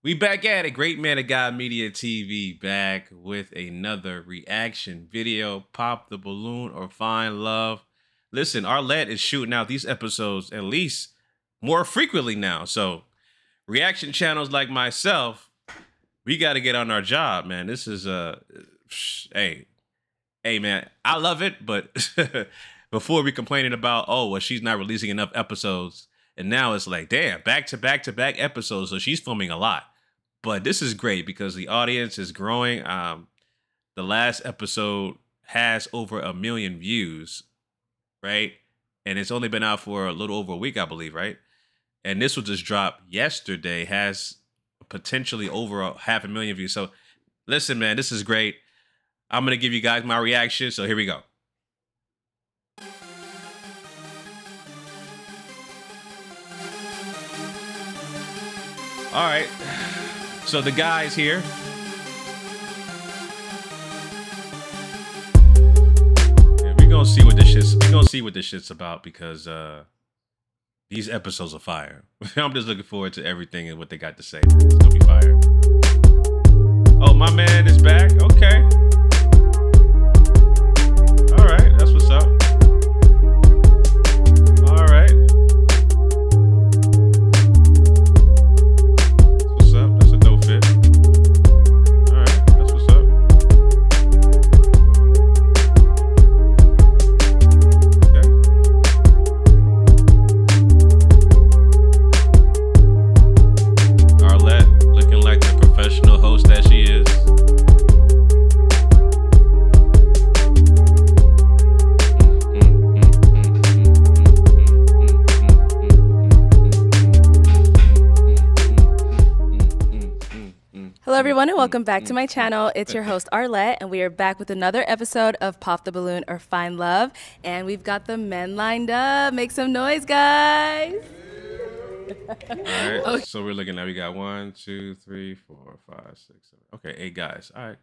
We back at it. Great Man of God Media TV back with another reaction video. Pop the balloon or find love. Listen, Arlette is shooting out these episodes at least more frequently now. So reaction channels like myself, we got to get on our job, man. This is a uh, hey, hey, man. I love it, but before we complaining about oh well, she's not releasing enough episodes, and now it's like damn, back to back to back episodes. So she's filming a lot. But this is great because the audience is growing. Um, the last episode has over a million views, right? And it's only been out for a little over a week, I believe, right? And this will just drop yesterday, has potentially over a half a million views. So listen, man, this is great. I'm gonna give you guys my reaction. So here we go. All right. So the guys here. We gonna see what this shit's we gonna see what this shit's about because uh these episodes are fire. I'm just looking forward to everything and what they got to say. It's gonna be fire. Oh, my man is back. Okay. Welcome back to my mm-hmm. channel. It's your host, Arlette, and we are back with another episode of Pop the Balloon or Find Love. And we've got the men lined up. Make some noise, guys. All right. Okay. So we're looking at we got one, two, three, four, five, six, seven. Okay, eight guys. All right.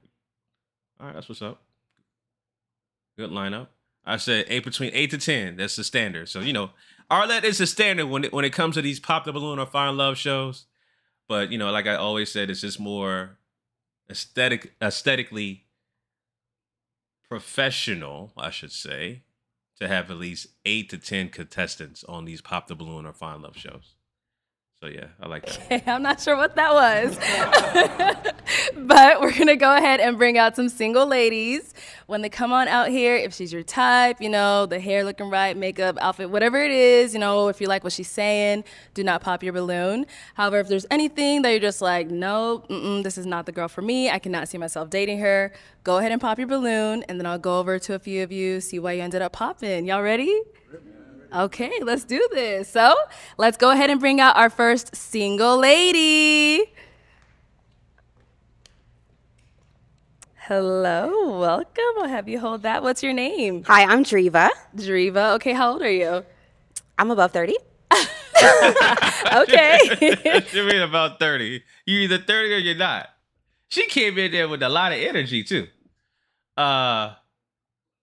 All right, that's what's up. Good lineup. I said eight between eight to ten. That's the standard. So you know, Arlette is the standard when it when it comes to these pop the balloon or find love shows. But you know, like I always said, it's just more aesthetic aesthetically professional, I should say, to have at least eight to ten contestants on these pop the balloon or find love shows. So yeah, I like that. Okay, I'm not sure what that was. but we're gonna go ahead and bring out some single ladies. When they come on out here, if she's your type, you know, the hair looking right, makeup, outfit, whatever it is, you know, if you like what she's saying, do not pop your balloon. However, if there's anything that you're just like, no, this is not the girl for me, I cannot see myself dating her, go ahead and pop your balloon, and then I'll go over to a few of you, see why you ended up popping. Y'all ready? Okay, let's do this. So let's go ahead and bring out our first single lady. Hello, welcome. I'll have you hold that. What's your name? Hi, I'm Driva. Driva. Okay, how old are you? I'm above 30. okay. you mean about 30. You're either 30 or you're not. She came in there with a lot of energy too. Uh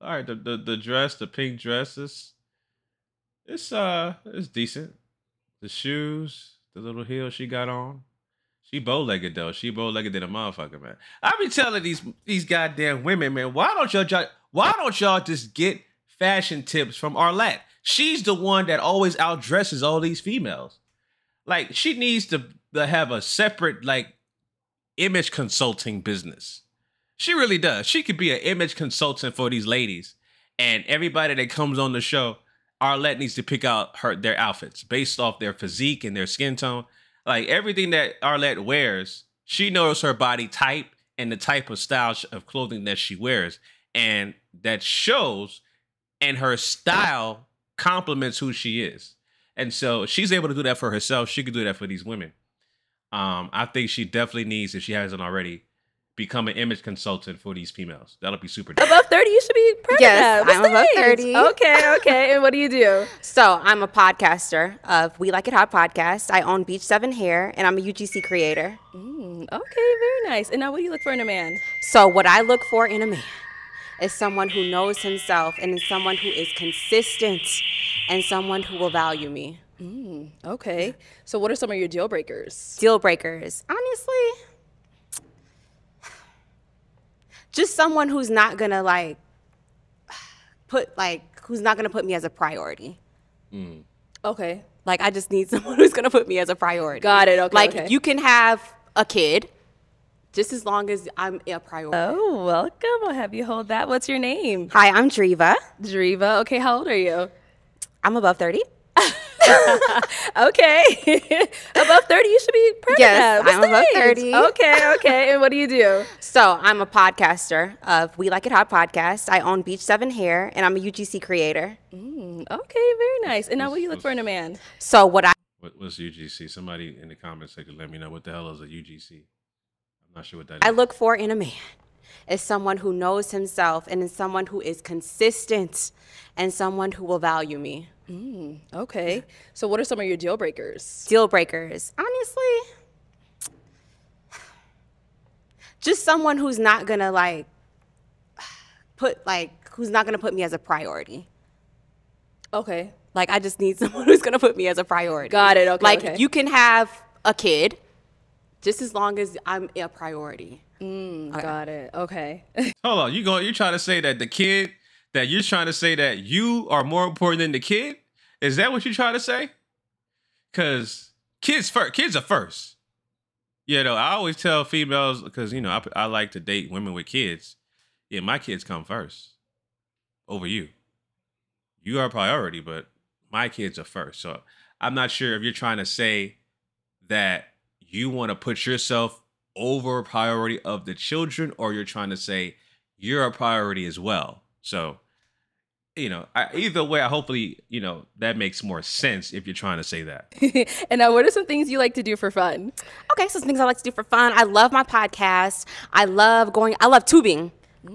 all right, the the, the dress, the pink dresses. It's uh it's decent. The shoes, the little heels she got on. She bow legged though. She bow legged than a motherfucker, man. I be telling these these goddamn women, man, why don't y'all why don't y'all just get fashion tips from Arlette? She's the one that always outdresses all these females. Like she needs to, to have a separate like image consulting business. She really does. She could be an image consultant for these ladies. And everybody that comes on the show, Arlette needs to pick out her their outfits based off their physique and their skin tone. Like everything that Arlette wears, she knows her body type and the type of style of clothing that she wears, and that shows. And her style complements who she is, and so she's able to do that for herself. She could do that for these women. Um, I think she definitely needs, if she hasn't already, become an image consultant for these females. That'll be super. Dope. Above thirty, you should be proud yes, I'm above thirty. Okay, okay. and what do you do? So I'm a podcaster of We Like It Hot podcast. I own Beach Seven Hair, and I'm a UGC creator. Mm, okay, very nice. And now, what do you look for in a man? So what I look for in a man is someone who knows himself and is someone who is consistent and someone who will value me. Okay. So what are some of your deal breakers? Deal breakers. Honestly, just someone who's not gonna like put like who's not gonna put me as a priority. Mm. Okay. Like I just need someone who's gonna put me as a priority. Got it, okay, Like okay. you can have a kid, just as long as I'm a priority. Oh, welcome. I'll have you hold that. What's your name? Hi, I'm Driva. Driva. Okay, how old are you? I'm above 30. Okay. above 30, you should be proud Yes, of that. What's I'm the above age? 30. Okay, okay. And what do you do? So I'm a podcaster of We Like It Hot podcast. I own Beach Seven Hair, and I'm a UGC creator. Mm, okay, very nice. And now what do you look for in a man? So what I What, what's UGC? Somebody in the comments section let me know what the hell is a UGC. I'm not sure what that is. I look for in a man is someone who knows himself and is someone who is consistent and someone who will value me. Okay. So what are some of your deal breakers? Deal breakers. Honestly, just someone who's not gonna like put like who's not gonna put me as a priority. Okay. Like I just need someone who's gonna put me as a priority. Got it, okay, Like okay. you can have a kid, just as long as I'm a priority. mm Got it. Okay. Hold on, you going? You trying to say that the kid that you're trying to say that you are more important than the kid? Is that what you try to say? Because kids first, kids are first. You know, I always tell females because you know I, I like to date women with kids. Yeah, my kids come first over you. You are a priority, but my kids are first. So I'm not sure if you're trying to say that you want to put yourself over a priority of the children or you're trying to say you're a priority as well so you know I, either way I hopefully you know that makes more sense if you're trying to say that and now what are some things you like to do for fun? Okay, so some things I like to do for fun. I love my podcast. I love going. I love tubing.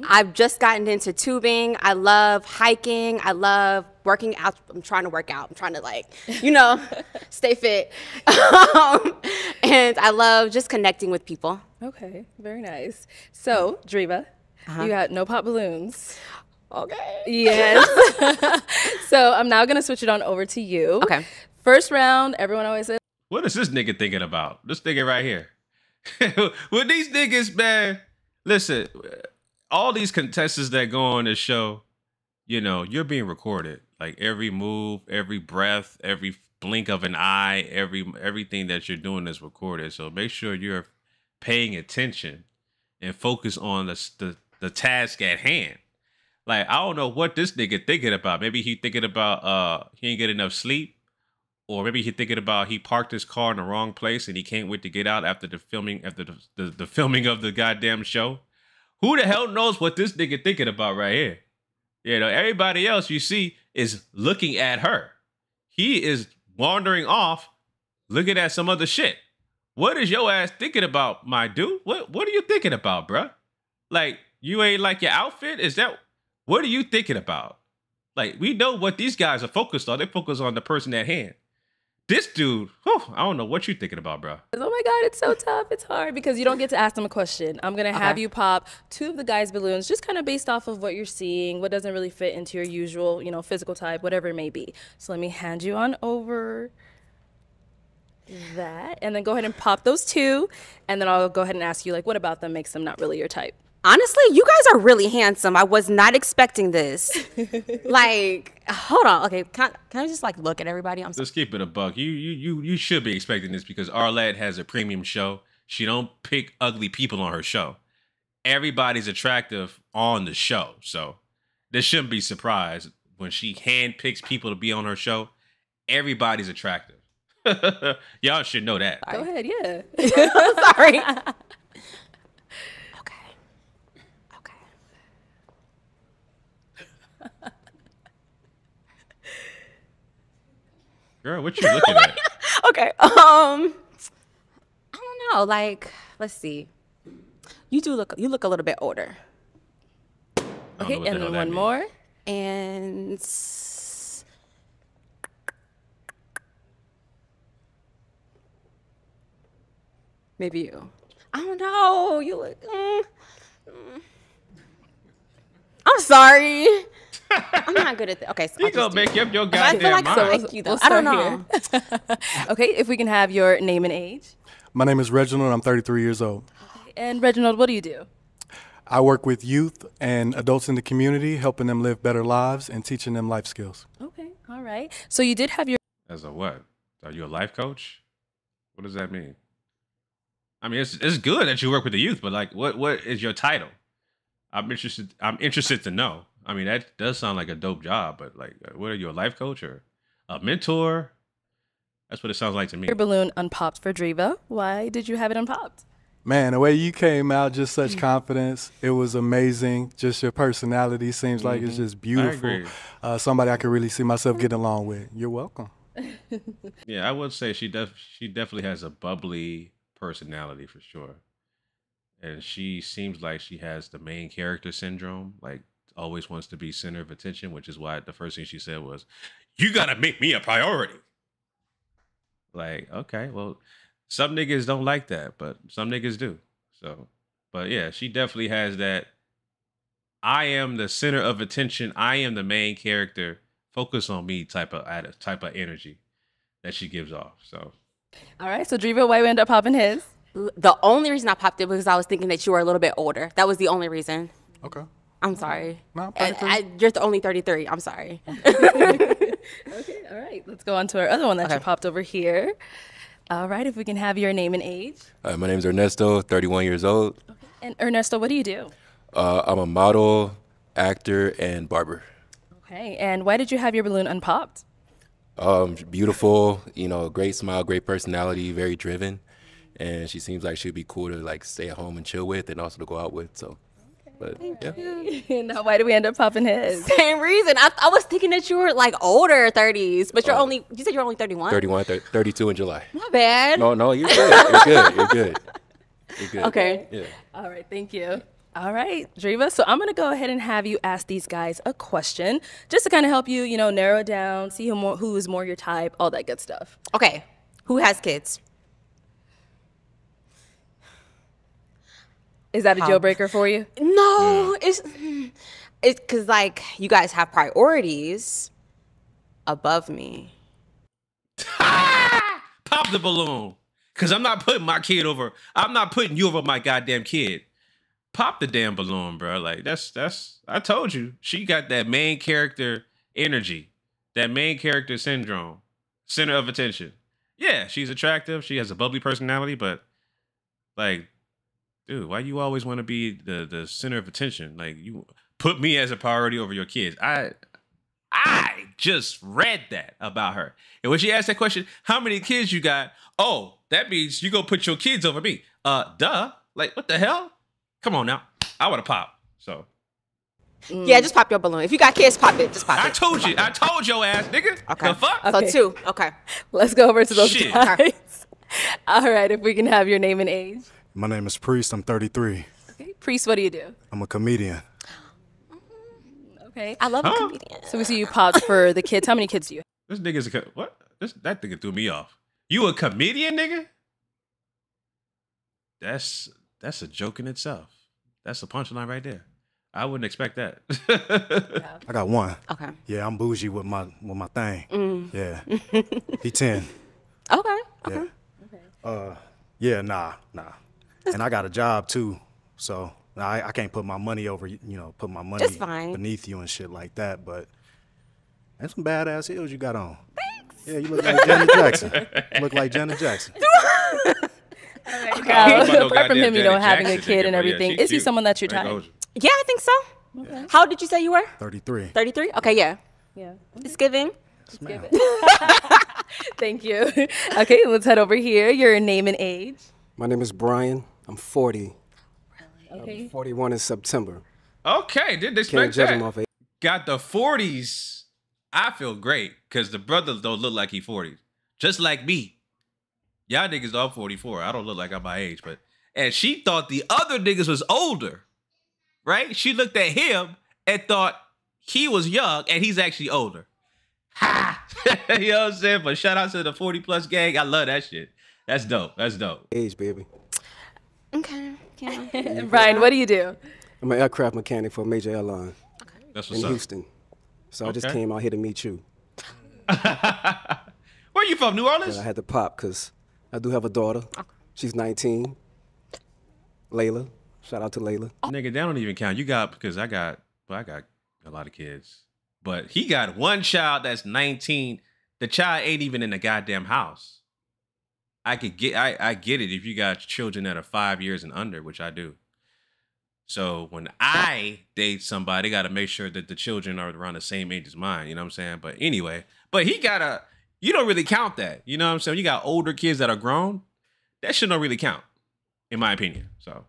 I've just gotten into tubing. I love hiking. I love working out. I'm trying to work out. I'm trying to like, you know, stay fit. um, and I love just connecting with people. Okay, very nice. So, Driva, you got no pop balloons. Okay. Yes. so I'm now gonna switch it on over to you. Okay. First round, everyone always says, what is this nigga thinking about this nigga right here with these niggas man listen all these contestants that go on this show you know you're being recorded like every move every breath every blink of an eye every everything that you're doing is recorded so make sure you're paying attention and focus on the the, the task at hand like i don't know what this nigga thinking about maybe he thinking about uh he ain't get enough sleep or maybe he thinking about he parked his car in the wrong place and he can't wait to get out after the filming after the, the, the filming of the goddamn show. Who the hell knows what this nigga thinking about right here? You know, everybody else you see is looking at her. He is wandering off, looking at some other shit. What is your ass thinking about, my dude? What What are you thinking about, bruh? Like you ain't like your outfit? Is that what are you thinking about? Like we know what these guys are focused on. They focus on the person at hand. This dude, whew, I don't know what you're thinking about, bro. Oh my God, it's so tough. It's hard because you don't get to ask them a question. I'm going to have Okay. you pop two of the guys' balloons, just kind of based off of what you're seeing, what doesn't really fit into your usual, you know, physical type, whatever it may be. So let me hand you on over that. And then go ahead and pop those two. And then I'll go ahead and ask you, like, what about them makes them not really your type? Honestly, you guys are really handsome. I was not expecting this. like, hold on. Okay, can, can I just like look at everybody? I'm sorry. Let's keep it a buck. You you you you should be expecting this because Arlette has a premium show. She don't pick ugly people on her show. Everybody's attractive on the show, so this shouldn't be surprised when she handpicks people to be on her show. Everybody's attractive. Y'all should know that. Go ahead, yeah. sorry. Girl, what you looking at? Okay. Um, I don't know. Like, let's see. You do look. You look a little bit older. I don't know Okay, and then one means. more. and maybe you. I don't know. You look. Mm, mm. I'm sorry. I'm not good at that. Okay, so You I'll gonna make up your I feel goddamn like mind. so like you though. We'll I don't know. okay, if we can have your name and age. My name is Reginald. I'm 33 years old. And Reginald, what do you do? I work with youth and adults in the community, helping them live better lives and teaching them life skills. Okay, all right. So you did have your As a what? Are you a life coach? What does that mean? I mean, it's it's good that you work with the youth, but like, what what is your title? I'm interested. I'm interested to know. I mean, that does sound like a dope job, but like, what are you a life coach or a mentor? That's what it sounds like to me. your balloon unpopped for Driva. Why did you have it unpopped? Man, the way you came out, just such hmm. confidence. It was amazing. Just your personality seems like it's mm-hmm. just beautiful. agree. Uh, somebody I could really see myself hmm. getting along with. You're welcome. Yeah, I would say she def she definitely has a bubbly personality for sure. And she seems like she has the main character syndrome, like always wants to be center of attention, which is why the first thing she said was, "You got to make me a priority." Like, okay, well, some niggas don't like that, but some niggas do. So, but yeah, she definitely has that I am the center of attention, I am the main character, focus on me type of type of energy that she gives off. So All right, so Driva, why we end up popping his? The only reason I popped it was I was thinking that you were a little bit older. That was the only reason. Okay. I'm sorry. No, I, 33. I, you're the only 33. I'm sorry. Okay, all right. Let's go on to our other one that you popped over here. All right, if we can have your name and age. Uh, my name is Ernesto, 31 years old. And Ernesto, what do you do? Uh, I'm a model, actor, and barber. Okay, and why did you have your balloon unpopped? Um, beautiful, you know, great smile, great personality, very driven, and she seems like she'd be cool to like stay at home and chill with, and also to go out with. So, but yeah, now, why do we end up popping heads? Same reason. I, I was thinking that you were like older 30s, but you're oh. only, you said you're only 31? 31, thir- 32 in July. My bad. No, no, you're good. You're good. You're good. You're good. Okay. Yeah. All right, thank you. All right, Driva. So I'm gonna go ahead and have you ask these guys a question, just to kind of help you, you know, narrow down, see who more, who is more your type, all that good stuff. Okay. Who has kids? Is that a um, deal breaker for you? No, mm. it's mm, it's because like you guys have priorities above me. pop the balloon, cause I'm not putting my kid over. I'm not putting you over my goddamn kid. Pop the damn balloon, bro. Like that's that's. I told you, she got that main character energy, that main character syndrome, center of attention. Yeah, she's attractive. She has a bubbly personality, but like, dude, why you always want to be the the center of attention? Like you put me as a priority over your kids. I I just read that about her. And when she asked that question, how many kids you got? Oh, that means you go put your kids over me. Uh, duh. Like, what the hell? Come on now. I would have popped. So Yeah, just pop your balloon. If you got kids, pop it. Just pop I it. I told you. I told your ass, nigga. Okay. The fuck? So Okay. two. Okay. Let's go over to those Shit. guys. All right, if we can have your name and age. My name is Priest. I'm 33. Okay. Priest, what do you do? I'm a comedian. Okay. I love a Huh? comedian. So we see you popped for the kids. How many kids do you have? This nigga's a co- what? This that nigga threw me off. You a comedian, nigga? That's that's a joke in itself. That's a punchline right there. I wouldn't expect that. I got one. Okay. Yeah, I'm bougie with my with my thing. Mm. Yeah. he 10. Okay. Yeah. Uh, yeah, nah, nah. And I got a job too, so I, I can't put my money over, you know, put my money That's fine. beneath you and shit like that. But that's some badass heels you got on. Thanks. Yeah, you look like Janet Jackson. You look like Janet Jackson. I don't no Apart from him, you know, Janet having a kid and but yeah, everything, she is he someone that you're type? oh, Yeah, I think so. Okay. How did you say you were? 33. 33? Okay, yeah. Yeah. It's giving. Thank you. Okay, let's head over here. Your name and age. My name is Brian. I'm 40. Okay. 41 in September. Okay, didn't Can't expect judge that. him off age. Got the 40s. I feel great because the brother don't look like he 40s. Just like me. Y'all niggas all 44. I don't look like I'm my age, but and she thought the other niggas was older. Right? She looked at him and thought he was young and he's actually older. Ha! you know what I'm saying? But shout out to the 40 plus gang. I love that shit. That's dope. That's dope. Age, baby. Okay. Yeah. Brian, what do you do? I'm an aircraft mechanic for a major airline. That's in up. Houston. So I just came out here to meet you. Where you from? New Orleans? But I had to pop because I do have a daughter. She's 19. Layla. Shout out to Layla. Oh. Nigga, that don't even count. You got because I got well, I got a lot of kids. But he got one child that's 19. The child ain't even in the goddamn house. I could get I, I get it if you got children that are five years and under, which I do. So when I date somebody, gotta make sure that the children are around the same age as mine. You know what I'm saying? But anyway, but he gotta you don't really count that. You know what I'm saying? You got older kids that are grown. That should not really count, in my opinion. So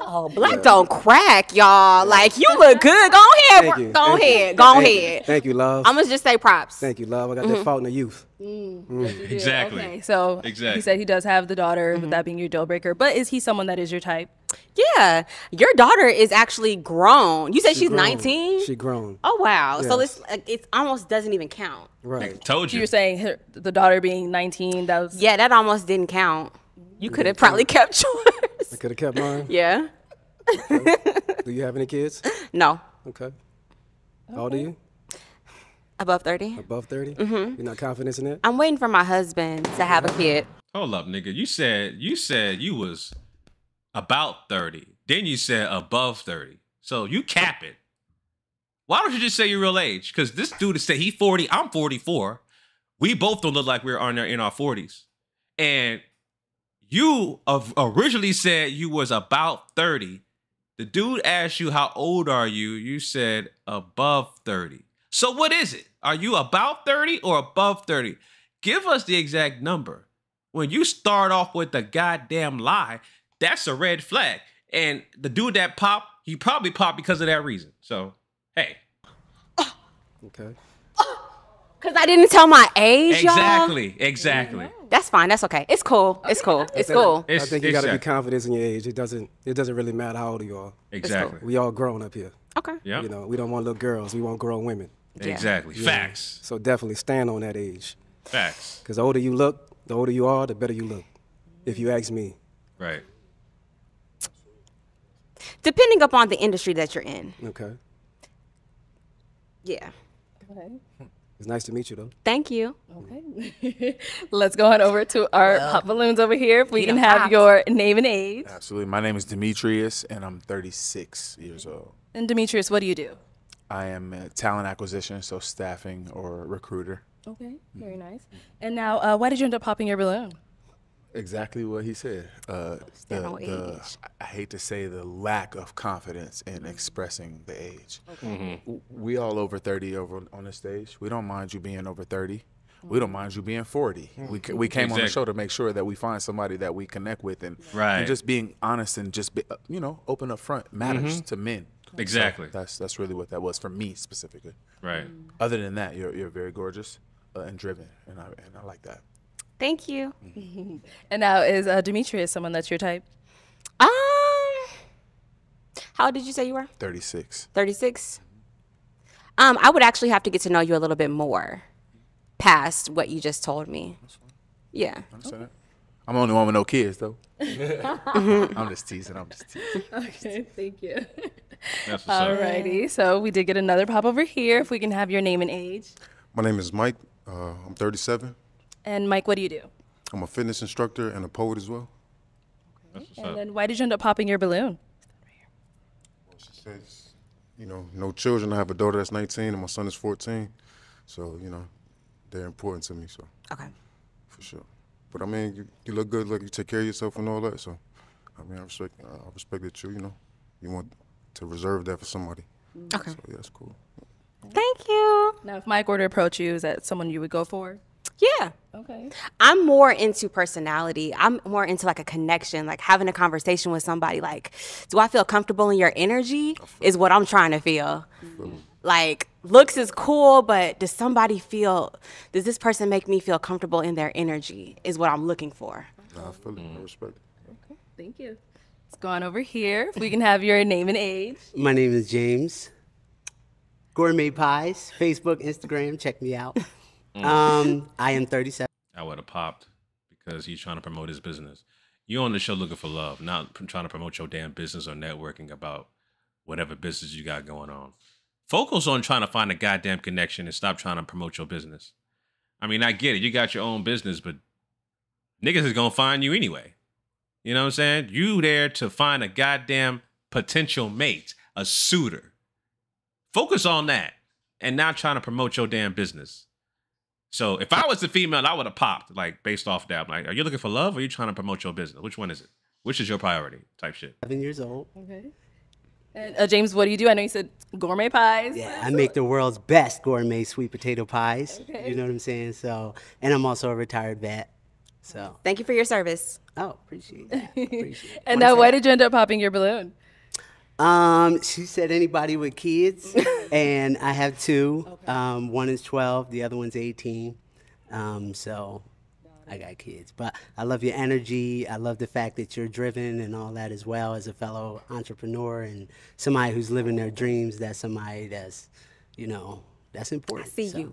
Oh, black don't crack, y'all. Like you look good. Go ahead. Thank you. Go Thank you. ahead. Go Thank you. ahead. Thank you, love. I'm gonna just say props. Thank you, love. I got Mm-hmm. that fault in the youth. Mm. Mm. exactly. Okay, so Exactly. he said he does have the daughter, with mm-hmm. that being your deal breaker. But is he someone that is your type? Yeah, your daughter is actually grown. You said She she's grown. 19. She grown. oh wow. So Yes. it's like it almost doesn't even count. Right. Told you. You're saying her, the daughter being 19. That was Yeah, that almost didn't count. You could have probably kept yours. I could have kept mine. yeah. Do you have any kids? No. Okay. How old are you? Above 30. Above 30? Mm-hmm. You're not confident in that? I'm waiting for my husband to have a kid. Hold up, nigga. You said you said you was about 30. Then you said above 30. So you cap it. Why don't you just say your real age? Because this dude is say he 40, I'm 44. We both don't look like we're on our, in our 40s. And you of- originally said you was about 30. The dude asked you how old are you? You said above 30. So what is it? Are you about 30 or above 30? Give us the exact number. When you start off with a goddamn lie, that's a red flag. And the dude that popped, he probably popped because of that reason. So, hey, oh. Okay. Oh. Cause I didn't tell my age, y'all. exactly, exactly. That's fine. That's okay. It's cool. It's cool. It's cool. It's, I think you got to be confident in your age. It doesn't. It doesn't really matter how old you are. Exactly. We all grown up here. Okay. Yeah. You know, we don't want little girls. We want grown women. Exactly. Facts. So definitely stand on that age. Facts. Because the older you look, the older you are, the better you look. If you ask me. Right. Depending upon the industry that you're in. Okay. Yeah. It's nice to meet you though. Thank you. Okay. Let's go on over to our pop balloons over here. If we can have popped. your name and age. Absolutely. My name is Demetrius, and I'm 36 years old. And Demetrius, what do you do? I am a talent acquisition, so staffing or recruiter. Okay, very nice. And now, uh, why did you end up popping your balloon? Exactly what he said. Uh, the, on the. I hate to say the lack of confidence in expressing the age. W- We all over 30 over on the stage. We don't mind you being over 30. We don't mind you being 40. We, we came on the show to make sure that we find somebody that we connect with and, Right. and just being honest and just be, uh, you know open up front matters to men. So Exactly. that's that's really what that was for me specifically. Right. Other than that, you're you're very gorgeous uh, and driven, and I and I like that. Thank you. And now, is uh, Demetrius someone that's your type? Um, how did you say you were? 36. 36. Um, I would actually have to get to know you a little bit more past what you just told me. Yeah. Understand that? I'm the only one with no kids though. I'm just teasing. I'm just teasing. Okay, thank you. That's what's. Alrighty, so we did get another pop over here. If we can have your name and age. My name is Mike. Uh, I'm 37. And Mike, what do you do? I'm a fitness instructor and a poet as well. That's what's And up. then, why did you end up popping your balloon? She says, you know, no children. I have a daughter that's 19 and my son is 14. So, you know, they're important to me. So, Okay. for sure. But I mean, you, you look good. Like you take care of yourself and all that. So, I mean, I respect. I respect that you. You know, you want to reserve that for somebody. Mm. Okay. So yeah, that's cool. Thank you. Now, if Mike were to approach you, is that someone you would go for? Yeah. Okay. I'm more into personality. I'm more into like a connection, like having a conversation with somebody. Like, do I feel comfortable in your energy? Is what I'm trying to feel. Mm-hmm. Like, looks is cool, but does somebody feel, does this person make me feel comfortable in their energy? Is what I'm looking for. Nah, I feel it. I respect it. Okay. Thank you. Let's go on over here. If we can have your name and age. My name is James. Gourmet Pies, Facebook, Instagram, check me out. Um, I am 37. I would have popped because he's trying to promote his business. You on the show looking for love, not trying to promote your damn business or networking about whatever business you got going on. Focus on trying to find a goddamn connection and stop trying to promote your business. I mean, I get it. You got your own business, but niggas is gonna find you anyway. You know what I'm saying? You there to find a goddamn potential mate, a suitor. Focus on that and not trying to promote your damn business. So if I was the female, I would have popped like based off that. I'm like, are you looking for love or are you trying to promote your business? Which one is it? Which is your priority? Type shit. Seven years old. Okay. And, uh, James, what do you do? I know you said gourmet pies. Yeah, I make the world's best gourmet sweet potato pies. Okay. You know what I'm saying? So, and I'm also a retired vet. So, Thank you for your service. oh, appreciate that. Appreciate it. And now, why did you end up popping your balloon? Um, she said anybody with kids, and I have two. Um, one is 12, the other one's 18. Um, so I got kids, but I love your energy. I love the fact that you're driven and all that as well as a fellow entrepreneur and somebody who's living their dreams. That's somebody that's, you know, that's important. I see So, you.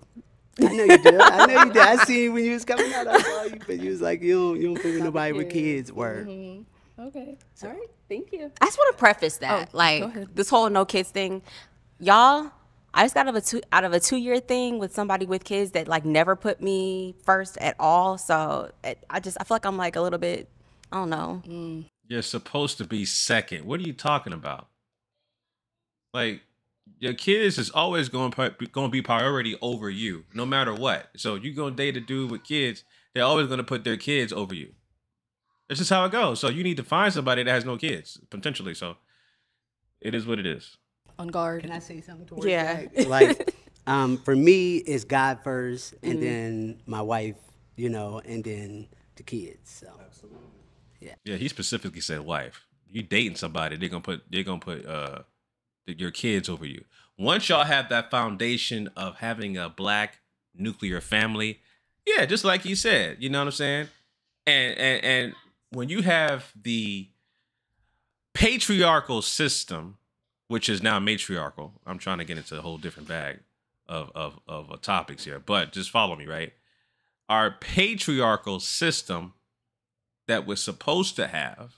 I know you did. I know you did. I see you when you was coming out. I saw you, but you was like, you don't, you don't with nobody with kids. Word. Okay. All right. Thank you. I just want to preface that, Oh, like this whole no kids thing, y'all. I just got out of a two out of a two year thing with somebody with kids that like never put me first at all. So it, I just I feel like I'm like a little bit I don't know. Mm. You're supposed to be second. What are you talking about? Like your kids is always going to going to be priority over you, no matter what. So you gonna date a dude with kids, they're always gonna put their kids over you. That's just how it goes. So you need to find somebody that has no kids potentially. So it is what it is. On guard. Can I say something towards Yeah. that? Like, um, for me, it's God first, and Mm-hmm. then my wife, you know, and then the kids. So Yeah, Yeah. he specifically said wife. You dating somebody, they're gonna put they're gonna put uh your kids over you. Once y'all have that foundation of having a black nuclear family, yeah, just like you said, you know what I'm saying? And and and when you have the patriarchal system, which is now matriarchal, I'm trying to get into a whole different bag of of of uh, topics here, but just follow me, right? Our patriarchal system that we're supposed to have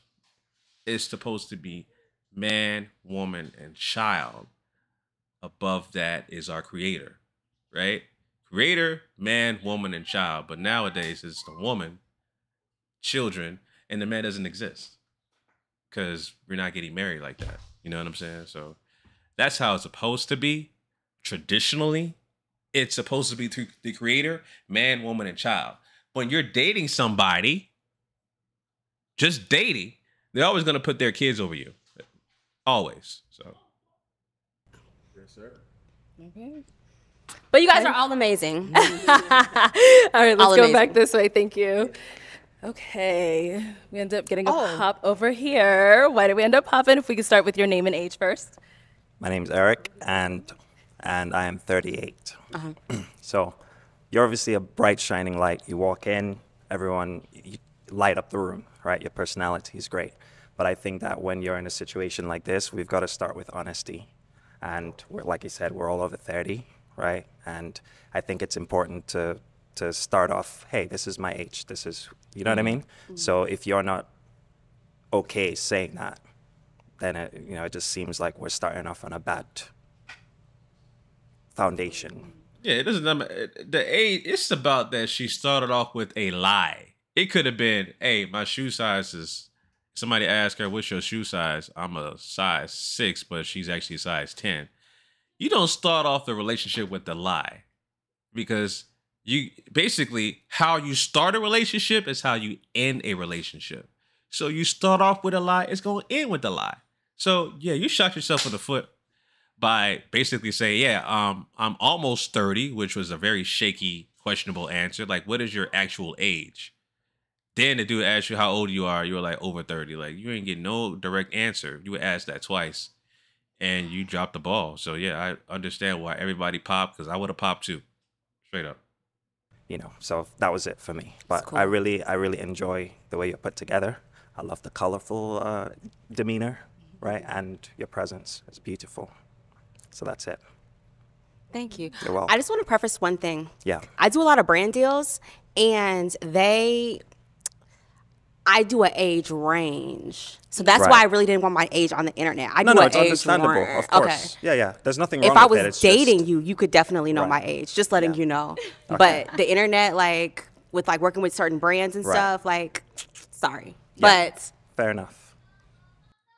is supposed to be man, woman, and child. Above that is our creator, right? Creator, man, woman, and child. But nowadays it's the woman, children, and the man doesn't exist because we're not getting married like that. You know what I'm saying? So that's how it's supposed to be. Traditionally, it's supposed to be through the creator, man, woman, and child. When you're dating somebody, just dating, they're always gonna put their kids over you. Always. So Yes, sir. Okay. But you guys are all amazing. All right, let's All go amazing. back this way. Thank you. Okay. We end up getting a Oh. pop over here. Why did we end up popping? If we could start with your name and age first. My name's Eric, and and I am 38. Uh-huh. so, you're obviously a bright, shining light. You walk in, everyone you light up the room, right? Your personality is great, but I think that when you're in a situation like this, we've got to start with honesty, and we're like you said, we're all over 30, right? And I think it's important to to start off, hey, this is my age. This is, you know what I mm-hmm. mean? Mm-hmm. So if you're not okay saying that, then it, you know it just seems like we're starting off on a bad foundation. yeah, it doesn't matter. The age. It's about that she started off with a lie. It could have been, "Hey, my shoe size is." Somebody asked her, "What's your shoe size?" I'm a size six, but she's actually a size ten. You don't start off the relationship with the lie, because you basically how you start a relationship is how you end a relationship. So you start off with a lie, it's going to end with a lie. So yeah, you shot yourself in the foot by basically saying, "Yeah, um, I'm almost 30," which was a very shaky, questionable answer. Like, what is your actual age? Then the dude asked you how old you are. You were like over 30. Like, you ain't get no direct answer. You were asked that twice, and you dropped the ball. So yeah, I understand why everybody popped because I would have popped too, straight up. You know, so that was it for me. But cool. I really, I really enjoy the way you're put together. I love the colorful uh, demeanor, right, and your presence. is beautiful. So that's it. Thank you. You're welcome. I just want to preface one thing. Yeah. I do a lot of brand deals, and they I do an age range. So that's Right. why I really didn't want my age on the internet. I no, do no, an it's age understandable. range. Of course. Okay. Yeah, yeah. There's nothing wrong If I was it. Dating just, you, you could definitely know Right. my age. Just letting you know. Okay. But the internet, like with like working with certain brands and Right. stuff, like, sorry, Yeah. but fair enough.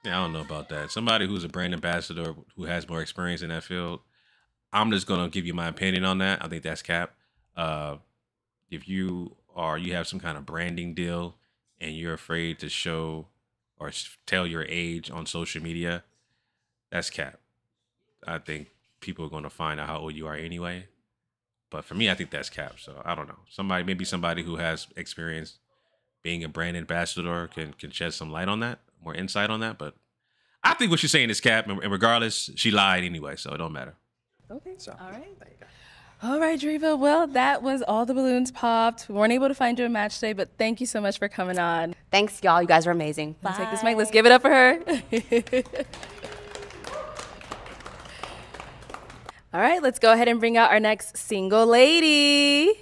Yeah, I don't know about that. Somebody who's a brand ambassador who has more experience in that field, I'm just gonna give you my opinion on that. I think that's cap. Uh, if you are you have some kind of branding deal and you're afraid to show or tell your age on social media, that's cap. I think people are gonna find out how old you are anyway. But for me, I think that's cap. So I don't know. Somebody, maybe somebody who has experience being a brand ambassador can can shed some light on that, more insight on that. But I think what she's saying is cap, and and regardless, she lied anyway, so it don't matter. Okay. So. All right. All right, Driva. Well, that was all the balloons popped. We weren't able to find you a match today, but thank you so much for coming on. thanks, y'all. You guys are amazing. I'll take this mic. Let's give it up for her. all right, let's go ahead and bring out our next single lady.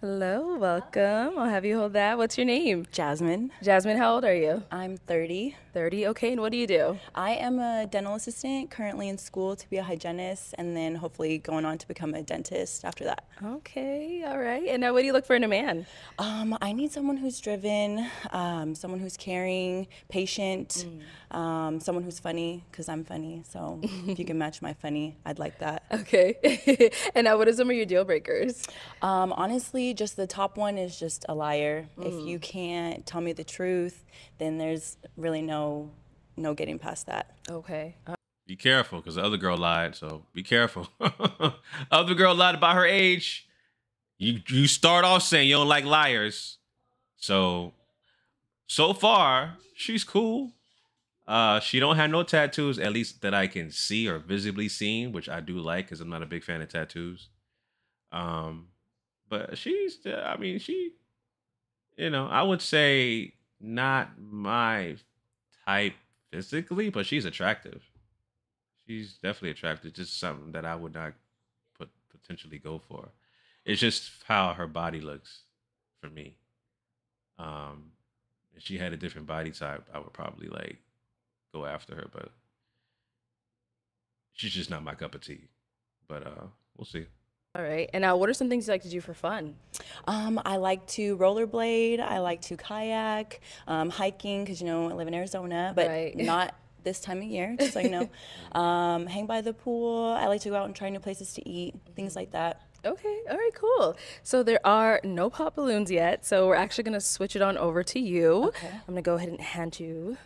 Hello, welcome. I'll have you hold that. What's your name? Jasmine. Jasmine, how old are you? I'm 30. 30, okay. And what do you do? I am a dental assistant, currently in school to be a hygienist, and then hopefully going on to become a dentist after that. Okay, all right. And now, what do you look for in a man? Um, I need someone who's driven, um, someone who's caring, patient, Mm. um, someone who's funny, because I'm funny. So if you can match my funny, I'd like that. Okay. and now, what are some of your deal breakers? Um, honestly, just the top one is just a liar. If Mm. you can't tell me the truth, then there's really no no getting past that. Okay. Be careful, because the other girl lied. So be careful. other girl lied about her age. You you start off saying you don't like liars. So so far she's cool. Uh, she don't have no tattoos, at least that I can see or visibly seen, which I do like because I'm not a big fan of tattoos. Um, but she's, uh, I mean, she, you know, I would say not my type physically, but she's attractive. She's definitely attractive. Just something that I would not put potentially go for. It's just how her body looks for me. Um, if she had a different body type, I would probably like go after her, but she's just not my cup of tea. But uh, we'll see. All right. And now, what are some things you like to do for fun? Um, I like to rollerblade. I like to kayak, um, hiking, because you know I live in Arizona, but Right. not this time of year, just so you know. um, hang by the pool. I like to go out and try new places to eat, things like that. Okay, all right, cool. So there are no pop balloons yet, so we're actually gonna switch it on over to you. Okay. I'm gonna go ahead and hand you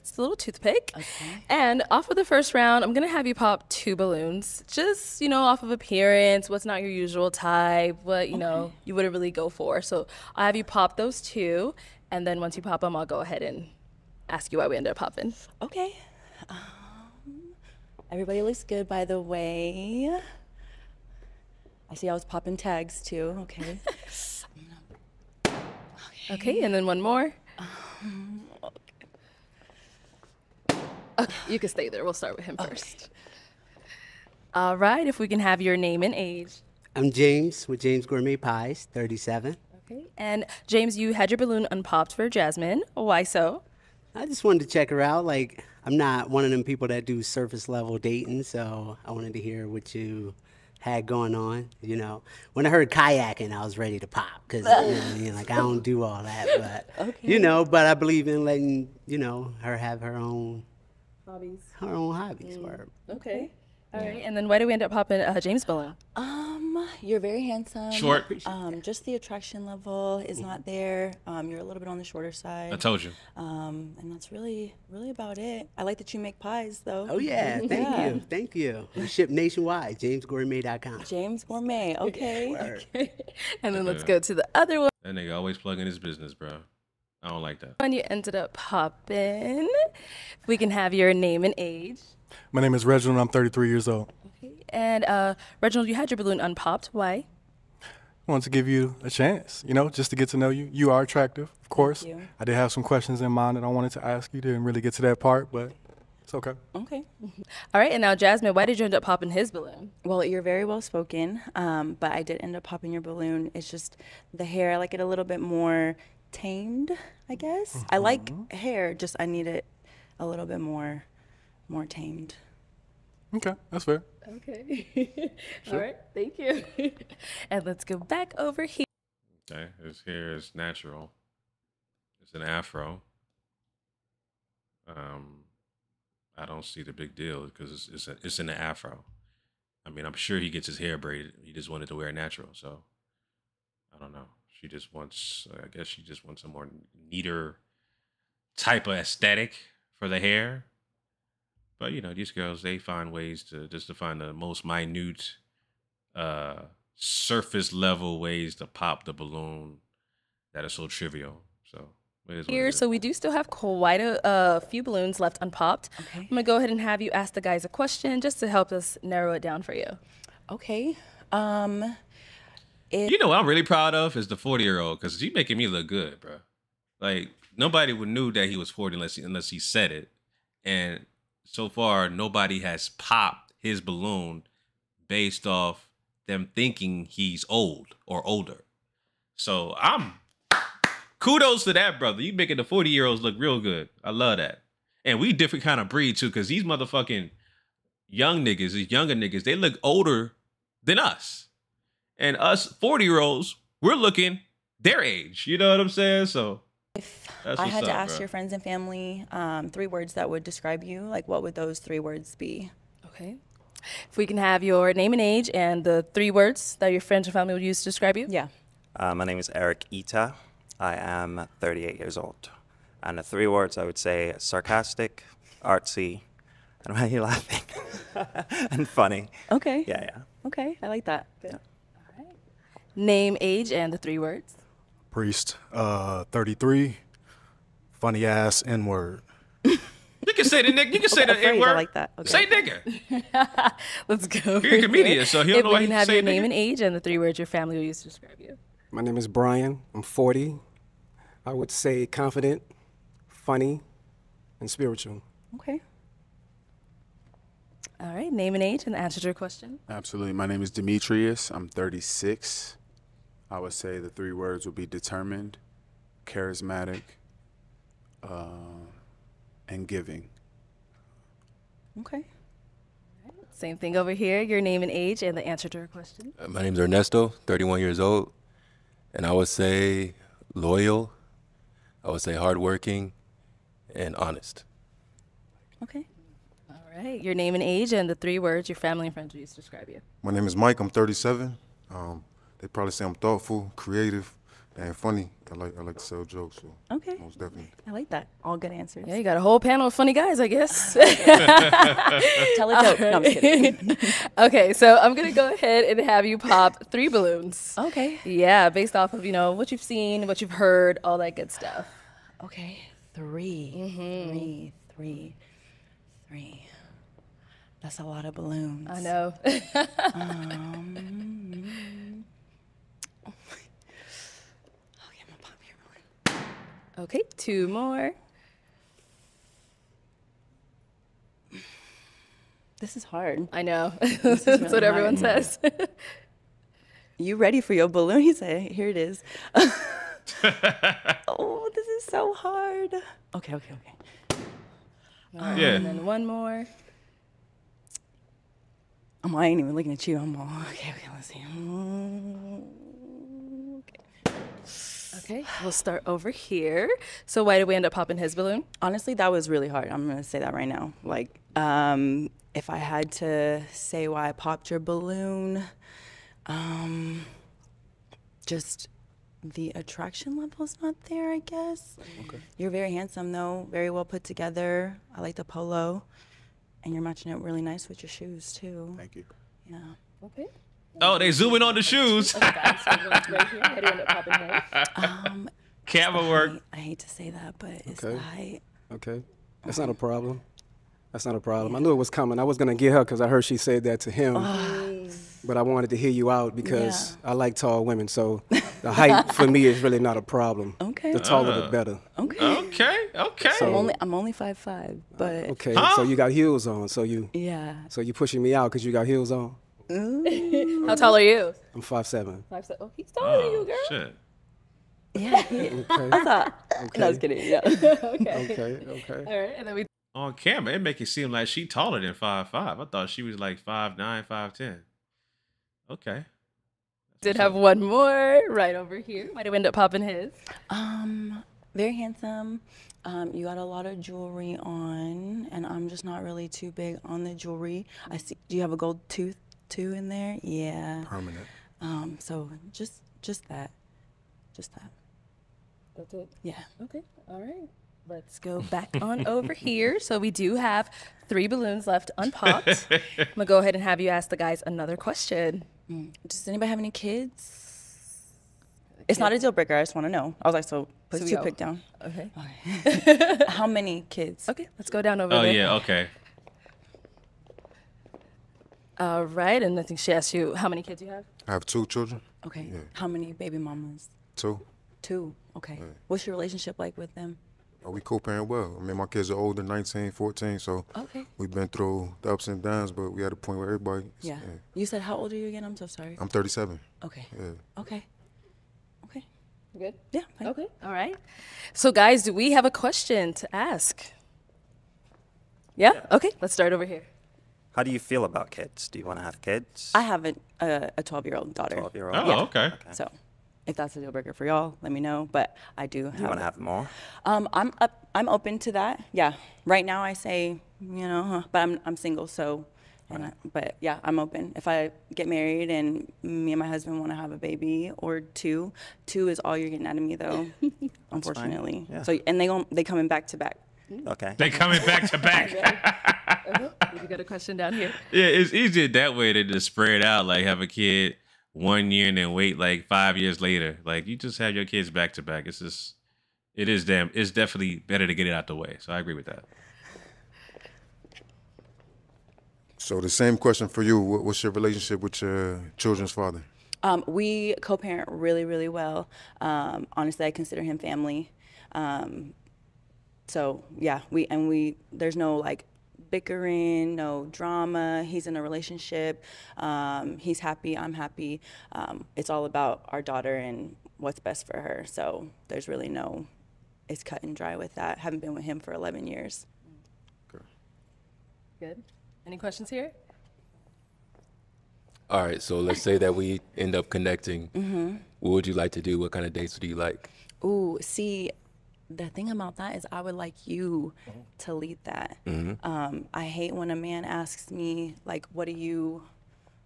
this little toothpick. Okay. And off of the first round, I'm gonna have you pop two balloons. Just, you know, off of appearance, what's not your usual type, what, you know, you wouldn't really go for. So I'll have you pop those two, and then once you pop them, I'll go ahead and ask you why we ended up popping. Okay. Um, everybody looks good, by the way. I see I was popping tags too. Okay. Okay, and then one more. Okay, you can stay there. We'll start with him first. All right, if we can have your name and age. I'm James with James Gourmet Pies, 37. Okay. And James, you had your balloon unpopped for Jasmine. Why so? I just wanted to check her out. Like, I'm not one of them people that do surface level dating, so I wanted to hear what you had going on. You know, when I heard kayaking, I was ready to pop because you know what I mean? like I don't do all that, but you know, but I believe in letting you know her have her own Hobbies. her own hobbies. Word. Okay. All right. And then why do we end up popping uh, James balloon? Um, you're very handsome. Short. Um, just the attraction level is not there. Um, you're a little bit on the shorter side. I told you. Um, and that's really, really about it. I like that you make pies, though. Oh yeah, thank Yeah. you, thank you. We ship nationwide. JamesGourmet.com. James Gourmet. Okay. Word. And then let's go to the other one. That nigga always plugging his business, bro. I don't like that. When you ended up popping, we can have your name and age. My name is Reginald. I'm 33 years old. And uh, Reginald, you had your balloon unpopped. Why? I wanted to give you a chance, you know, just to get to know you. You are attractive, of course. you. I did have some questions in mind that I wanted to ask you. Didn't really get to that part, but It's okay. Okay. All right, and now Jasmine, why did you end up popping his balloon? Well, you're very well spoken, um, but I did end up popping your balloon. It's just the hair. I like it a little bit more tamed, I guess. I like hair, just I need it a little bit more, more tamed. Okay, that's fair. Okay. All right, thank you. and let's go back over here. Okay, his hair is natural. It's an afro. Um, I don't see the big deal because it's it's, a, it's in the afro. I mean, I'm sure he gets his hair braided. He just wanted to wear it natural, so I don't know. She just wants, I guess, she just wants a more neater type of aesthetic for the hair. But you know, these girls they find ways to just to find the most minute, uh, surface level ways to pop the balloon that are so trivial. So it is what it Here, is. so we do still have quite a uh, few balloons left unpopped. Okay. I'm gonna go ahead and have you ask the guys a question just to help us narrow it down for you. Okay. Um, You know what I'm really proud of is the 40 year old because he's making me look good, bro. Like nobody would knew that he was 40 unless he, unless he said it, and so far nobody has popped his balloon based off them thinking he's old or older. So I'm kudos to that brother. You making the 40 year olds look real good. I love that. And we different kind of breed too, because these motherfucking young niggas, these younger niggas, they look older than us. And us 40 year olds, we're looking their age. You know what I'm saying? So that's I what's had to ask bro. your friends and family um, three words that would describe you. Like, what would those three words be? Okay. If we can have your name and age and the three words that your friends and family would use to describe you. Yeah. Uh, my name is Eric Ita. I am 38 years old. And the three words I would say sarcastic, artsy, and why are you laughing? and funny. Okay. Yeah, yeah. Okay, I like that. Name, age, and the three words. Priest, uh, 33, funny ass N word. You can say the nigga. You can say the Afraid, I N word. like that. Okay. Say nigga. Let's go. You're a over comedian, here. so he don't if know we why can have say your nigga. name and age and the three words your family will use to describe you. My name is Brian. I'm 40. I would say confident, funny, and spiritual. Okay. All right. Name and age and answer to your question. Absolutely. My name is Demetrius. I'm 36. I would say the three words would be determined, charismatic, uh, and giving. Okay. Same thing over here. Your name and age and the answer to her question. Uh, My is Ernesto, 31 years old, and I would say loyal. I would say hardworking and honest. Okay. All right. Your name and age and the three words your family and friends will use to describe you. My name is Mike. I'm 37. Um, they probably say I'm thoughtful, creative, and funny. I like I like to sell jokes. So Okay. most definitely. I like that. All good answers. Yeah, you got a whole panel of funny guys, I guess. Tell a joke. No, I'm just kidding. okay, so I'm gonna go ahead and have you pop three balloons. Okay. Yeah, based off of you know what you've seen, what you've heard, all that good stuff. Okay. 3 Three. Three. Three. That's a lot of balloons. I know. um, okay, two more. this is hard. I know. This is That's really what everyone hard. says. You ready for your balloon? He said, "Here it is." oh, this is so hard. Okay, okay, okay. Um, Yeah. And then one more. Um, I ain't even looking at you. I'm all okay. Okay, let's see. Mm, Okay, we'll start over here. So why did we end up popping his balloon? Honestly, that was really hard. I'm gonna say that right now. Like, um, if I had to say why I popped your balloon, um, just the attraction level's not there. I guess. Okay. You're very handsome though. Very well put together. I like the polo, and you're matching it really nice with your shoes too. Thank you. Yeah. Okay. Oh, they zooming on the shoes. Um, Camera work. I hate to say that, but it's Okay. the height. Okay. That's not a problem. That's not a problem. I knew it was coming. I was going to get her because I heard she said that to him. But I wanted to hear you out because I like tall women. So The height for me is really not a problem. Okay. The taller Uh, the better. Okay. Okay, okay. I'm only I'm only five five, but Okay, so you got heels on. So you Yeah. so you pushing me out because you got heels on. How tall are you? I'm five seven. Five seven. Oh, he's taller than you, girl. Shit. Yeah. I thought. No, I was kidding. Yeah. okay. Okay, okay. All right, and then we. On camera, it make it seem like she taller than five five. I thought she was like five nine, five ten. Okay. Did have one more right over here. Might have ended up popping his. Um, very handsome. Um, you got a lot of jewelry on, and I'm just not really too big on the jewelry. I see. Do you have a gold tooth too in there? Yeah. Permanent. Um, so just just that, just that. That's it. Yeah. Okay. All right. Let's go back on over here. So we do have three balloons left unpopped. I'm gonna go ahead and have you ask the guys another question. Mm. Does anybody have any kids? It's not a deal breaker. I just want to know. I was like, so put So we two pick down. Okay. Okay. How many kids? Okay, let's go down over Oh there. yeah, okay. All right, and I think she asked you how many kids you have. I have two children. Okay. Yeah. How many baby mamas? Two. Two. Okay. Yeah. What's your relationship like with them? Uh, We co-parent well. I mean, my kids are older, 19, 14, so Okay. we've been through the ups and downs, but we had a point where everybody. Yeah. You said how old are you again? I'm so sorry. I'm 37. Okay. Yeah. Okay. Okay. Good. Yeah. Okay. All right. So, guys, do we have a question to ask? Yeah. Okay. Let's start over here. How do you feel about kids? Do you want to have kids? I have a a, a 12 year old daughter. 12 year old. Oh, okay. So, if that's a deal breaker for y'all, let me know. But I do. Have You want to have more? Um, I'm up. I'm open to that. Yeah. Right now, I say you know, but I'm I'm single, so. And I, but yeah, I'm open. If I get married and me and my husband want to have a baby or two, two is all you're getting out of me though, unfortunately. Yeah. So and they gon' they coming back to back. Okay. They coming back to back. You got a question down here. Yeah, it's easier that way than to spread out. Like have a kid one year and then wait like five years later. Like you just have your kids back to back. It's just, it is damn. It's definitely better to get it out the way. So I agree with that. So the same question for you. What's your relationship with your children's father? Um, we co-parent really, really well. Um, honestly, I consider him family. Um, so yeah, we and we there's no like bickering, no drama. He's in a relationship. Um, he's happy. I'm happy. Um, it's all about our daughter and what's best for her. So there's really no. It's cut and dry with that. Haven't been with him for 11 years. Good. Any questions here? All right, so let's say that we end up connecting. Mhm. What would you like to do? What kind of dates do you like? Ooh, see, the thing about that is I would like you to lead that. Mhm. Um, I hate when a man asks me like, "What do you,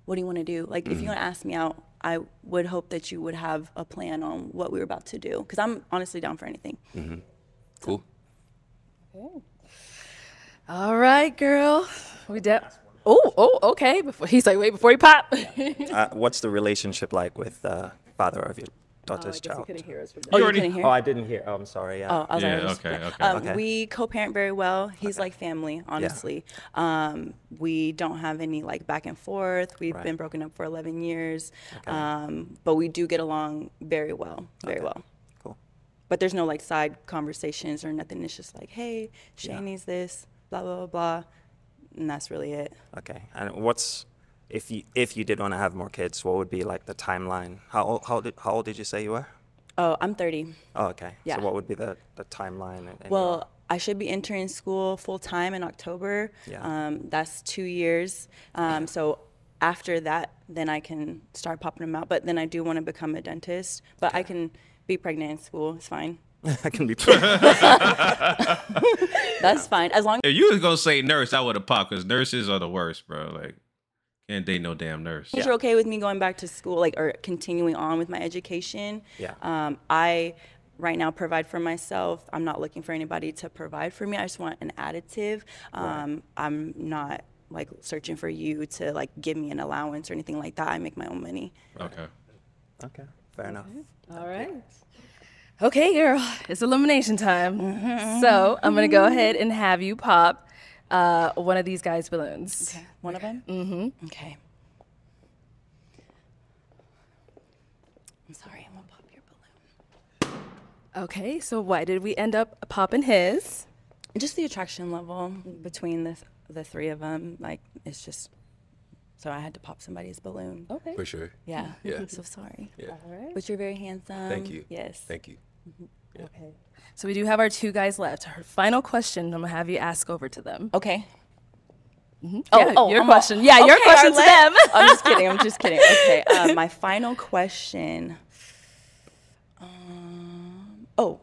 what do you want to do?" Like, if you Mhm. want to ask me out, I would hope that you would have a plan on what we were about to do, because I'm honestly down for anything. Mm-hmm. Cool. All right, girl. We de- Oh, oh, okay. Before he's like, wait, before he pop. uh, what's the relationship like with the father of your daughter's guess he child? couldn't hear us from Oh, you couldn't hear? Oh, I didn't hear. Oh, I'm sorry. Yeah. Oh, I was Yeah, like, okay, okay. Um, Okay. We co-parent very well. He's like family, honestly. Um, we don't have any like back and forth. We've Right. been broken up for 11 years, um, but we do get along very well, very well. Cool. But there's no like side conversations or nothing. It's just like, hey, Shane Yeah. needs this, blah blah blah blah, and that's really it. Okay. And what's if you if you did want to have more kids, what would be like the timeline? How old how did how old did you say you were? Oh, I'm 30. Oh, okay. Yeah. So what would be the the timeline? and- and Well, I should be entering school full time in October. Yeah. Um, that's two years. Um, so after that, then I can start popping them out. But then I do want to become a dentist. But I can be pregnant in school. It's fine. I can be. That's fine. As long If you was gonna say nurse, I would have popped because nurses are the worst, bro. Like, can't date no damn nurse. as you're okay with me going back to school, like or continuing on with my education. Yeah. Um, I right now provide for myself. I'm not looking for anybody to provide for me. I just want an additive. Um, I'm not like searching for you to like give me an allowance or anything like that. I make my own money. Okay. Okay. Fair enough. All right. Okay, girl, it's elimination time. So I'm gonna go ahead and have you pop uh, one of these guys' balloons. Okay, one of them. Mm-hmm. Okay. I'm sorry, I'm gonna pop your balloon. Okay, so why did we end up popping his? Just the attraction level between the the three of them, like it's just. So I had to pop somebody's balloon. Okay. For sure. Yeah. Yeah. I'm so sorry. Yeah. All right. But you're very handsome. Thank you. Yes. Thank you. Okay. So we do have our two guys left. Her final question, I'm gonna have you ask over to them. Okay. Mhm. Oh, Yeah, oh, your I'm question. all- Yeah, your question to them. I'm just kidding. I'm just kidding. Okay. Uh, my final question. Um, oh,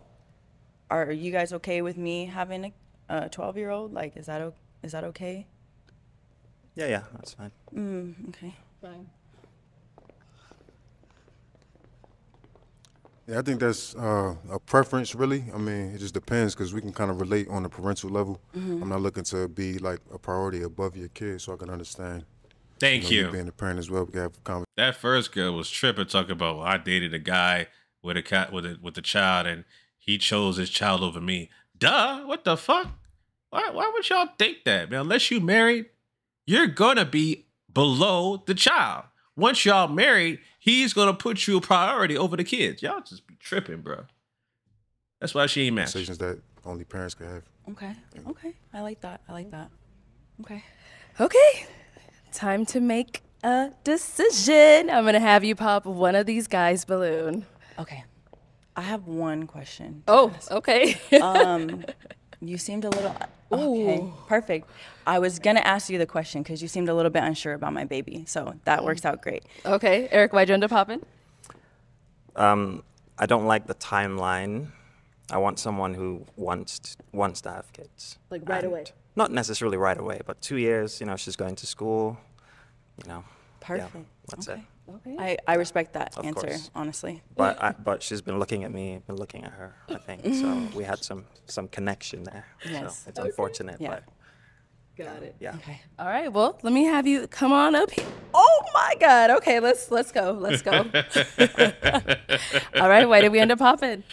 are you guys okay with me having a 12 year old? Like, is that o- is that okay? Yeah, yeah, that's fine. Mm, okay. Fine. Yeah, I think that's uh, a preference, really. I mean, it just depends because we can kind of relate on a parental level. Mhm. I'm not looking to be like a priority above your kid, so I can understand. Thank know, you. being a parent as well, we can have a conversation. That first girl was tripping, talking about well, I dated a guy with a cat with a with a child, and he chose his child over me. Duh, what the fuck? Why why would y'all think that, man? Unless you married, you're gonna be below the child. Once y'all married, he's gonna put you a priority over the kids. Y'all just be tripping, bro. That's why she ain't matched. Decisions that only parents can have. Okay. Okay. I like that. I like that. Okay. Okay, time to make a decision. I'm gonna have you pop one of these guys' balloon. Okay. I have one question. Oh, okay. um, you seemed a little. Okay, Ooh. perfect. I was gonna ask you the question because you seemed a little bit unsure about my baby, so that works out great. Okay, Eric, why'd you end up popping? Um, I don't like the timeline. I want someone who wants to, wants to have kids. Like right away. Not necessarily right away, but two years. You know, she's going to school. You know. yeah, Perfect. that's okay. it. Okay. I, I respect that Of answer, course. honestly. But I, but she's been looking at me, been looking at her. I think so. We had some some connection there. Yes. So it's unfortunate, Yeah. but Got it. yeah. Okay. All right. Well, let me have you come on up here. Oh my God. Okay, let's let's go. Let's go. All right. Why did we end up popping?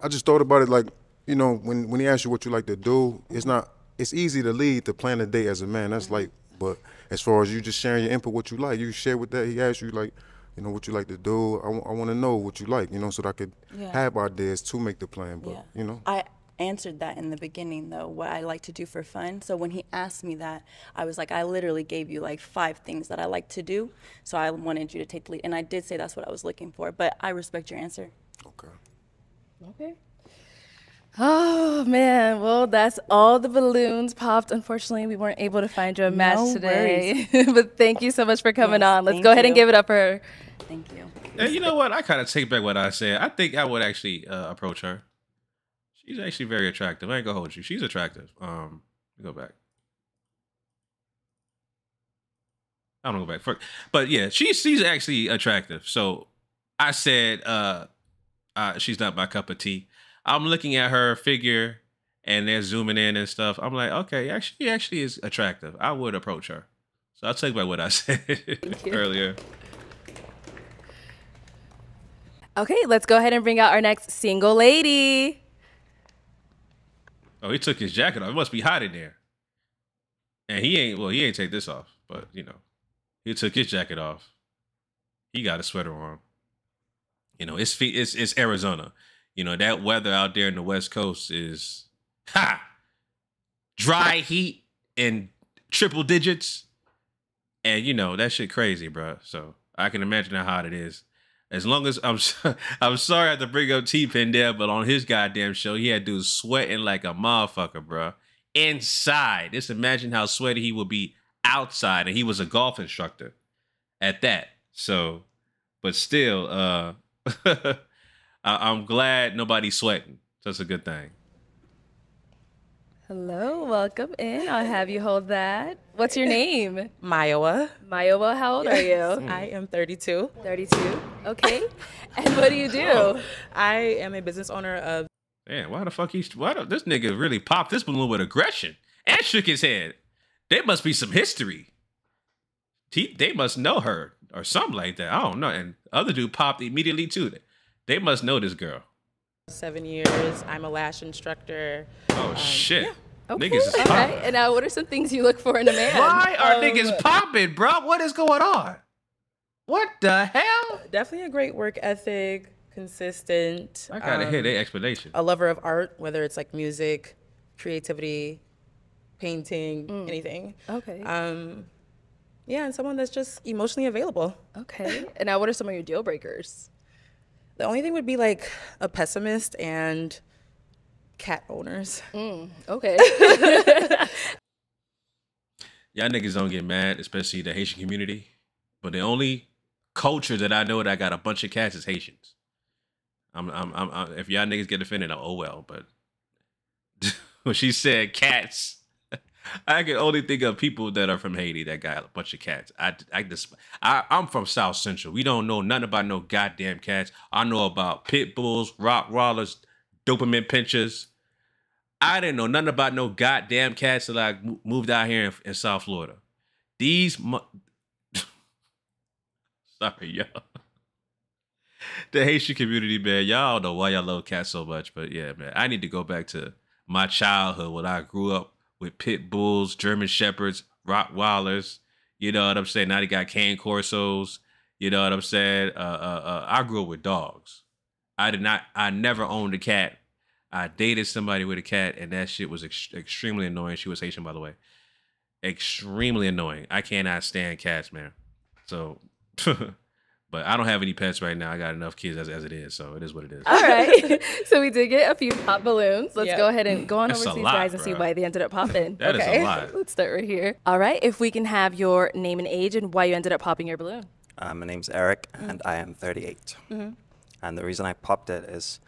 I just thought about it like, you know, when when he asks you what you like to do, it's not. It's easy to lead to plan a date as a man. That's like, but as far as you just sharing your input, what you like, you share with that. He asked you like, you know, what you like to do. I, want to know what you like, you know, so that I could Yeah. have ideas to make the plan. But Yeah. you know, I answered that in the beginning though, what I like to do for fun. So when he asked me that, I was like, I literally gave you like five things that I like to do. So I wanted you to take the lead. And I did say that's what I was looking for, but I respect your answer. okay. Okay. Oh man, well that's all the balloons popped. Unfortunately, we weren't able to find you a match No today. but thank you so much for coming Yes, on. Let's go ahead and give it up for her. Thank you. And you know what? I kind of take back what I said. I think I would actually uh, approach her. She's actually very attractive. I ain't gonna hold you. She's attractive. Um, go back. I don't go back. For, but yeah, she's she's actually attractive. So I said, uh, uh, she's not my cup of tea. I'm looking at her figure, and they're zooming in and stuff. I'm like, okay, actually, she actually is attractive. I would approach her. So I'll take back what I said earlier. Okay, let's go ahead and bring out our next single lady. Oh, he took his jacket off. It must be hot in there. And he ain't well, he ain't take this off, but you know, he took his jacket off. He got a sweater on. You know, it's it's it's Arizona. You know, that weather out there in the West Coast is ha dry heat and triple digits. And you know, that shit crazy, bro. So I can imagine how hot it is. As long as I'm, I'm sorry I have to bring up T Pin there, but on his goddamn show, he had dudes sweating like a motherfucker, bro. Inside, just imagine how sweaty he would be outside, and he was a golf instructor at that. So, but still, uh, I- I'm glad nobody's sweating. That's a good thing. Hello, welcome in. I'll have you hold that. What's your name? Mayowa. Mayowa, how old are you? I am 32. 32. Okay. and what do you do? Oh, I am a business owner of Man, why the fuck he? Why the, this nigga really popped this balloon with aggression and shook his head? There must be some history. He, they must know her or something like that. I don't know. And other dude popped immediately too. They must know this girl. seven years. I'm a lash instructor. Oh shit. Okay. Niggas is All popping. right. And now, what are some things you look for in a man? Why are Um, niggas popping, bro? What is going on? What the hell? Definitely a great work ethic. consistent. I gotta hear um, their explanation. A lover of art, whether it's like music, creativity, painting, anything. Okay. Um, yeah, and someone that's just emotionally available. Okay. And now, what are some of your deal breakers? The only thing would be like a pessimist and cat owners. Mm, okay. Y'all niggas don't get mad, especially the Haitian community. But the only culture that I know that I got a bunch of cats is Haitians. I'm, I'm, I'm, I'm if y'all niggas get offended, oh well. But when she said cats, I can only think of people that are from Haiti that got a bunch of cats. I, I just, I, I'm from South Central. We don't know nothing about no goddamn cats. I know about pit bulls, rock rollers, Doberman pinschers. I didn't know nothing about no goddamn cats till I moved out here in, in South Florida. These, sorry y'all, the Haitian community, man, y'all know why y'all love cats so much, but yeah, man, I need to go back to my childhood when I grew up with pit bulls, German shepherds, Rottweilers. You know what I'm saying? Now they got cane corsos. You know what I'm saying? Uh, uh, uh, I grew up with dogs. I did not. I never owned a cat. I dated somebody with a cat, and that shit was ex- extremely annoying. She was Haitian, by the way. Extremely annoying. I cannot stand cats, man. So, but I don't have any pets right now. I got enough kids as, as it is, so it is what it is. All right. so we did get a few pop balloons. Let's Yep. go ahead and go on That's over to these lot, guys and see why they ended up popping. That is a okay. lot. Let's start right here. All right. If we can have your name and age and why you ended up popping your balloon. Uh, my name's Eric, and I am 38. Mhm. And the reason I popped it is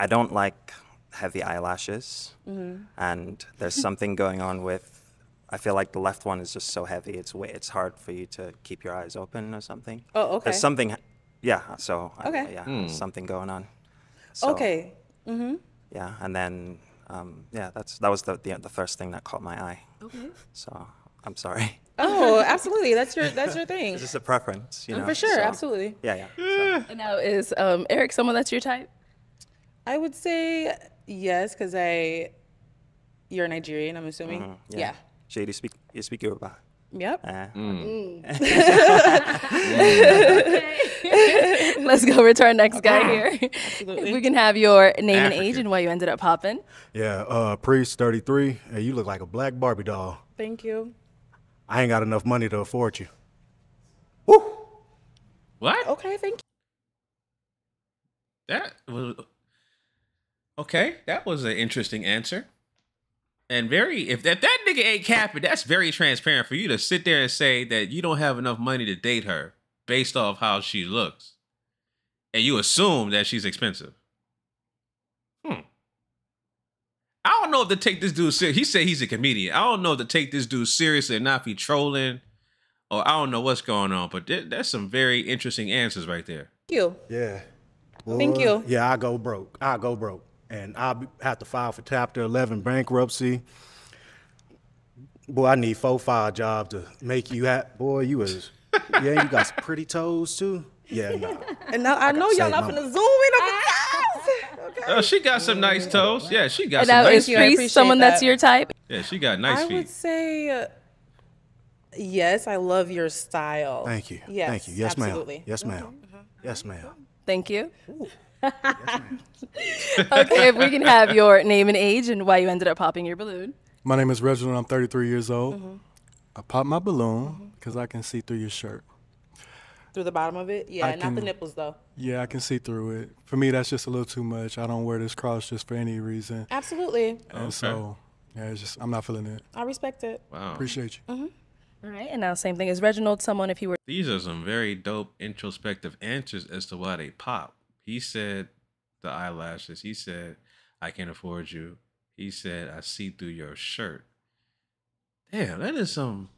I don't like heavy eyelashes, Mhm. and there's something going on with. I feel like the left one is just so heavy. It's way, it's hard for you to keep your eyes open or something. Oh, okay. There's something, yeah. So I- Okay. yeah, Hmm. there's something going on. So, okay. Mm-hmm. Yeah, and then um, yeah, that's that was the, the the first thing that caught my eye. Okay. So I'm sorry. Oh, absolutely. That's your that's your thing. It's just a preference, you Uh, know. for sure, so- absolutely. Yeah, yeah. And now is um, Eric someone that's your type? I would say yes, because I you're Nigerian, I'm assuming. Mhm, Yeah. Jay, do you speak you speak your Yoruba? Yep. Uh, Mm. Let's go over to our next guy here. Absolutely. If we can have your name and age and why you ended up popping. Yeah, uh, Priest, 33. Hey, you look like a black Barbie doll. Thank you. I ain't got enough money to afford you. What? Okay, thank you. That was okay. That was an interesting answer, and very. If that that nigga ain't capping, that's very transparent for you to sit there and say that you don't have enough money to date her based off how she looks, and you assume that she's expensive. Hmm. I don't know if to take this dude serious. He said he's a comedian. I don't know if to take this dude seriously or not. be trolling, or I don't know what's going on. But there, that's some very interesting answers right there. Thank you. Yeah. Thank you. Yeah, I go broke. I go broke, and I have to file for Chapter 11 bankruptcy. Boy, I need four, five jobs to make you happy. Boy, you is. Yeah, you got some pretty toes too. Yeah, nah. And now I know y'all save not my gonna zoom in on the Oh, she got some nice toes. Yeah, she got And some now nice is feet. I Priest appreciate someone that's your type? Yeah, she got nice I feet. would say uh, yes. I love your style. Thank you. Yes, Thank you. Yes, ma'am. Yes, ma'am. Yes, ma'am. Thank you. okay, if we can have your name and age and why you ended up popping your balloon. My name is Reginald. I'm 33 years old. Mm-hmm. I popped my balloon because I can see through your shirt. Through the bottom of it, yeah, I not the nipples though. Yeah, I can see through it. For me, that's just a little too much. I don't wear this cross just for any reason. Absolutely. And so, yeah, it's just I'm not feeling it. I respect it. Wow. Appreciate you. Mm-hmm. All right, and now same thing as Reginald, someone if you were These are some very dope introspective answers as to why they pop. He said the eyelashes. He said, I can't afford you. He said, I see through your shirt. Damn, that is some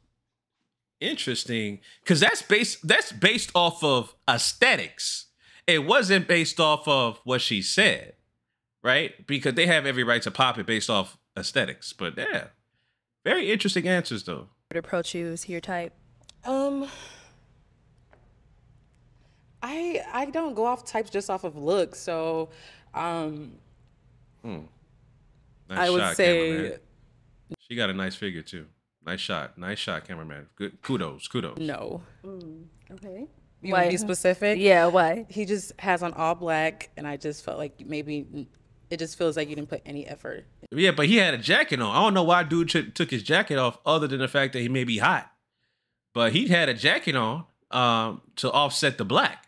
interesting because that's based that's based off of aesthetics. It wasn't based off of what she said, right? Because they have every right to pop it based off aesthetics. But yeah, very interesting answers though. to approach you, is he your type? Um, I I don't go off types just off of looks. So, um, Hmm. I would say- cameraman. she got a nice figure too. Nice shot, nice shot, cameraman. Good, kudos, kudos. no. Okay. You want Why? to be specific? Yeah, why? He just has on all black, and I just felt like he just has on all black, and I just felt like maybe it just feels like you didn't put any effort. Yeah, but he had a jacket on. I don't know why dude ch- took his jacket off, other than the fact that he may be hot. But he had a jacket on um, to offset the black.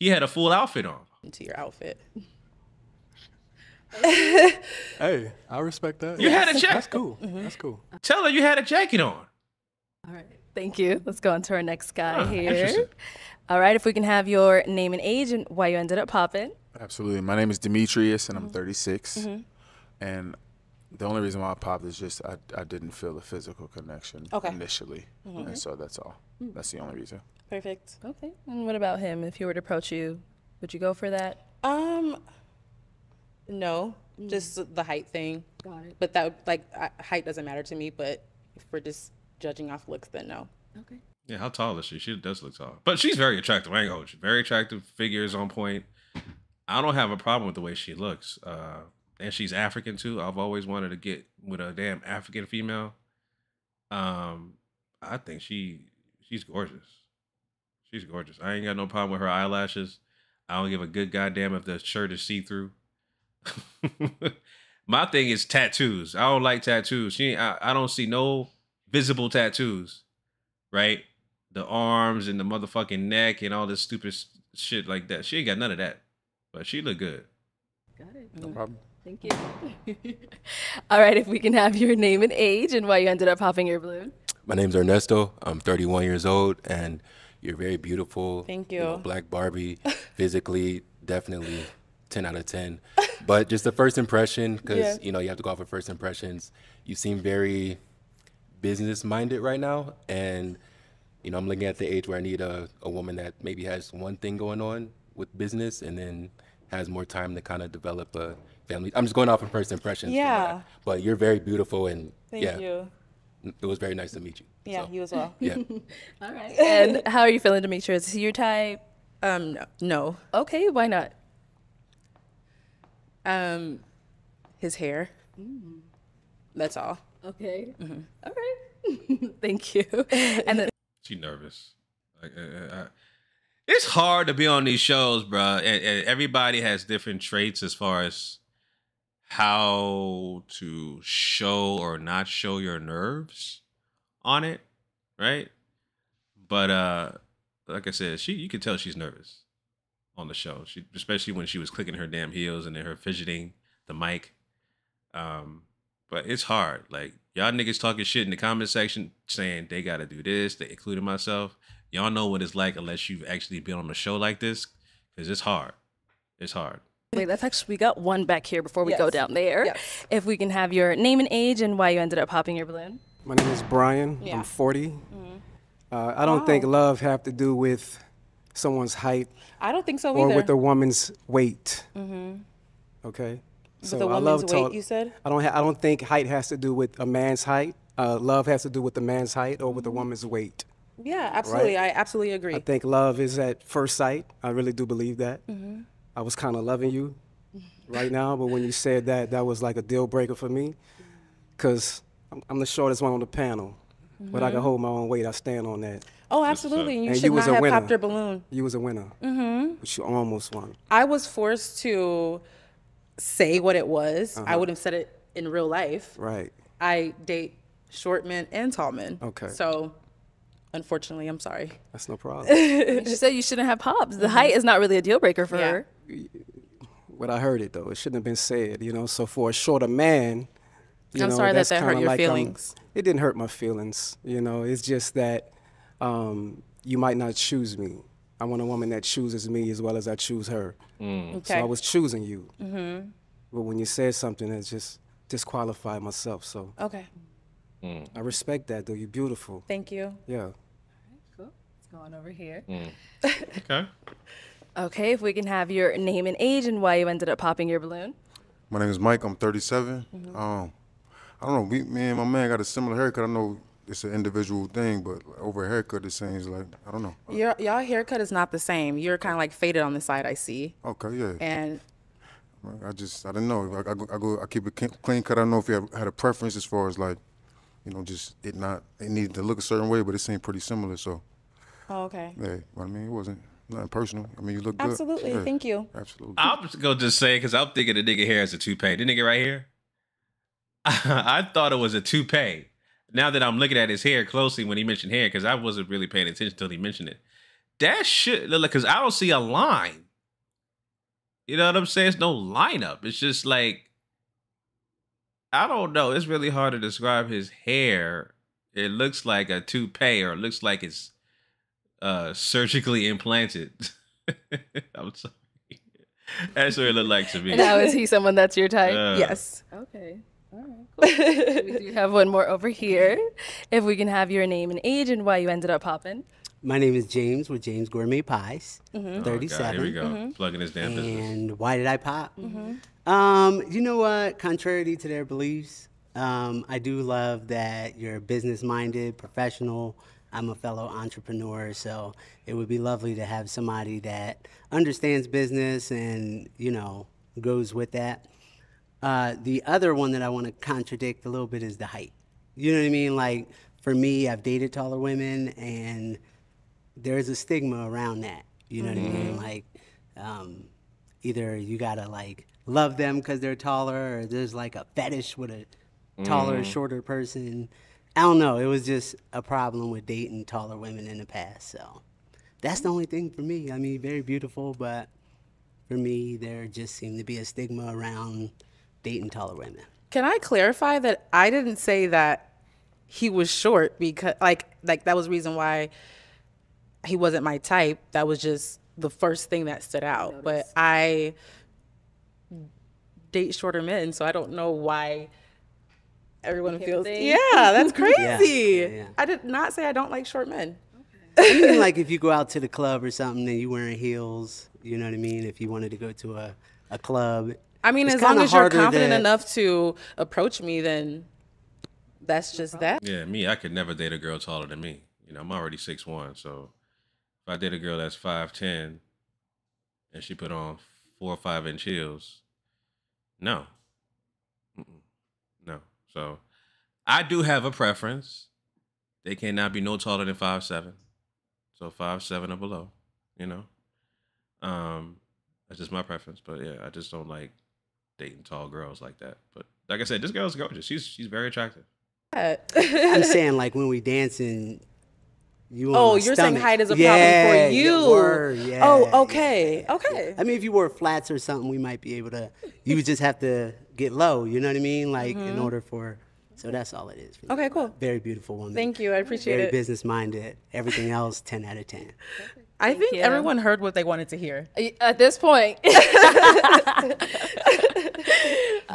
He had a full outfit on. Into your outfit. Hey, I respect that. You had a jacket. That's cool. That's cool. Tell her you had a jacket on. All right. Thank you. Let's go on to our next guy Ah, here. All right. If we can have your name and age and why you ended up popping. Absolutely. My name is Demetrius, and Mm-hmm. I'm 36. And the only reason why I popped is just I, I didn't feel a physical connection Okay. initially, Mhm. and so that's all. Mm. That's the only reason. Perfect. Okay. And what about him? If he were to approach you, would you go for that? Um, no, just the height thing. Got it. But that like I, height doesn't matter to me. But if we're just judging off looks, then no. Okay. Yeah, how tall is she? She does look tall, but she's very attractive. I ain't gonna hold you. Very attractive, figures on point. I don't have a problem with the way she looks, uh, and she's African too. I've always wanted to get with a damn African female. Um, I think she she's gorgeous. She's gorgeous. I ain't got no problem with her eyelashes. I don't give a good goddamn if the shirt is see through. My thing is tattoos. I don't like tattoos. She, I, I don't see no visible tattoos, right? The arms and the motherfucking neck and all this stupid shit like that. She ain't got none of that, but she look good. Got it. No problem. Thank you. All right. If we can have your name and age and why you ended up popping your balloon. My name's Ernesto. I'm 31 years old, and you're very beautiful. Thank know, you. Black Barbie, physically, definitely 10 out of 10. But just the first impression, because Yeah. you know you have to go off of first impressions. You seem very business minded right now, and you know I'm looking at the age where I need a, a woman that maybe has one thing going on with business, and then has more time to kind of develop a family. I'm just going off of first impressions. Yeah. But you're very beautiful, and Thank yeah, you. it was very nice to meet you. Yeah, So, you as well. Yeah. All right. And how are you feeling, Demetrius? Is he your type? Um, no. no. Okay. Why not? Um, his hair. That's all. Okay. Mm-hmm. All right. Thank you. And then She nervous. Like, uh, uh, it's hard to be on these shows, bro. And, and everybody has different traits as far as how to show or not show your nerves on it, right? But uh, like I said, she you can tell she's nervous on the show. She especially when she was clicking her damn heels and then her fidgeting the mic. Um, but it's hard. Like y'all niggas talking shit in the comment section saying they gotta do this, they including myself. Y'all know what it's like unless you've actually been on a show like this, because it's hard. It's hard. Wait, that's actually we got one back here before we go down there. Yes. If we can have your name and age and why you ended up popping your balloon. My name is Brian. Yeah. I'm 40. Uh, I don't think love have to do with someone's height I don't think so or either. with a woman's weight. Mhm. Okay. With a woman's weight, you said? I don't. Ha- I don't think height has to do with a man's height. Uh, love has to do with the man's height or with Mm-hmm. a woman's weight. Yeah, absolutely. Right. I absolutely agree. I think love is at first sight. I really do believe that. Mhm. I was kind of loving you right now, but when you said that, that was like a deal breaker for me, because I'm, I'm the shortest one on the panel, but I can Mhm. hold my own weight. I stand on that. Oh, absolutely. And you And should you was not a have winner. popped your balloon. You was a winner, Mm-hmm. but you almost won. I was forced to say what it was. I Uh-huh. would have said it in real life. Right. I date short men and tall men. Okay. So, unfortunately, I'm sorry. That's no problem. she said you shouldn't have pops. The height is not really a deal breaker for Yeah. her. But I heard it though. It shouldn't have been said, you know. So for a shorter man, you I'm know, sorry that that's that hurt kinda your like, um, feelings. it didn't hurt my feelings, you know. It's just that um, you might not choose me. I want a woman that chooses me as well as I choose her. So Okay. I was choosing you. Mm-hmm. But when you said something, it just disqualified myself. So Okay. I respect that though. You're beautiful. Thank you. Yeah. Cool. Let's go on over here. Okay. Okay, if we can have your name and age and why you ended up popping your balloon. My name is Mike. I'm 37. Mm-hmm. Um, I don't know. We, me and my man got a similar haircut. I know it's an individual thing, but over a haircut, it seems like I don't know. Your y'all haircut is not the same. You're kind of like faded on the side. I see. Okay, yeah. And I just I didn't know. I, I, go, I go. I keep it clean- clean cut. I don't know if you have, had a preference as far as like, you know, just it not it needed to look a certain way, but it seemed pretty similar. So Oh, okay. Hey, I mean, it wasn't nothing personal. I mean, you look good. Absolutely. Yeah, Thank you. Absolutely. I'm just gonna just say because I'm thinking the nigga hair is a toupee. The nigga right here, I thought it was a toupee. Now that I'm looking at his hair closely when he mentioned hair, because I wasn't really paying attention until he mentioned it. That shit, look, because I don't see a line. You know what I'm saying? It's no lineup. It's just like I don't know. It's really hard to describe his hair. It looks like a toupee, or it looks like it's uh surgically implanted. I'm sorry. That's what it looked like to me. Now is he someone that's your type? Uh, yes. Okay. All right. Cool. we do have one more over here. If we can have your name and age and why you ended up popping. My name is James with James Gourmet Pies. Mhm. Oh, 37. God, here we go. Plugging his damn business. And why did I pop? Mm-hmm. Um, you know what? Contrary to their beliefs, um, I do love that you're business minded, professional. I'm a fellow entrepreneur, so it would be lovely to have somebody that understands business and, you know, goes with that. Uh, the other one that I want to contradict a little bit is the height. You know what I mean? Like, for me, I've dated taller women, and there's a stigma around that. You know what I mean? Mhm. Like, um, either you gotta like love them because they're taller, or there's like a fetish with a taller, Mhm. shorter person. I don't know. It was just a problem with dating taller women in the past. So that's the only thing for me. I mean, very beautiful, but for me, there just seemed to be a stigma around dating taller women. Can I clarify that I didn't say that he was short because like like that was the reason why he wasn't my type. That was just the first thing that stood out. But I date shorter men, so I don't know why everyone feels thing. Yeah, that's Yeah, crazy. yeah. I did not say I don't like short men. I mean, like if you go out to the club or something and you wearing heels, you know what I mean? If you wanted to go to a, a club. I mean, it's as long as you're confident to- enough to approach me, then that's just that. Yeah, me, I could never date a girl taller than me. You know, I'm already six one, so if I date a girl that's five ten and she put on four or five inch heels, no. So I do have a preference. They cannot be no taller than five seven. So five seven or below, you know. Um that's just my preference. But yeah, I just don't like dating tall girls like that. But like I said, this girl's gorgeous. She's she's very attractive. I'm saying like when we dancing, you. Oh, you're saying height is a problem for you. yeah, Oh, okay, okay. I mean, if you wore flats or something, we might be able to. You would just have to get low. You know what I mean? Like in Mhm. order for. So that's all it is. Okay, cool. Very beautiful woman. Thank you. I appreciate Very it. Very business minded. Everything else, ten out of ten. I think you. everyone heard what they wanted to hear. At this point.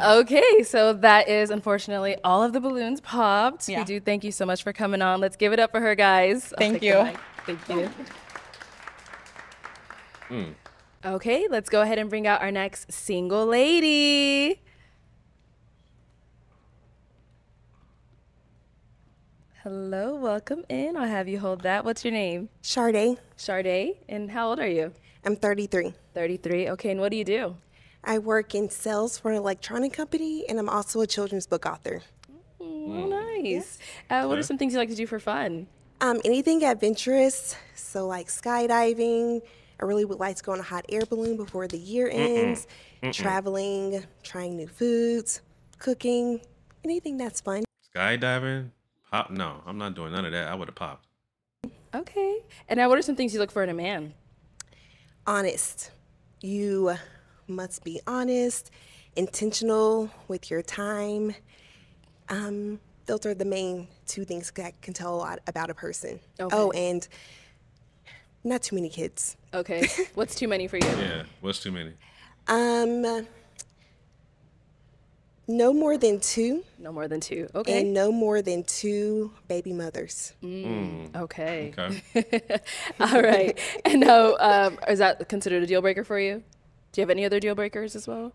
okay, so that is unfortunately all of the balloons popped. Yeah. We do thank you so much for coming on. Let's give it up for her, guys. Thank you. Thank you. Mm. Okay, let's go ahead and bring out our next single lady. Hello, welcome in. I'll have you hold that. What's your name? Sade. Sade. And how old are you? I'm 33. 33. Okay, and what do you do? I work in sales for an electronic company, and I'm also a children's book author. Oh, nice. Uh, what are some things you like to do for fun? Um, anything adventurous, so like skydiving. I really would like to go on a hot air balloon before the year ends. Mm-mm. Traveling, trying new foods, cooking, anything that's fun. Skydiving? Pop? No, I'm not doing none of that. I would have popped. Okay. And now, what are some things you look for in a man? Honest. You must be honest, intentional with your time. Um, those are the main two things that can tell a lot about a person. Okay. Oh, and not too many kids. Okay. What's too many for you? Yeah. What's too many? Um, no more than two. No more than two. Okay. And no more than two baby mothers. Mm, okay. Okay. All right. And now, um, is that considered a deal breaker for you? Do you have any other deal breakers as well?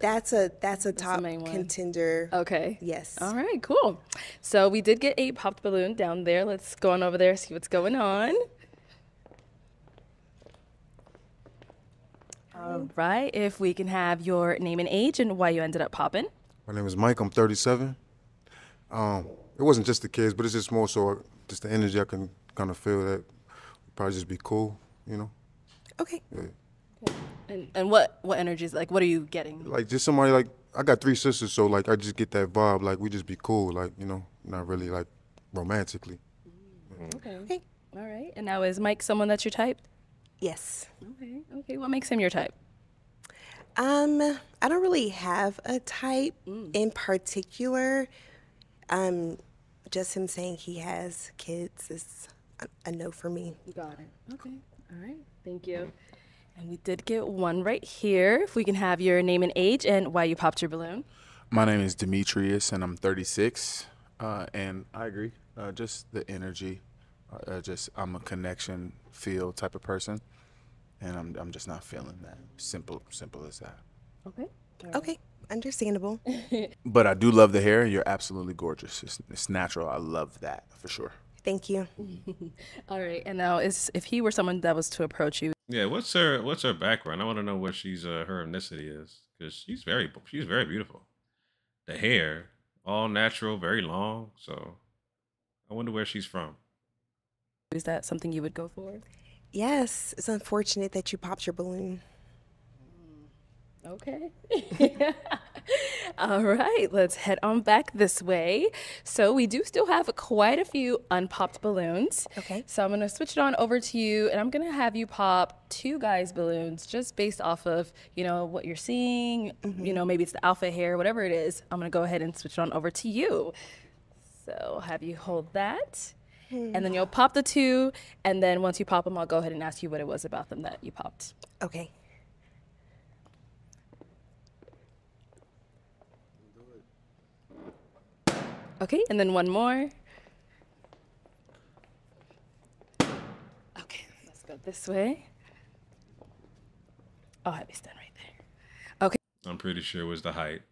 That's a that's a the top main contender. Okay. Yes. All right, cool. So we did get a popped balloon down there. Let's go on over there, see what's going on. All right, if we can have your name and age and why you ended up popping. My name is Mike. I'm 37. Um, it wasn't just the kids, but it's just more so just the energy I can kind of feel that probably just be cool, you know. Okay. Yeah. And, and what what energies like what are you getting? Like just somebody like I got three sisters, so like I just get that vibe. Like we just be cool, like you know, not really like romantically. Okay. Okay. All right. And now is Mike someone that's your type? Yes. Okay. Okay. What makes him your type? Um, I don't really have a type Mm. in particular. Um, just him saying he has kids is a, a no for me. Got it. Okay. All right. Thank you. And we did get one right here. If we can have your name and age and why you popped your balloon. My name is Demetrius, and I'm 36. Uh, and I agree. Uh, just the energy. Uh, just I'm a connection feel type of person, and I'm I'm just not feeling that. Simple, simple as that. Okay. Okay. Understandable. But I do love the hair. You're absolutely gorgeous. It's, it's natural. I love that for sure. Thank you. All right. And now is if he were someone that was to approach you, Yeah, what's her what's her background? I want to know what she's uh, her ethnicity is because she's very she's very beautiful. The hair, all natural, very long. So, I wonder where she's from. Is that something you would go for? Yes, it's unfortunate that you popped your balloon. Mm. Okay. All right, let's head on back this way. So we do still have quite a few unpopped balloons. Okay. So I'm gonna switch it on over to you, and I'm gonna have you pop two guys' balloons just based off of you know what you're seeing. Mm-hmm. You know, maybe it's the alpha hair, whatever it is. I'm gonna go ahead and switch it on over to you. So have you hold that. And then you'll pop the two, and then once you pop them, I'll go ahead and ask you what it was about them that you popped. Okay. Okay, and then one more. Okay, let's go this way. I'll have you stand right there. Okay, I'm pretty sure it was the height.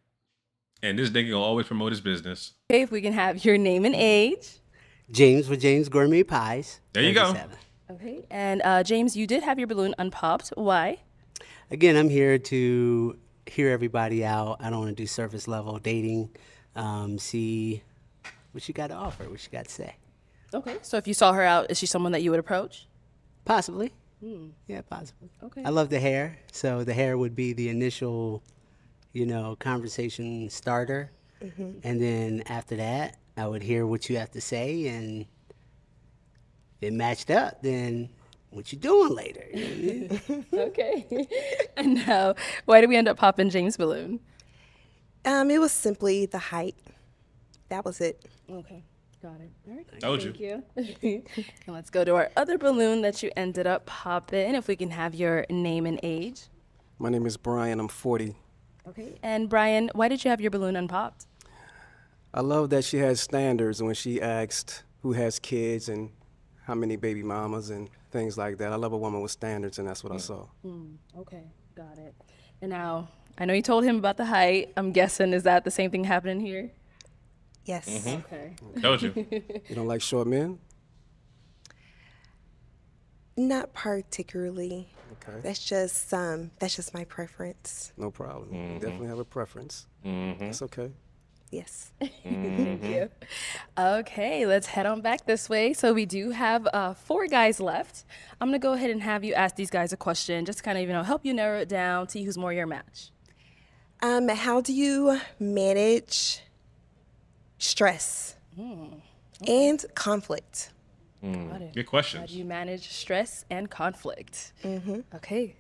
And this nigga will always promote his business. okay, if we can have your name and age. James with James Gourmet Pies. There you go. Okay, and uh, James, you did have your balloon unpopped. Why? Again, I'm here to hear everybody out. I don't want to do surface level dating. Um, see what you got to offer, what you got to say. Okay, so if you saw her out, is she someone that you would approach? Possibly. Hmm. Yeah, possibly. Okay. I love the hair, so the hair would be the initial, you know, conversation starter, Mhm. and then after that, I would hear what you have to say, and if it matched up, then what you doing later? you I mean? okay. and now, why did we end up popping James' balloon? Um, it was simply the height. That was it. Okay. Got it. All right. Told Thank you. and let's go to our other balloon that you ended up popping. If we can have your name and age. My name is Brian. I'm 40. Okay. And Brian, why did you have your balloon unpopped? I love that she has standards when she asked who has kids and how many baby mamas and things like that. I love a woman with standards, and that's what I saw. Hmm. Okay. Got it. And now, I know you told him about the height. I'm guessing, is that the same thing happening here? Yes. Mhm. Okay. Told you. You don't like short men? Not particularly. Okay. That's just um that's just my preference. No problem. You Mhm. definitely have a preference. Mhm. That's okay. Yes. Thank you. Okay, let's head on back this way. So we do have uh, four guys left. I'm gonna go ahead and have you ask these guys a question, just to kind of you know help you narrow it down, see who's more your match. Um, how do you manage stress and conflict? Got it. Good How do you manage stress and conflict? Mm-hmm. Okay.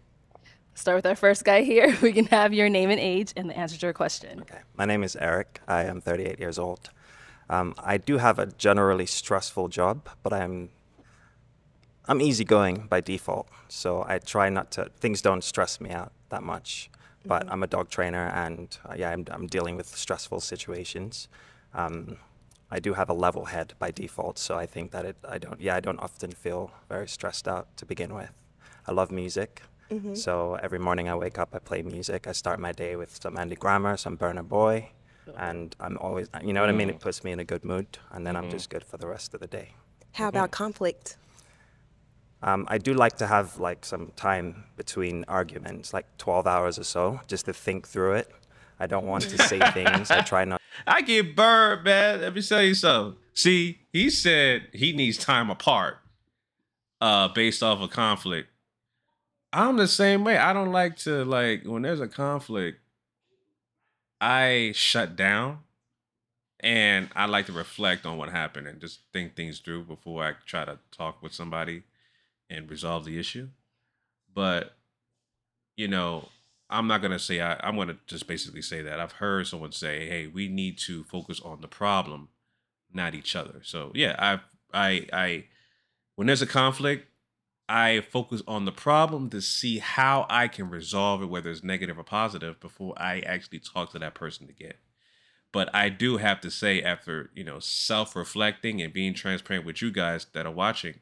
Start with our first guy here. We can have your name and age and the answer to your question. Okay. My name is Eric. I am 38 years old. Um, I do have a generally stressful job, but I'm I'm easygoing by default. So I try not to. Things don't stress me out that much. But Mhm. I'm a dog trainer, and uh, yeah, I'm, I'm dealing with stressful situations. Um, I do have a level head by default, so I think that it. I don't. Yeah, I don't often feel very stressed out to begin with. I love music. Mhm. So every morning I wake up, I play music. I start my day with some Andy Grammer, some Burna Boy, and I'm always, you know what I mean? It puts me in a good mood, and then I'm just good for the rest of the day. How about conflict? Um, I do like to have like some time between arguments, like 12 hours or so, just to think through it. I don't want to say things. I try not. I get burned, man. Let me tell you something. See, he said he needs time apart. uh, based off of conflict. I'm the same way. I don't like to like when there's a conflict. I shut down, and I like to reflect on what happened and just think things through before I try to talk with somebody and resolve the issue. But you know, I'm not gonna say I, I'm gonna just basically say that I've heard someone say, "Hey, we need to focus on the problem, not each other." So yeah, I I I when there's a conflict, I focus on the problem to see how I can resolve it, whether it's negative or positive, before I actually talk to that person again. But I do have to say, after you know, self-reflecting and being transparent with you guys that are watching,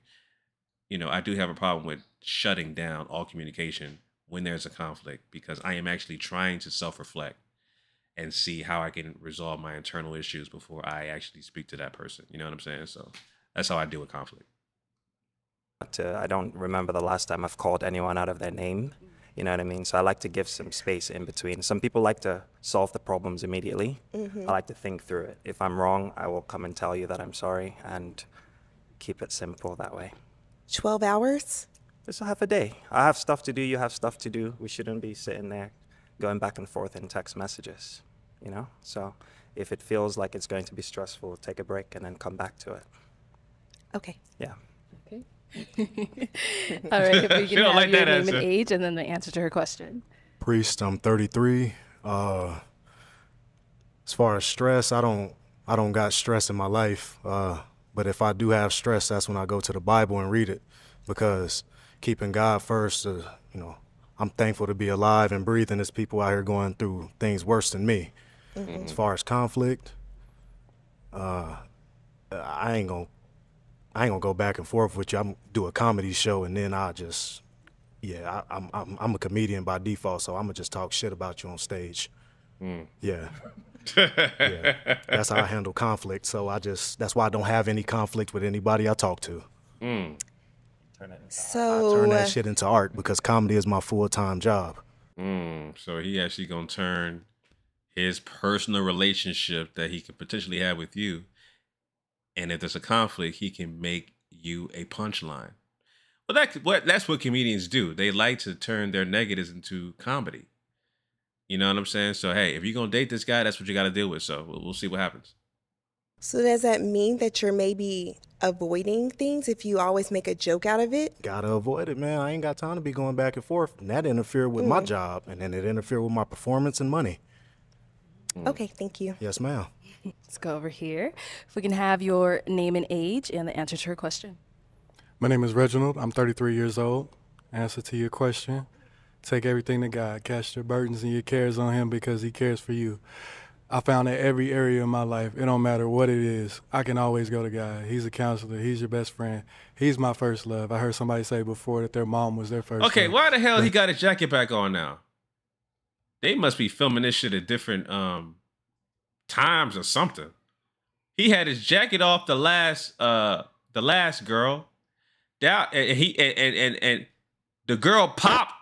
you know, I do have a problem with shutting down all communication when there's a conflict because I am actually trying to self-reflect and see how I can resolve my internal issues before I actually speak to that person. You know what I'm saying? So that's how I deal with conflict. But, I don't remember the last time I've called anyone out of their name. You know what I mean? So I like to give some space in between. Some people like to solve the problems immediately. Mhm. I like to think through it. If I'm wrong, I will come and tell you that I'm sorry and keep it simple that way. 12 hours? It's a half a day. I have stuff to do, you have stuff to do. We shouldn't be sitting there going back and forth in text messages, you know? So if it feels like it's going to be stressful, take a break and then come back to it. Okay. Yeah. All right, if we She can don't have like your that name answer. and age, and then the answer to her question. Priest, I'm 33. Uh, as far as stress, I don't I don't got stress in my life. Uh, but if I do have stress, that's when I go to the Bible and read it, because keeping God first, uh, you know, I'm thankful to be alive and breathing. There's people out here going through things worse than me. Mhm. As far as conflict, uh, I ain't gonna I ain't gonna go back and forth with you. I'm do a comedy show and then I just yeah, I, I'm I'm I'm a comedian by default, so I'm gonna just talk shit about you on stage. Yeah. yeah. That's how I handle conflict. So I just that's why I don't have any conflict with anybody I talk to. So I Turn uh, that shit into art because comedy is my full time job. Mm, so he actually gonna turn his personal relationship that he could potentially have with you, and if there's a conflict, he can make you a punchline. Well, that what that's what comedians do. They like to turn their negatives into comedy. You know what I'm saying? So hey, if you're gonna date this guy, that's what you got to deal with. So we'll, we'll see what happens. So does that mean that you're maybe avoiding things if you always make a joke out of it? Gotta avoid it, man. I ain't got time to be going back and forth. And that interfered with my Mm. job, and then it interfered with my performance and money. Okay, thank you. Yes, ma'am. Let's go over here. If we can have your name and age and the answer to her question. My name is Reginald. I'm 33 years old. Answer to your question take everything to God. Cast your burdens and your cares on Him because He cares for you. I found that every area of my life, it don't matter what it is, I can always go to God. He's a counselor. He's your best friend. He's my first love. I heard somebody say before that their mom was their first. Okay, love. why the hell he got his jacket back on now? They must be filming this shit at different um times or something. He had his jacket off the last uh the last girl. That and he and and and, the girl popped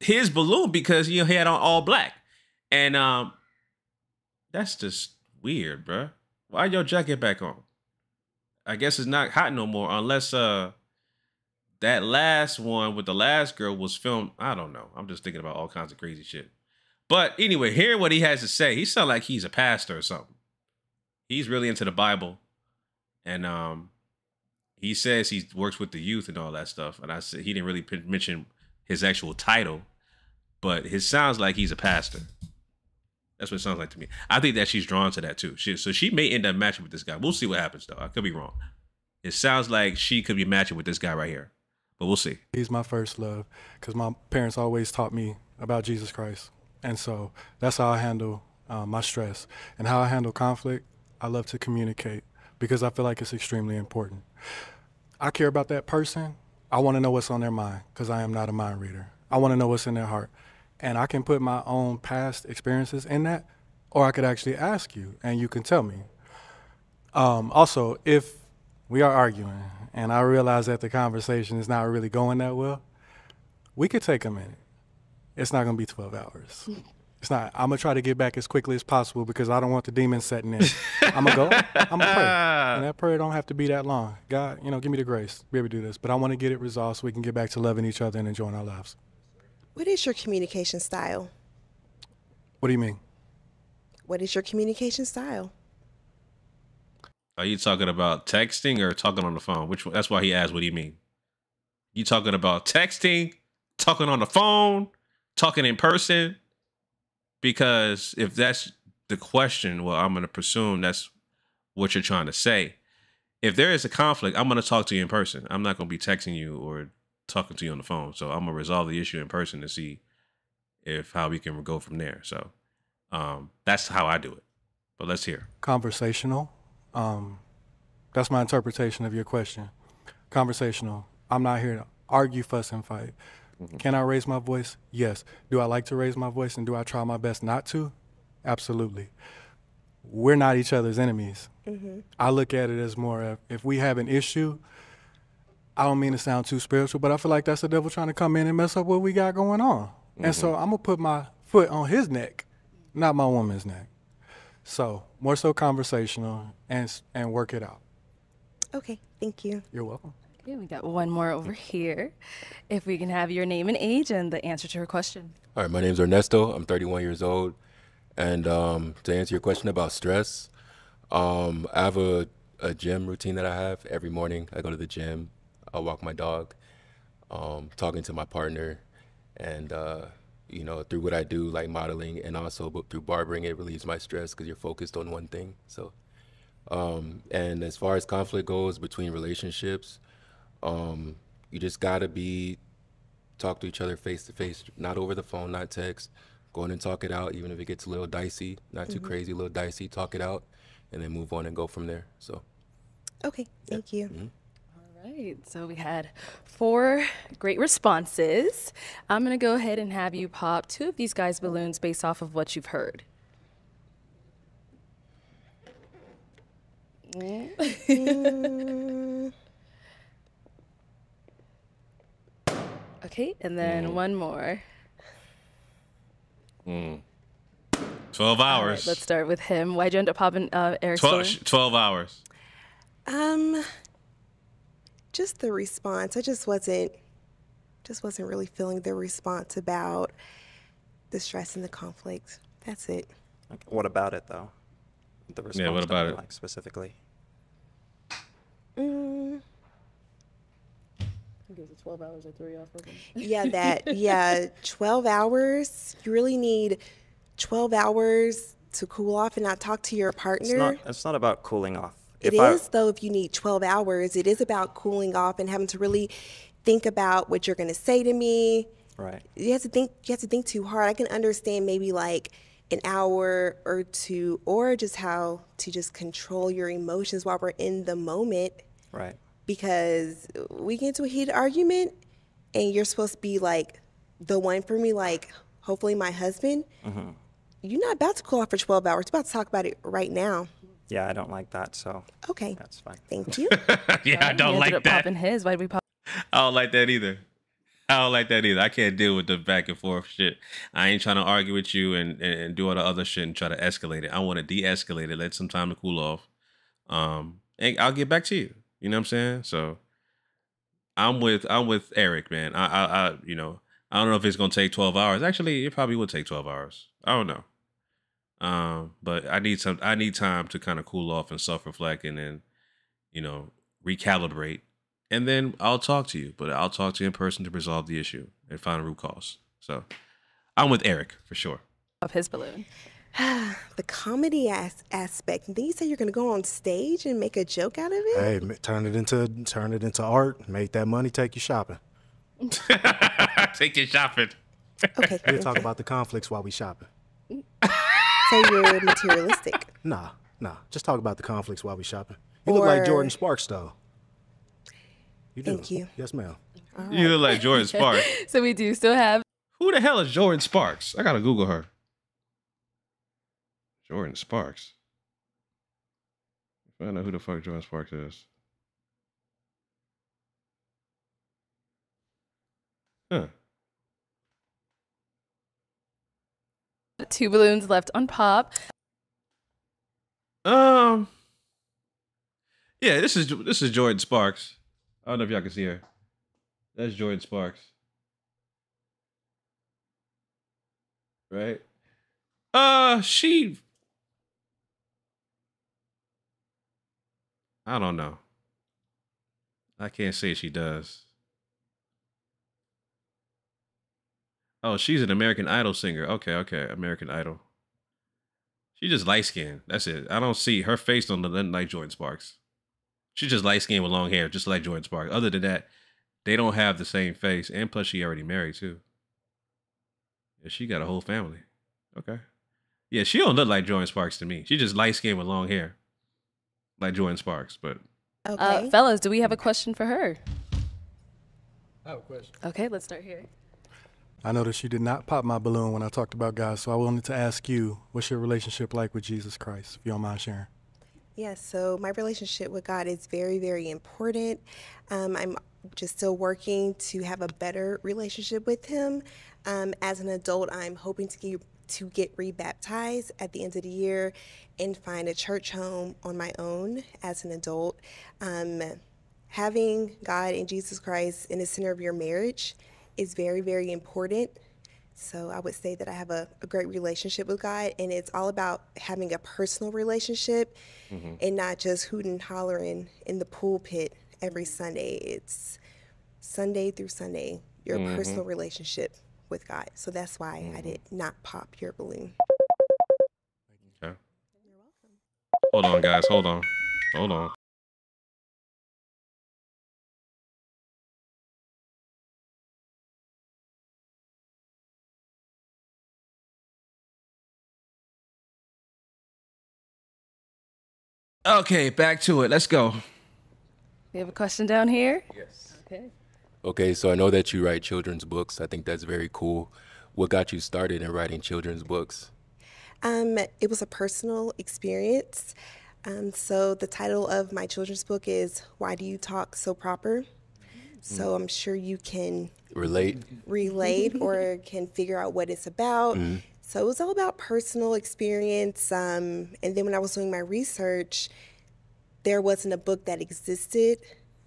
his balloon because you know he had on all black. And um that's just weird, bruh. Why your jacket back on? I guess it's not hot no more unless uh that last one with the last girl was filmed. I don't know. I'm just thinking about all kinds of crazy shit. But anyway, hearing what he has to say, he sounds like he's a pastor or something. He's really into the Bible, and um, he says he works with the youth and all that stuff. And I said he didn't really mention his actual title, but it sounds like he's a pastor. That's what it sounds like to me. I think that she's drawn to that too. She, so she may end up matching with this guy. We'll see what happens though. I could be wrong. It sounds like she could be matching with this guy right here, but we'll see. He's my first love because my parents always taught me about Jesus Christ. And so that's how I handle uh, my stress. And how I handle conflict, I love to communicate because I feel like it's extremely important. I care about that person. I want to know what's on their mind because I am not a mind reader. I want to know what's in their heart. And I can put my own past experiences in that, or I could actually ask you and you can tell me. Um, also, if we are arguing and I realize that the conversation is not really going that well, we could take a minute. It's not going to be 12 hours. It's not. I'm gonna try to get back as quickly as possible because I don't want the demons setting in. I'm gonna go. I'm gonna pray, and that prayer don't have to be that long. God, you know, give me the grace to be able to do this. But I want to get it resolved so we can get back to loving each other and enjoying our lives. What is your communication style? What do you mean? What is your communication style? Are you talking about texting or talking on the phone? Which one? That's why he asked what do you mean. You talking about texting, talking on the phone, talking in person? Because if that's the question, well, I'm going to presume that's what you're trying to say. If there is a conflict, I'm going to talk to you in person. I'm not going to be texting you or talking to you on the phone. So I'm going to resolve the issue in person to see if how we can go from there. So um, that's how I do it. But let's hear. Conversational. Um, that's my interpretation of your question. Conversational. I'm not here to argue, fuss, and fight. Can I raise my voice? Yes. Do I like to raise my voice and do I try my best not to? Absolutely. We're not each other's enemies. Mm-hmm. I look at it as more of if we have an issue, I don't mean to sound too spiritual, but I feel like that's the devil trying to come in and mess up what we got going on. And so I'm gonna put my foot on his neck, not my woman's neck. So more so conversational and and work it out. Okay, thank you. You're welcome. Okay, we got one more over here. If we can have your name and age and the answer to her question. All right, my name is Ernesto. I'm 31 years old. And um, to answer your question about stress, um, I have a, a gym routine that I have. Every morning, I go to the gym, I walk my dog, um, talking to my partner, and, uh, you know, through what I do, like modeling, and also but through barbering, it relieves my stress because you're focused on one thing. So, um, and as far as conflict goes between relationships, um, you just gotta be talk to each other face to face, not over the phone, not text. Go in and talk it out, even if it gets a little dicey, not too Mhm. crazy, a little dicey. Talk it out, and then move on and go from there. So, Okay, thank you. mhm. All right, so we had four great responses. I'm gonna go ahead and have you pop two of these guys' balloons based off of what you've heard. Mm, Okay, and then Mm. one more. Mm. 12 All right, hours. let's start with him. Why'd you end up popping uh, Eric's 12, balloon? 12 hours. Um, just the response. I just wasn't, just wasn't really feeling the response about the stress and the conflict. That's it. Okay, What about it though? The response Yeah, what about it? Like specifically. Mm, I guess it's 12 hours I threw you off. yeah, that. Yeah, twelve hours. You really need twelve hours to cool off and not talk to your partner. It's not. It's not about cooling off. It If I- is, though, if you need 12 hours, it is about cooling off and having to really think about what you're going to say to me. Right. You have to think, you have to think too hard. I can understand maybe like an hour or two, or just how to just control your emotions while we're in the moment Right. Because we get into a heated argument and you're supposed to be like the one for me, like hopefully my husband. hmm You're not about to cool off for 12 hours. You're about to talk about it right now. Yeah, I don't like that. So. Okay. That's fine. Thank you. yeah, I don't like that. popping his. Why'd we pop? I don't like that either. I don't like that either. I can't deal with the back and forth shit. I ain't trying to argue with you and, and, and do all the other shit and try to escalate it. I want to de-escalate it, let some time to cool off. Um, and I'll get back to you. You know what I'm saying? So I'm with I'm with Eric, man. I I, I you know I don't know if it's gonna take 12 hours. Actually, it probably would take 12 hours. I don't know. Um, but I need some I need time to kind of cool off and self-reflect and then, you know, recalibrate. And then I'll talk to you, but I'll talk to you in person to resolve the issue and find root cause. So I'm with Eric for sure. Of his balloon. the comedy as- aspect. And then you say you're going to go on stage and make a joke out of it? Hey, turn it into turn it into art. Make that money. Take you shopping. Take your shopping. Okay. We'll talk about the conflicts while we shopping. So you're materialistic. Nah, nah. Just talk about the conflicts while we shopping. You look like Jordin Sparks, though. You do. Thank you. Yes, ma'am. You look like Jordin Sparks. so we do still have. Who the hell is Jordin Sparks? I gotta Google her. Jordin Sparks. Find know who the fuck Jordin Sparks is. Huh. Two balloons left on pop. Um. Yeah, this is this is Jordin Sparks. I don't know if y'all can see her. That's Jordin Sparks. Right? Uh, she. I don't know. I can't say she does. Oh, she's an American Idol singer. Okay, okay, American Idol. She just light skinned. That's it. I don't see her face don't look nothing like Jordin Sparks. She's just light skinned with long hair, just like Jordin Sparks. Other than that, they don't have the same face. And plus, she already married too. Yeah, she got a whole family. Okay. Yeah, she don't look like Jordin Sparks to me. She just light skinned with long hair, like Jordin Sparks. But Okay. Uh, fellas, do we have a question for her? I have a question. Okay, let's start here. I noticed you did not pop my balloon when I talked about God, so I wanted to ask you, what's your relationship like with Jesus Christ, if you don't mind sharing? Yes, so my relationship with God is very, very important. Um, I'm just still working to have a better relationship with Him. Um, as an adult, I'm hoping to get, to get rebaptized at the end of the year and find a church home on my own as an adult. Um, having God and Jesus Christ in the center of your marriage is very, very important. So I would say that I have a, a great relationship with God, and it's all about having a personal relationship Mhm. and not just hooting and hollering in the pulpit every Sunday. It's Sunday through Sunday, your Mhm. personal relationship with God. So that's why I mm. did not pop your balloon. okay. Hold on, guys. Hold on. Hold on. Okay, back to it. Let's go. We have a question down here. Yes. Okay. Okay, so I know that you write children's books. I think that's very cool. What got you started in writing children's books? Um, it was a personal experience. Um, so the title of my children's book is "Why Do You Talk So Proper?" So I'm sure you can Relate? relate or can figure out what it's about. Mhm. So it was all about personal experience. Um, and then when I was doing my research, there wasn't a book that existed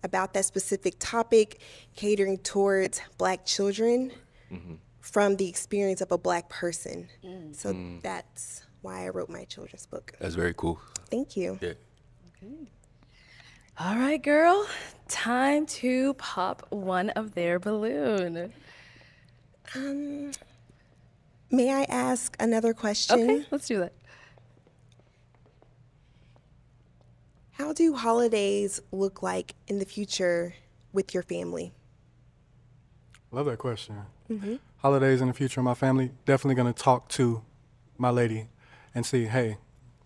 about that specific topic, catering towards Black children from the experience of a Black person. So Mm. that's why I wrote my children's book. That's very cool. Thank you. Yeah. Okay. All right, girl. Time to pop one of their balloon. Um, may I ask another question? Okay, let's do that. How do holidays look like in the future with your family? Love that question. Mhm. Holidays in the future, my family definitely going to talk to my lady and see, hey,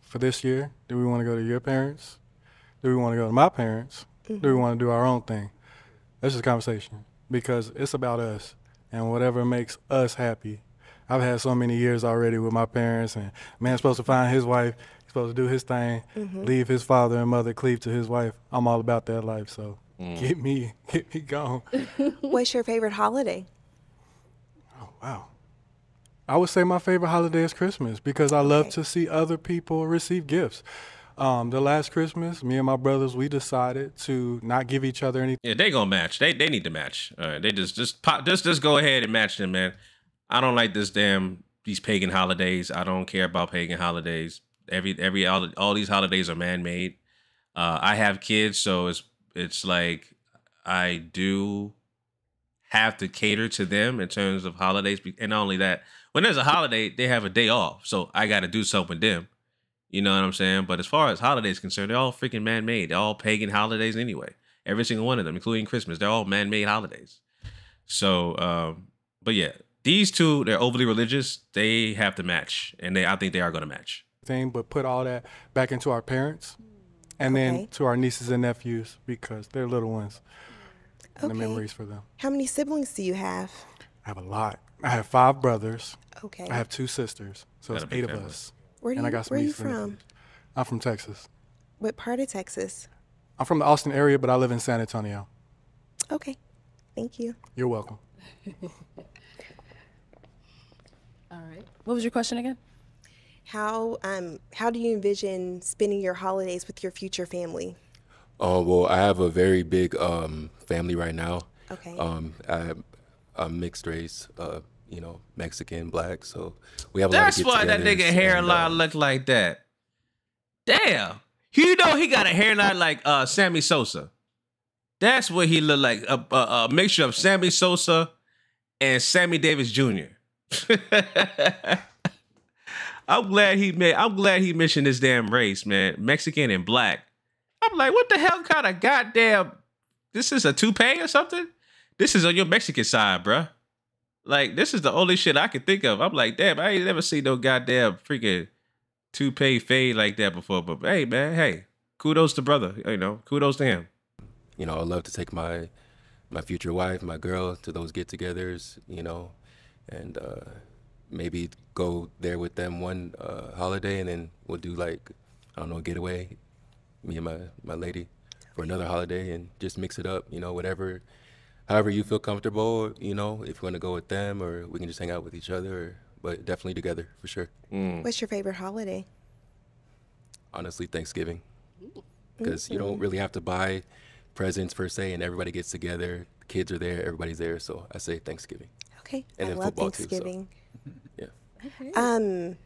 for this year, do we want to go to your parents? Do we want to go to my parents? Do we Mhm. want to do our own thing? That's just a conversation because it's about us and whatever makes us happy. I've had so many years already with my parents, and man's supposed to find his wife. He's supposed to do his thing, Mhm. leave his father and mother, cleave to his wife. I'm all about that life, so Mm. get me, get me gone. What's your favorite holiday? Oh wow. I would say my favorite holiday is Christmas because I love to see other people receive gifts. Um, the last Christmas, me and my brothers, we decided to not give each other any. Yeah, they gonna match. They they need to match. All right, they just just pop just just go ahead and match them, man. I don't like this damn these pagan holidays. I don't care about pagan holidays. Every every all, all these holidays are man made. Uh, I have kids, so it's it's like I do have to cater to them in terms of holidays. And not only that, when there's a holiday, they have a day off, so I got to do something with them. You know what I'm saying? But as far as holidays concerned, they're all freaking man made. They're all pagan holidays anyway. Every single one of them, including Christmas, they're all man made holidays. So, um, but yeah, these two, they're overly religious. They have to match, and they, I think they are going to match. Thing, but put all that back into our parents and Okay. then to our nieces and nephews because they're little ones and the memories for them. How many siblings do you have? I have a lot. I have five brothers. Okay. I have two sisters, so Got it's a big eight of us. Where do and I you- got some where you from? nephews. I'm from Texas. What part of Texas? I'm from the Austin area, but I live in San Antonio. Okay. Thank you. You're welcome. All right. What was your question again? How um how do you envision spending your holidays with your future family? Oh well, I have a very big um, family right now. Okay. Um, I have a mixed race, uh, you know, Mexican, black. So we have a That's lot of why that nigga get-togethers hairline and, uh, look like that. Damn. You know he got a hairline like uh Sammy Sosa. That's what he looked like. A, a, a mixture of Sammy Sosa and Sammy Davis Jr. I'm glad he made I'm glad he mentioned this damn race, man. Mexican and black. I'm like, what the hell kind of goddamn this is a toupee or something? This is on your Mexican side, bruh. Like, this is the only shit I can think of. I'm like, damn, I ain't never seen no goddamn freaking toupee fade like that before. But hey, man, hey, kudos to brother. You know, kudos to him. you know, I'd love to take my my future wife, my girl, to those get-togethers, you know, and uh, maybe go there with them one uh, holiday, and then we'll do like I don't know, a getaway, me and my my lady, for another holiday, and just mix it up, you know, whatever, however you feel comfortable, you know, if you want to go with them, or we can just hang out with each other, or, but definitely together for sure. What's your favorite holiday? honestly Thanksgiving because you don't really have to buy presents per se, and everybody gets together. Kids are there, everybody's there, so I say Thanksgiving. Okay. And I then love football too, so, Thanksgiving. yeah. Um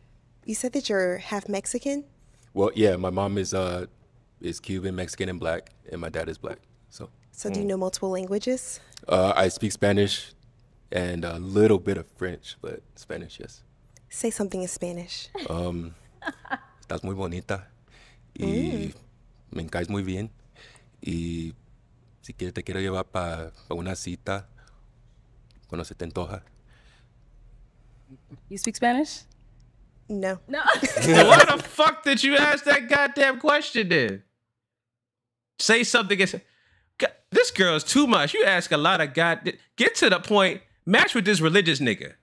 you said that you're half Mexican? Well, yeah, my mom is uh is Cuban, Mexican, and black, and my dad is black. So So do you know multiple languages? uh, I speak Spanish and a little bit of French, but Spanish, yes. Say something in Spanish. Um, estás muy bonita y me caes muy bien. Y si quieres te quiero llevar para una cita cuando se te antoja. You speak Spanish? No. No. Why the fuck did you ask that goddamn question then? Say something. Against, God, this girl is too much. You ask a lot of god. Get to the point. Match with this religious nigga.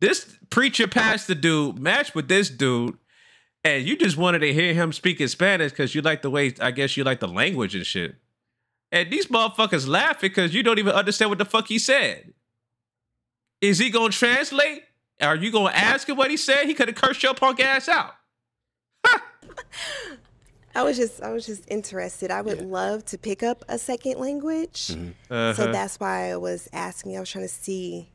This preacher pastor dude. Match with this dude. And you just wanted to hear him speaking Spanish because you like the way, I guess you like the language and shit. And these motherfuckers laughing because you don't even understand what the fuck he said. Is he gonna translate? Are you gonna ask him what he said? He could have cursed your punk ass out. I was just I was just interested. I would love to pick up a second language. So Uh-huh. that's why I was asking. I was trying to see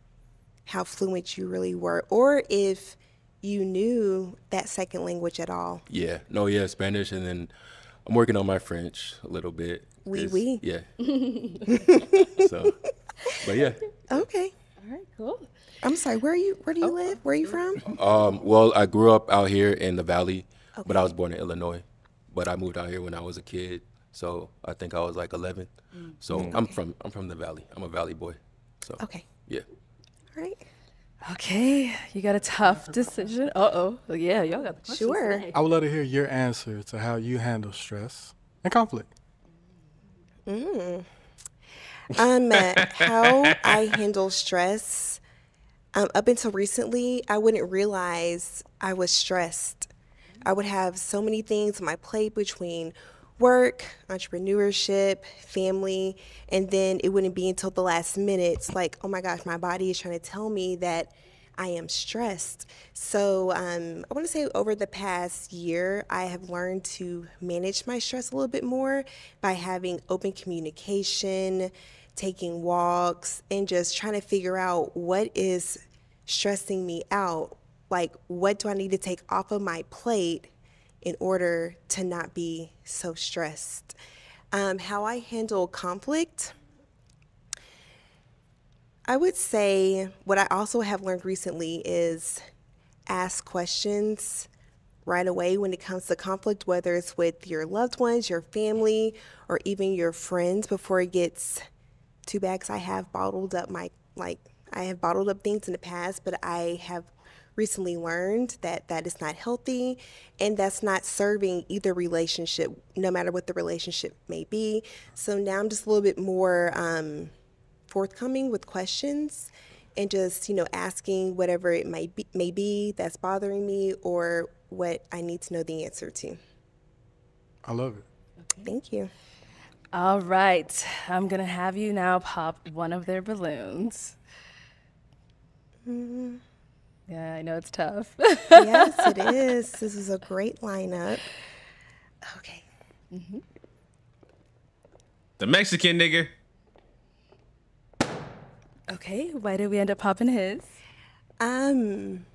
how fluent you really were or if you knew that second language at all. Yeah, no, yeah, Spanish, and then I'm working on my French a little bit. Oui, 'cause- oui. Yeah. so, but yeah. Okay. All right, cool. I'm sorry, where are you where do you live? Where are you from? Um, well, I grew up out here in the valley, but I was born in Illinois. But I moved out here when I was a kid, so I think I was like 11. So I'm from I'm from the valley. I'm a valley boy. So Okay. yeah. All right. Okay, you got a tough decision. Uh oh. Yeah, y'all got the questions Sure. I would love to hear your answer to how you handle stress and conflict. Mm. Um, how I handle stress. Um, up until recently, I wouldn't realize I was stressed. I would have so many things on my plate between work, entrepreneurship, family, and then it wouldn't be until the last minutes, like, oh my gosh, my body is trying to tell me that I am stressed. So um, I want to say over the past year, I have learned to manage my stress a little bit more by having open communication, taking walks, and just trying to figure out what is stressing me out. Like, what do I need to take off of my plate in order to not be so stressed? Um, how I handle conflict. I would say what I also have learned recently is ask questions right away when it comes to conflict, whether it's with your loved ones, your family, or even your friends before it gets bad. 'cause I have bottled up my, like, I have bottled up things in the past, but I have recently learned that that is not healthy and that's not serving either relationship, no matter what the relationship may be. So now I'm just a little bit more, um, forthcoming with questions and just you know asking whatever it might be, may be that's bothering me or what I need to know the answer to. I love it. Thank you. All right, I'm gonna have you now pop one of their balloons. Mm, Yeah, I know it's tough. yes, it is. This is a great lineup. Okay. The Mexican nigga. Okay, why did we end up popping his? Um,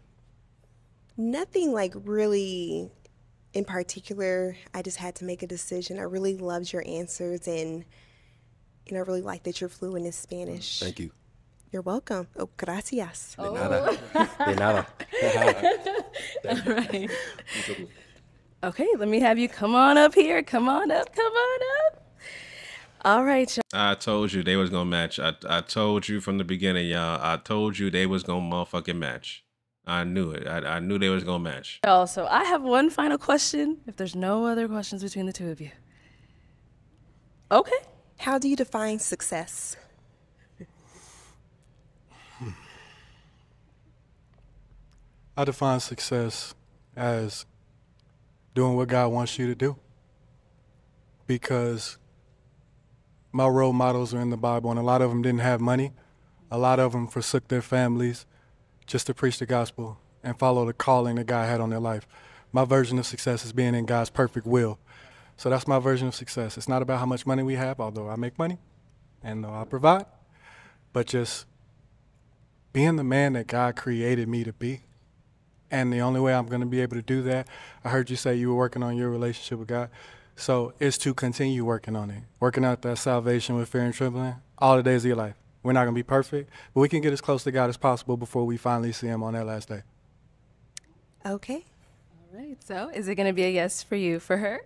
nothing like really in particular. I just had to make a decision. I really loved your answers and and I really like that you're fluent in Spanish. Thank you. You're welcome. Oh, gracias. De nada. De nada. All right. Okay, let me have you come on up here. Come on up. Come on up. All right, y'all. I told you they was gonna match. I I told you from the beginning, y'all. I told you they was gonna motherfucking match. I knew it. I, I knew they was gonna match. Y'all, so I have one final question. If there's no other questions between the two of you. Okay. How do you define success? I define success as doing what God wants you to do. Because my role models are in the Bible, and a lot of them didn't have money. A lot of them forsook their families just to preach the gospel and follow the calling that God had on their life. My version of success is being in God's perfect will. So that's my version of success. It's not about how much money we have, although I make money and I provide, but just being the man that God created me to be. And the only way I'm going to be able to do that, I heard you say you were working on your relationship with God. So is to continue working on it, working out that salvation with fear and trembling all the days of your life. We're not going to be perfect, but we can get as close to God as possible before we finally see Him on that last day. Okay. All right, so is it going to be a yes for you for her?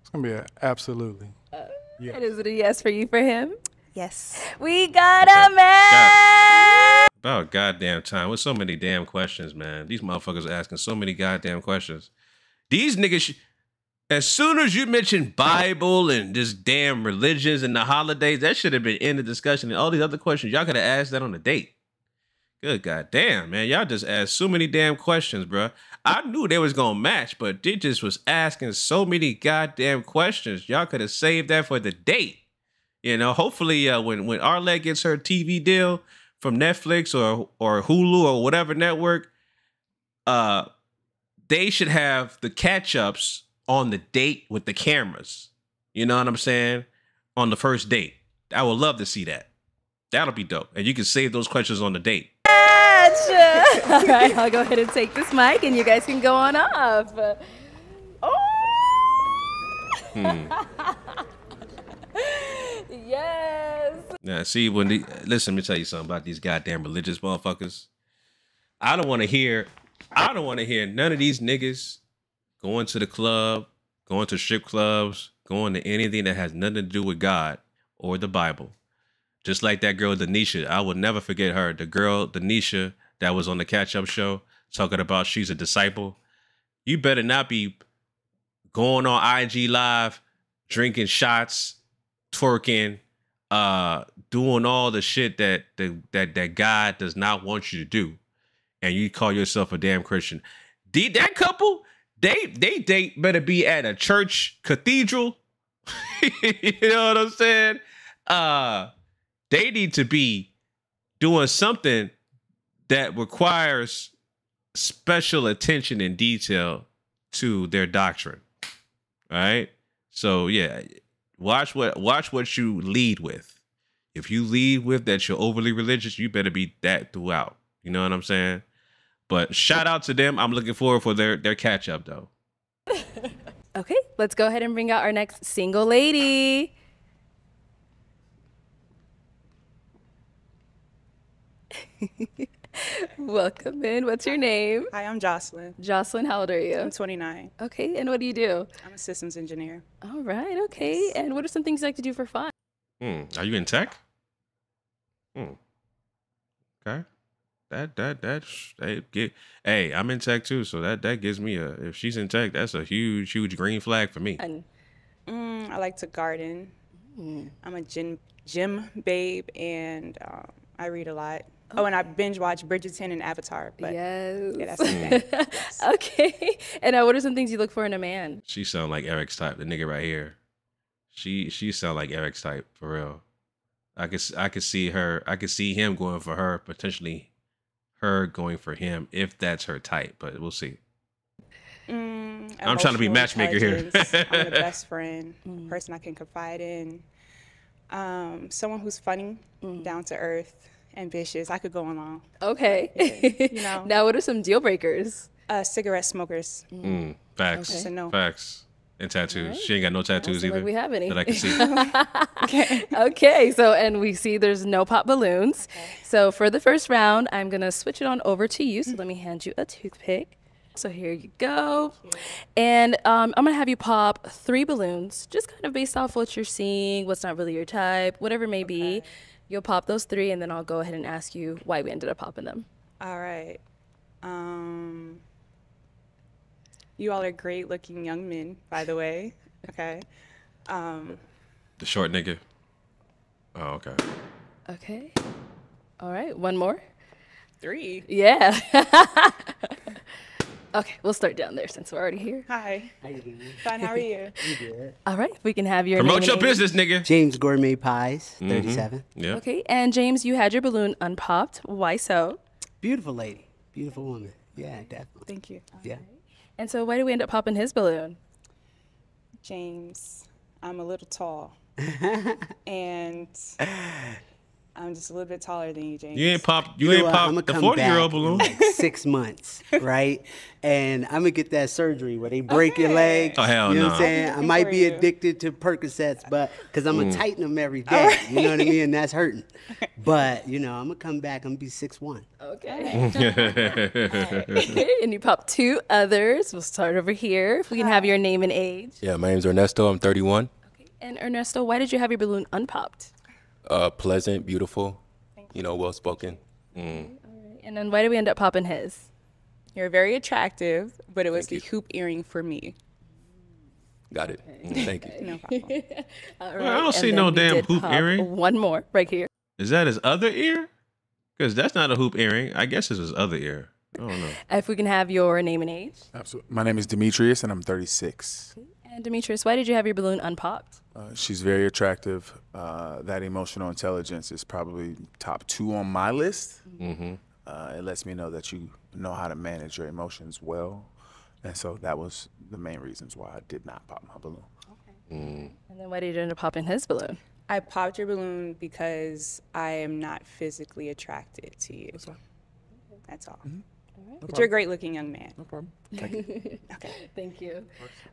It's going to be a absolutely. Uh, yeah. And is it a yes for you for him? Yes. We got a man. About goddamn time. With so many damn questions, man. These motherfuckers are asking so many goddamn questions. These niggas, sh- as soon as you mentioned Bible and this damn religions and the holidays, that should have been in the discussion. And all these other questions, y'all could have asked that on a date. Good goddamn, man. Y'all just asked so many damn questions, bruh. I knew they was gonna match, but they just was asking so many goddamn questions. Y'all could have saved that for the date. You know, hopefully uh, when when Arlette gets her TV deal from Netflix or or Hulu or whatever network, uh, they should have the catch ups on the date with the cameras. You know what I'm saying? On the first date, I would love to see that. That'll be dope, and you can save those questions on the date. Gotcha. All right, I'll go ahead and take this mic, and you guys can go on off. Hmm. yes. Now, see, when the listen, let me tell you something about these goddamn religious motherfuckers. I don't want to hear, I don't want to hear none of these niggas going to the club, going to strip clubs, going to anything that has nothing to do with God or the Bible. Just like that girl Denisha, I will never forget her. The girl Denisha that was on the catch up show talking about she's a disciple. You better not be going on IG live, drinking shots, twerking, uh, doing all the shit that the, that that God does not want you to do, and you call yourself a damn Christian. The, that couple, they they date better be at a church cathedral. you know what I'm saying? Uh, they need to be doing something that requires special attention and detail to their doctrine. Right. So yeah, watch what watch what you lead with. If you lead with that you're overly religious, you better be that throughout. You know what I'm saying? But shout out to them. I'm looking forward for their their catch up though. Okay, let's go ahead and bring out our next single lady. Welcome in. What's your name? Hi, I'm Jocelyn. Jocelyn, how old are you? I'm 29. Okay, and what do you do? I'm a systems engineer. All right, okay. And what are some things you like to do for fun? Hmm. Are you in tech? Hmm. Okay. That that that hey, get hey, I'm in tech too, so that that gives me a if she's in tech, that's a huge huge green flag for me. Mm, I like to garden. I'm a gym gym babe, and um, I read a lot. Oh, and I binge watch Bridgerton and Avatar. But yes. yeah, that's my thing. okay. And uh, what are some things you look for in a man? She sound like Eric's type, the nigga right here. She she sound like Eric's type for real. I could I could see her I could see him going for her potentially her going for him if that's her type, but we'll see. Mm, I'm trying to be matchmaker here. I'm the best friend, person I can confide in. Um, someone who's funny, down to earth, ambitious. I could go on long. Okay. you know. now, what are some deal breakers? Uh, cigarette smokers. Mm, facts. Okay. So no. Facts. And tattoos. She ain't got no tattoos either. like we have any. That I can see. okay. okay. So, and we see there's no pop balloons. So, for the first round, I'm going to switch it on over to you. So, let me hand you a toothpick. So, here you go. And um, I'm going to have you pop three balloons, just kind of based off what you're seeing, what's not really your type, whatever it may be. You'll pop those three, and then I'll go ahead and ask you why we ended up popping them. All right. Um, you all are great looking young men, by the way. Okay. Um, the short nigga. Oh, okay. Okay. All right. One more. three. Yeah. okay. We'll start down there since we're already here. Hi. How you doing? Fine. How are you? good. All right. We can have your Promote your business, nigga. James Gourmet Pies, Mhm. 37. Yeah. Okay. And James, you had your balloon unpopped. Why so? Beautiful lady. Beautiful woman. Yeah, definitely. Thank you. Yeah. And so, why did we end up popping his balloon? James, I'm a little tall. and I'm just a little bit taller than you, James. You ain't pop. You, know ain't what? pop I'ma the 40 year old balloon. Like six months, right? And I'm gonna get that surgery where they break your leg. Oh, hell You know no. what I'm saying? I might be you. addicted to Percocets, but because I'm gonna Mm. tighten them every day. You know what I mean? And that's hurting. But you know, I'm gonna come back. I'm gonna be six one. Okay. and you popped two others. We'll start over here. If we can have your name and age. Yeah, my name's Ernesto. I'm 31. Okay. And Ernesto, why did you have your balloon unpopped? Uh, pleasant, beautiful, you know, well spoken. Mm. And then why did we end up popping his? You're very attractive, but it was the hoop earring for me. Got it. Mm, Thank you. No problem. All Well, I don't and see no damn hoop earring. One more right here. Is that his other ear? Because that's not a hoop earring. I guess it's his other ear. I don't know. If we can have your name and age. Absolutely. My name is Demetrius, and I'm 36. And Demetrius, why did you have your balloon unpopped? Uh, she's very attractive. Uh, that emotional intelligence is probably top two on my list. Mm-hmm. Uh, it lets me know that you know how to manage your emotions well. And so that was the main reasons why I did not pop my balloon. Mm. And then why did you end up popping his balloon? I popped your balloon because I am not physically attracted to you. That's all. But you're a great looking young man. No problem. okay. Thank you.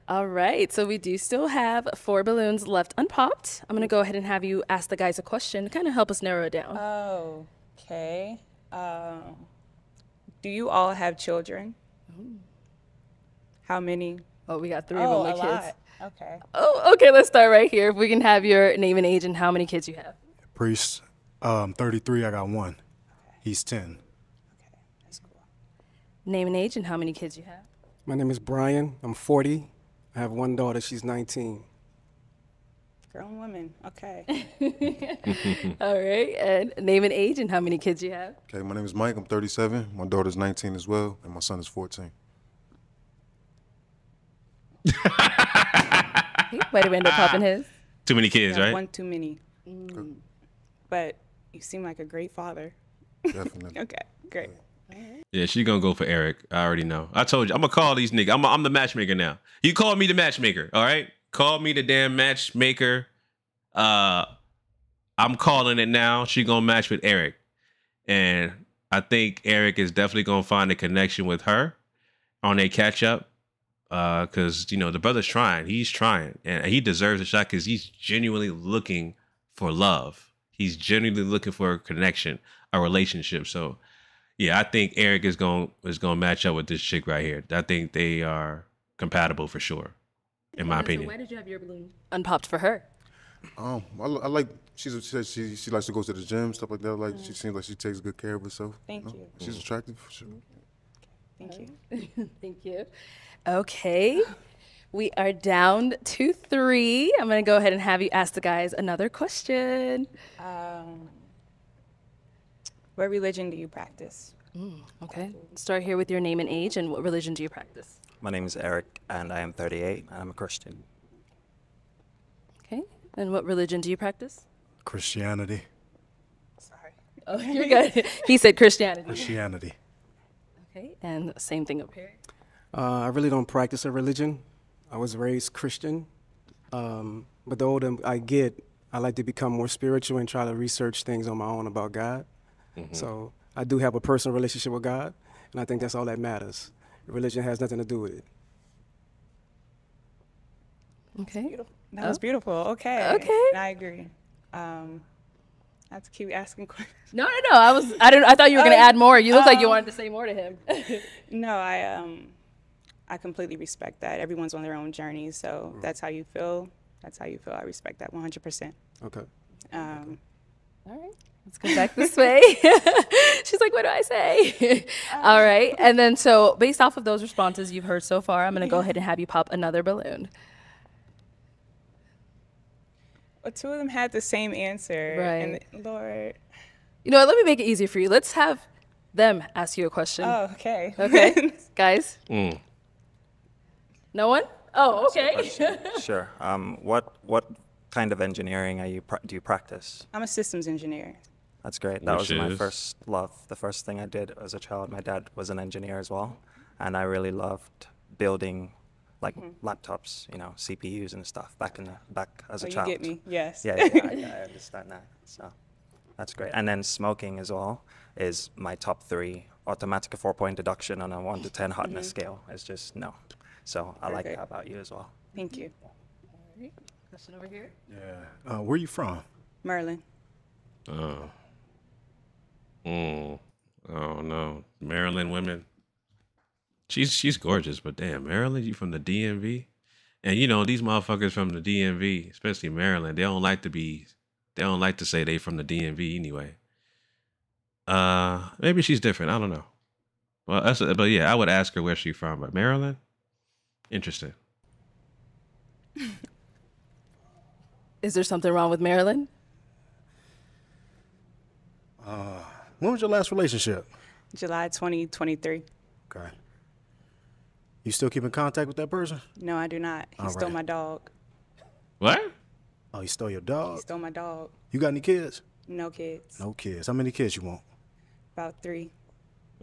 All right. So we do still have four balloons left unpopped. I'm going to go ahead and have you ask the guys a question to kind of help us narrow it down. Oh, okay. Um, do you all have children? How many? Oh, we got three oh, of them a kids. lot. Okay. Oh, okay. Let's start right here. If we can have your name and age and how many kids you have. Priest, um, 33, I got one. He's 10. Name and age and how many kids you have. My name is Brian. I'm 40. I have one daughter. She's 19. Grown woman. Okay. All right. And name and age and how many kids you have. Okay, my name is Mike. I'm 37. My daughter's 19 as well, and my son is 14. Okay, Why did we end up popping his? Too many kids, Yeah, right? One too many. But you seem like a great father. Definitely. okay, great. Yeah, she gonna go for Eric. I already know. I told you. I'm gonna call these niggas. I'm, I'm the matchmaker now. You call me the matchmaker. All right. Call me the damn matchmaker. Uh, I'm calling it now. She gonna match with Eric, and I think Eric is definitely gonna find a connection with her on a catch up. Uh, cause you know the brother's trying. He's trying, and he deserves a shot because he's genuinely looking for love. He's genuinely looking for a connection, a relationship. So yeah, I think Eric is going is going to match up with this chick right here. I think they are compatible for sure, in my So opinion. why did you have your balloon unpopped for her? Um, I, I like. She's a, she said she she likes to go to the gym, stuff like that. Like she seems like she takes good care of herself. Thank know? you. She's attractive for sure. Thank you. Thank you. Okay. We are down to three. I'm going to go ahead and have you ask the guys another question. Um, what religion do you practice? Okay. Start here with your name and age and what religion do you practice? My name is Eric, and I am 38, and I'm a Christian. Okay. And what religion do you practice? Christianity. Sorry. Oh, you're good. he said Christianity. Christianity. Okay, and same thing up here. Uh, I really don't practice a religion. I was raised Christian, um, but the older I get, I like to become more spiritual and try to research things on my own about God. Mhm. So I do have a personal relationship with God, and I think that's all that matters. Religion has nothing to do with it. Okay. That was Oh. beautiful. Okay. Okay. I agree. Um, I have to keep asking questions. No, no, no. I was. I don't. I thought you were gonna Um, add more. You look like you um, wanted to say more to him. no, I um, I completely respect that. Everyone's on their own journey, so that's how you feel. That's how you feel. I respect that 100%. Okay. Um, All right. Let's go back this way. She's like, what do I say? All right. And then, so based off of those responses you've heard so far, I'm going to go ahead and have you pop another balloon. well, two of them had the same answer. Right. And Lord. You know what? Let me make it easier for you. Let's have them ask you a question. Oh, okay. Okay. Guys? Mm. No one? Oh, okay. Sure. Um, what what kind of engineering are you pra- do you practice? I'm a systems engineer. That's great. That Which was my first love. The first thing I did as a child. My dad was an engineer as well, and I really loved building like Mhm. laptops, you know, CPUs and stuff back in the back as Oh, a you child. get me. Yes. Yeah, yeah, I, I understand that. So that's great. And then smoking as well is my top three. Automatic four-point deduction on a one to ten hotness Mhm. scale is just no. So I like that about you as well. Thank you. Question over here. Yeah. Uh, where are you from? Maryland. Oh. Mm. Oh no, Maryland women. She's she's gorgeous, but damn, Maryland, you from the DMV, and you know these motherfuckers from the DMV, especially Maryland, they don't like to be, they don't like to say they from the DMV anyway. Uh, maybe she's different. I don't know. Well, that's but yeah, I would ask her where she from, but Maryland, interesting. Is there something wrong with Maryland? Uh, when was your last relationship? July 2023. Okay. You still keep in contact with that person? No, I do not. He All stole right. my dog. What? Oh, he stole your dog? He stole my dog. You got any kids? No kids. No kids. How many kids you want? About three.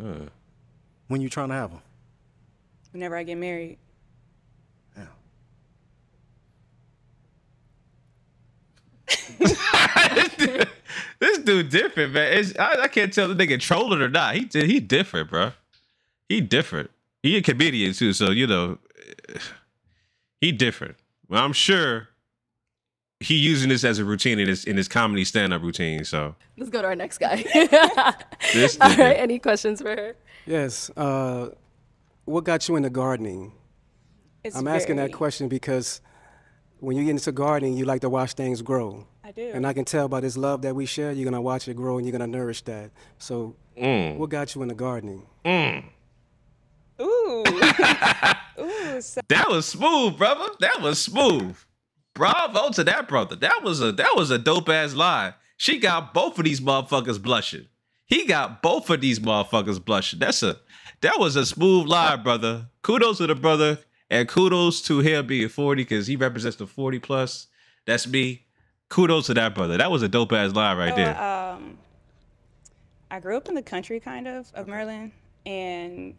Uh. When you trying to have them? Whenever I get married. This dude different, man. It's, I, I can't tell the nigga trolling or not. He he different, bro. He different. He a comedian too, so you know he different. Well, I'm sure he using this as a routine in his in his comedy stand up routine. So Let's go to our next guy. This All Any questions for her? Yes. Uh, what got you into gardening? It's I'm asking that question because when you get into gardening, you like to watch things grow. I do. And I can tell by this love that we share, you're gonna watch it grow and you're gonna nourish that. So, Mm. what got you into gardening? Mm. Ooh. Ooh. So that was smooth, brother. That was smooth. Bravo to that brother. That was a that was a dope ass lie. She got both of these motherfuckers blushing. He got both of these motherfuckers blushing. That's a that was a smooth lie, brother. Kudos to the brother, and kudos to him being 40 because he represents the 40 plus. That's me. Kudos to that brother. That was a dope ass lie right there. um, I grew up in the country, kind of, of Maryland, and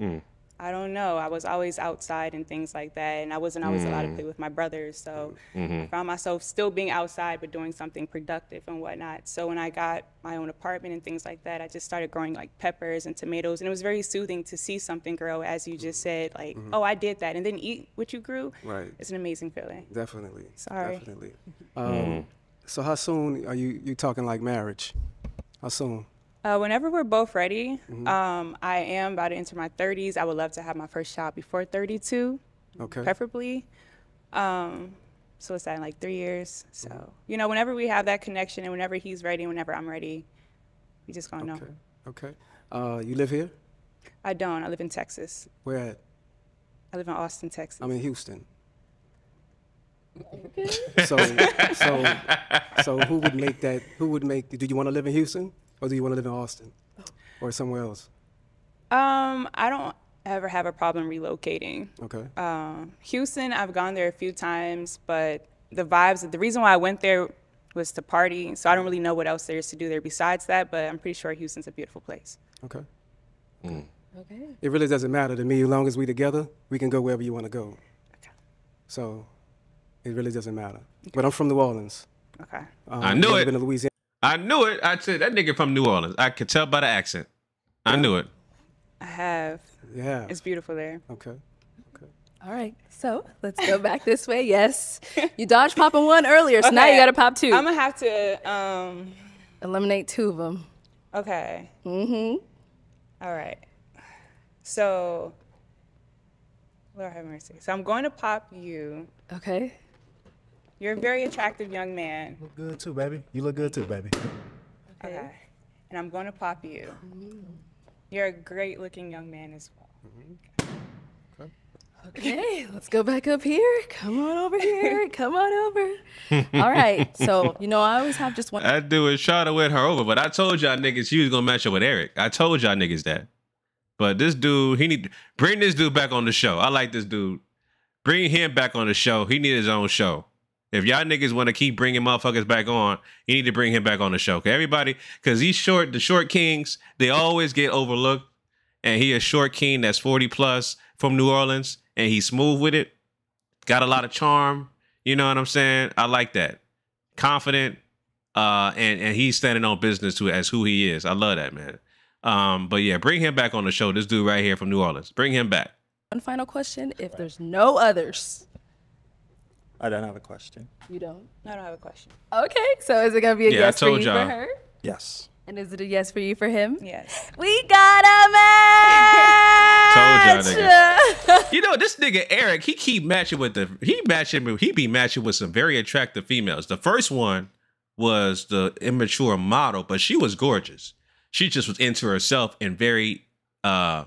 Mm. I don't know. I was always outside and things like that, and I wasn't always allowed to Mm. play with my brothers. So I Mhm. found myself still being outside, but doing something productive and whatnot. So when I got my own apartment and things like that, I just started growing like peppers and tomatoes, and it was very soothing to see something grow, as you just said, like, Mhm. oh, I did that, and then eat what you grew. Right. It's an amazing feeling. Definitely. Sorry. Definitely. Mm. Um, So, how soon are you you talking like marriage? How soon? Uh, whenever we're both ready, Mhm. um, I am about to enter my 30s. I would love to have my first child before 32, Okay. preferably. Um, so it's that in like three years. So, you know, whenever we have that connection and whenever he's ready and whenever I'm ready, we just gonna know. Okay. Okay. Uh, you live here? I don't. I live in Texas. Where at? I live in Austin, Texas. I'm in Houston. So, so, so who would make that? Who would make? Do you want to live in Houston, or do you want to live in Austin, or somewhere else? Um, I don't ever have a problem relocating. Okay. Um, Houston, I've gone there a few times, but the vibes, the reason why I went there was to party. So I don't really know what else there is to do there besides that, but I'm pretty sure Houston's a beautiful place. Okay. Okay. It really doesn't matter to me. As long as we're together, we can go wherever you want to go. Okay. So it really doesn't matter. But I'm from New Orleans. Okay. Um, I knew never it. Been to Louisiana. I knew it. I said that nigga from New Orleans. I could tell by the accent. I knew it. I have. Yeah. It's beautiful there. Okay. Okay. All right. So let's go back this way. Yes. You dodged popping one earlier, so now you got to pop 2 I'm gonna have to um eliminate two of them. Okay. Mm-hmm. All right. So Lord have mercy. So I'm going to pop you. Okay. You're a very attractive young man. Look good too, baby. You look good too, baby. Okay. And I'm going to pop you. You're a great looking young man as well. Mm-hmm. Okay, let's go back up here. Come on over here. Come on over. All right. So, you know, I always have just one. That dude was trying to win her over, but I told y'all niggas she was gonna match up with Eric. I told y'all niggas that. But this dude, he need bring this dude back on the show. I like this dude. Bring him back on the show. He need his own show. If y'all niggas want to keep bringing motherfuckers back on, you need to bring him back on the show. Cause everybody, cause he's short. The short kings, they always get overlooked. And he a short king that's forty plus from New Orleans, and he's smooth with it. Got a lot of charm. You know what I'm saying? I like that. Confident, uh, and and he's standing on business to as who he is. I love that man. Um, but yeah, bring him back on the show. This dude right here from New Orleans. Bring him back. One final question. If there's no others, I don't have a question. you don't. I don't have a question. Okay. So is it gonna be a Yeah, yes for you y'all. for her? Yes. And is it a yes for you for him? Yes. We got a match. Told y'all niggas. you know this nigga Eric, he keep matching with the he matching he be matching with some very attractive females. The first one was the immature model, but she was gorgeous. She just was into herself and very uh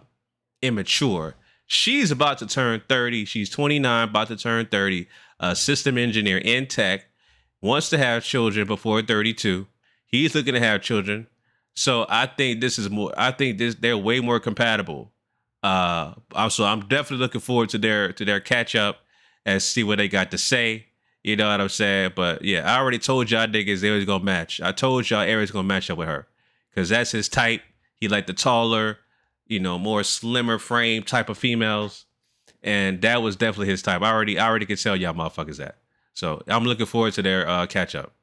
immature. She's about to turn 30. She's 29, about to turn 30. A system engineer in tech, wants to have children before 32. He's looking to have children. So I think this is more. I think this they're way more compatible. Uh, so I'm definitely looking forward to their to their catch up and see what they got to say. You know what I'm saying? But yeah, I already told y'all niggas they was gonna match. I told y'all Eric's gonna match up with her because that's his type. He like the taller, you know, more slimmer frame type of females, and that was definitely his type. I already I already could tell y'all motherfuckers that. So I'm looking forward to their uh, catch up.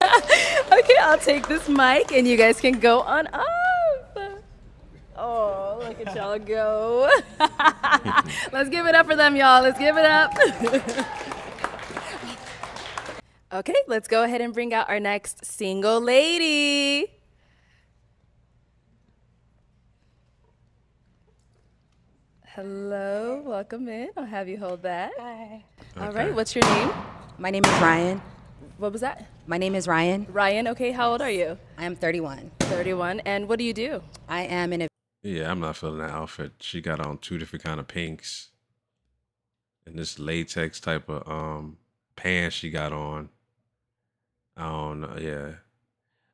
Okay, I'll take this mic and you guys can go on up. Oh, look at y'all go. Let's give it up for them, y'all. Let's give it up. okay, let's go ahead and bring out our next single lady. Hello, welcome in. I'll have you hold that. Hi. All right, what's your name? My name is Ryan. What was that? My name is Ryan. Ryan, okay, how old are you? I am 31. 31. And what do you do? I am in a Yeah, I'm not feeling that outfit. She got on two different kind of pinks. And this latex type of um pants she got on. I don't know, yeah.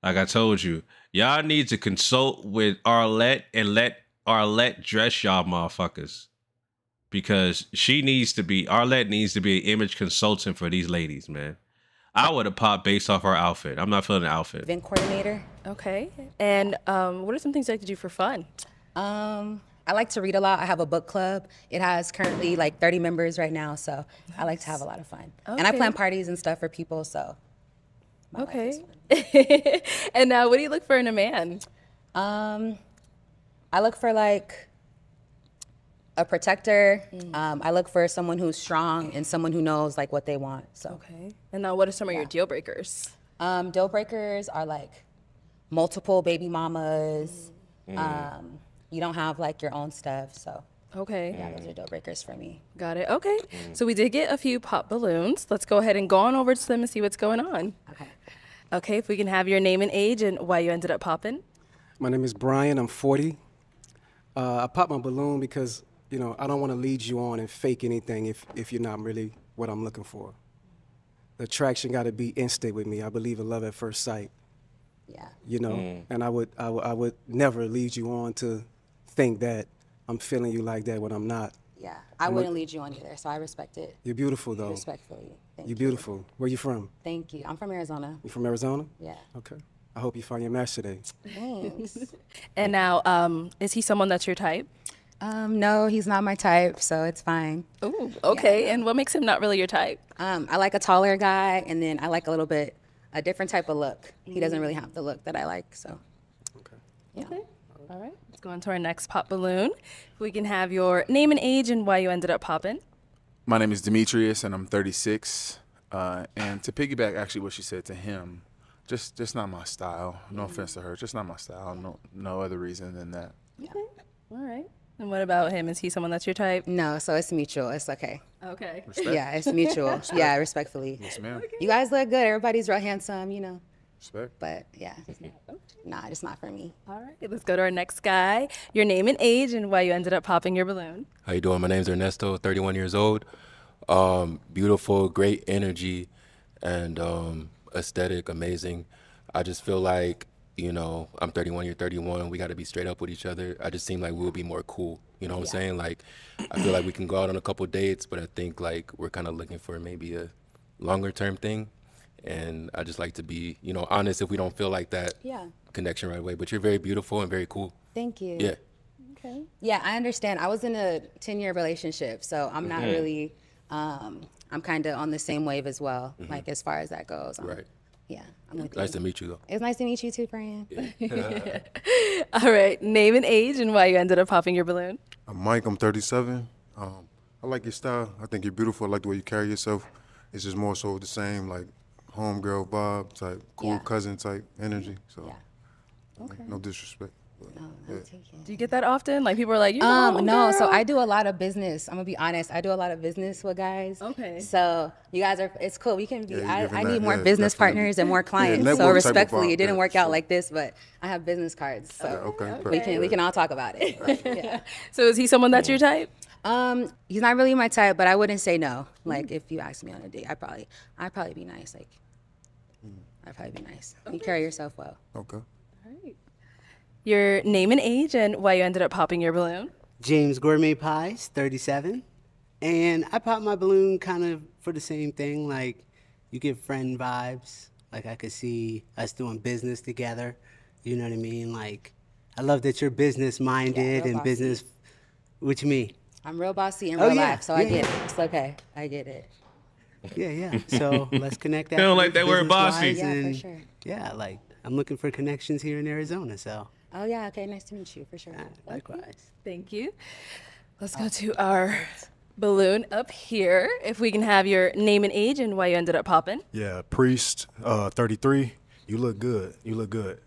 Like I told you, y'all need to consult with Arlette and let Arlette dress y'all motherfuckers. Because she needs to be Arlette needs to be an image consultant for these ladies, man. I would have popped based off her outfit. I'm not feeling the outfit. event coordinator. Okay. And um, what are some things you like to do for fun? Um, I like to read a lot. I have a book club. It has currently like 30 members right now, so I like to have a lot of fun. Okay. And I plan parties and stuff for people, so Okay. and now, what do you look for in a man? Um, I look for like a protector. Um, I look for someone who's strong and someone who knows like what they want. So okay. And now, what are some of your deal breakers? Um, deal breakers are like multiple baby mamas. Mm. Um, you don't have like your own stuff, so Okay. yeah, those are deal breakers for me. Got it. Okay. So we did get a few pop balloons. Let's go ahead and go on over to them and see what's going on. Okay. Okay. If we can have your name and age and why you ended up popping. My name is Brian. I'm 40. Uh, I popped my balloon because you know I don't want to lead you on and fake anything if if you're not really what I'm looking for. The attraction got to be instant with me. I believe in love at first sight. Yeah. You know, Mm. and I would I would I would never lead you on to think that I'm feeling you like that when I'm not. Yeah, I And wouldn't lead you on either, so I respect it. You're beautiful though. Respectfully. Thank You're you. beautiful. Where you from? Thank you. I'm from Arizona. You from Arizona? Yeah. Okay. I hope you find your match today. Thanks. And now, um, is he someone that's your type? Um, no, he's not my type, so it's fine. Ooh, okay. And what makes him not really your type? Um, I like a taller guy, and then I like a little bit a different type of look. He doesn't really have the look that I like, so. Okay. Yeah. All right. Let's go on to our next pop balloon. We can have your name and age and why you ended up popping. My name is Demetrius, and I'm 36. Uh, and to piggyback actually what she said to him, just just not my style. No offense to her, just not my style. No no other reason than that. Okay. All right. And what about him? Is he someone that's your type? No, so it's mutual. It's okay. Okay. Respect. Yeah, it's mutual. Respect. Yeah, respectfully. Yes, ma'am. You guys look good. Everybody's real handsome, you know. Respect. But yeah, nah, it's not for me. All right. Let's go to our next guy. Your name and age and why you ended up popping your balloon. How you doing? My name's Ernesto, 31 years old. Um, beautiful, great energy, and um, aesthetic, amazing. I just feel like, you know, I'm 31, you're 31. We got to be straight up with each other. I just seem like we'll be more cool. You know what I'm saying? Like, I feel like we can go out on a couple dates, but I think like we're kind of looking for maybe a longer term thing. And I just like to be, you know, honest if we don't feel like that Yeah. connection right away. But you're very beautiful and very cool. Thank you. Yeah. Okay. Yeah, I understand. I was in a 10 year relationship, so I'm not Mhm. really, um, I'm kind of on the same wave as well, Mhm. like as far as that goes. Um, Right. Yeah, I'm with Nice you. to meet you, though. It's nice to meet you too, Brian. All right. Name and age and why you ended up popping your balloon. I'm Mike. I'm 37. Um, I like your style. I think you're beautiful. I like the way you carry yourself. It's just more so the same, like homegirl vibe type, cool Yeah. cousin type energy. So, Okay. no disrespect. But, yeah. Do you get that often? Like people are like, you know, Um, no, so. I do a lot of business. I'm gonna be honest. I do a lot of business with guys. Okay. So you guys are. It's cool. We can be. Yeah, you're I, giving I that- need more yeah, business definitely. partners and more clients. network so respectfully, it didn't yeah, work out like this, but I have business cards. So okay, we can we can all talk about it. yeah. So is he someone that's your type? Um, he's not really my type, but I wouldn't say no. Like if you asked me on a date, I probably I'd probably be nice. Like I'd probably be nice. You carry yourself well. Okay. Your name and age and why you ended up popping your balloon. James Gourmet Pies, 37. And I popped my balloon kind of for the same thing. Like, you get friend vibes. Like, I could see us doing business together. You know what I mean? Like, I love that you're business minded real and bossy. business. What you mean? I'm real bossy in Oh, real yeah, life, so I get it. It's okay. I get it. Yeah, yeah. So let's connect that. They don't like that word bossy. business-wise Yeah, for sure. Yeah, like, I'm looking for connections here in Arizona. So, Oh yeah, okay, nice to meet you for sure. likewise. Thank you. Let's go to our balloon up here. If we can have your name and age and why you ended up popping. Yeah, priest, uh, 33. You look good. You look good.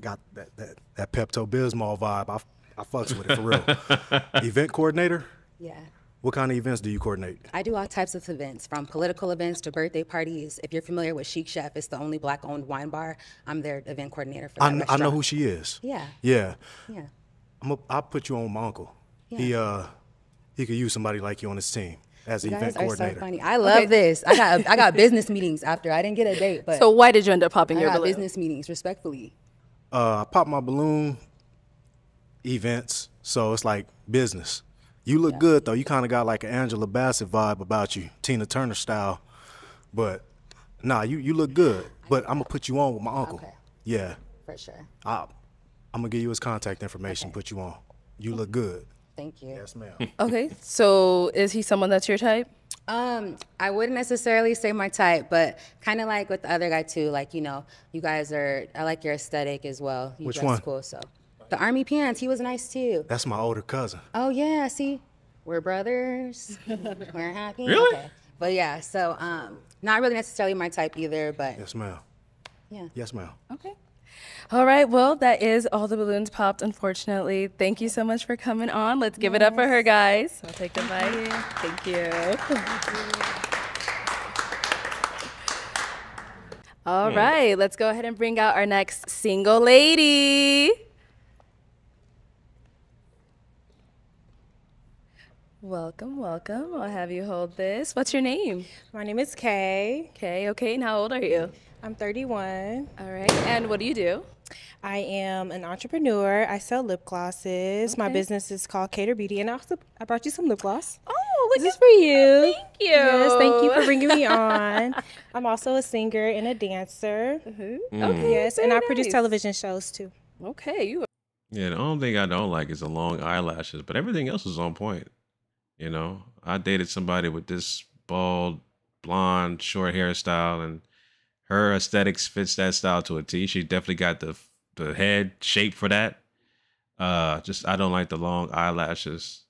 Got that that that Pepto Bismol vibe. I I fucks with it for real. Event coordinator. Yeah. What kind of events do you coordinate? I do all types of events, from political events to birthday parties. If you're familiar with Chic Chef, it's the only black-owned wine bar. I'm their event coordinator for that I, kn- I know who she is. Yeah. Yeah. Yeah. I'm a, I'll put you on my uncle. Yeah. He uh he could use somebody like you on his team as You an guys event are so funny. I love Okay. this. I got I got business meetings after. I didn't get a date, but So why did you end up popping your balloon? I your got balloon? business meetings, respectfully. Uh, I pop my balloon events, so it's like business. You look good though. You kind of got like an Angela Bassett vibe about you, Tina Turner style. But nah, you you look good. But I'm gonna put you on with my uncle. Okay. Yeah, For sure. I, I'm gonna give you his contact information. Put you on. You look good. Thank you. Yes, ma'am. Okay. So is he someone that's your type? Um, I wouldn't necessarily say my type, but kind of like with the other guy too. Like you know, you guys are. I like your aesthetic as well. You Which dress one? Cool. So, the army pants. He was nice too. That's my older cousin. Oh yeah. See, we're brothers. we're happy. Really? Okay. But yeah. So um, not really necessarily my type either. But Yes, ma'am. yeah. Yes, ma'am. Okay. All right. Well, that is all the balloons popped, unfortunately. Thank you so much for coming on. Let's give it up for her, guys. I'll take the mic. Thank you. All Hmm. right. Let's go ahead and bring out our next single lady. Welcome, welcome. I'll have you hold this. What's your name? My name is Kay. Kay, okay. And how old are you? I'm 31. All right. And what do you do? I am an entrepreneur. I sell lip glosses. My business is called Cater Beauty, and I also I brought you some lip gloss. Oh, this is for you. Thank you. Yes, thank you for bringing me on. I'm also a singer and a dancer. Mm. Okay, Yes, and I very produce television shows too. Okay, you. Are- Yeah, the only thing I don't like is the long eyelashes, but everything else is on point. You know, I dated somebody with this bald, blonde, short hairstyle, and her aesthetics fits that style to a T. She definitely got the the head shape for that. Uh, just I don't like the long eyelashes.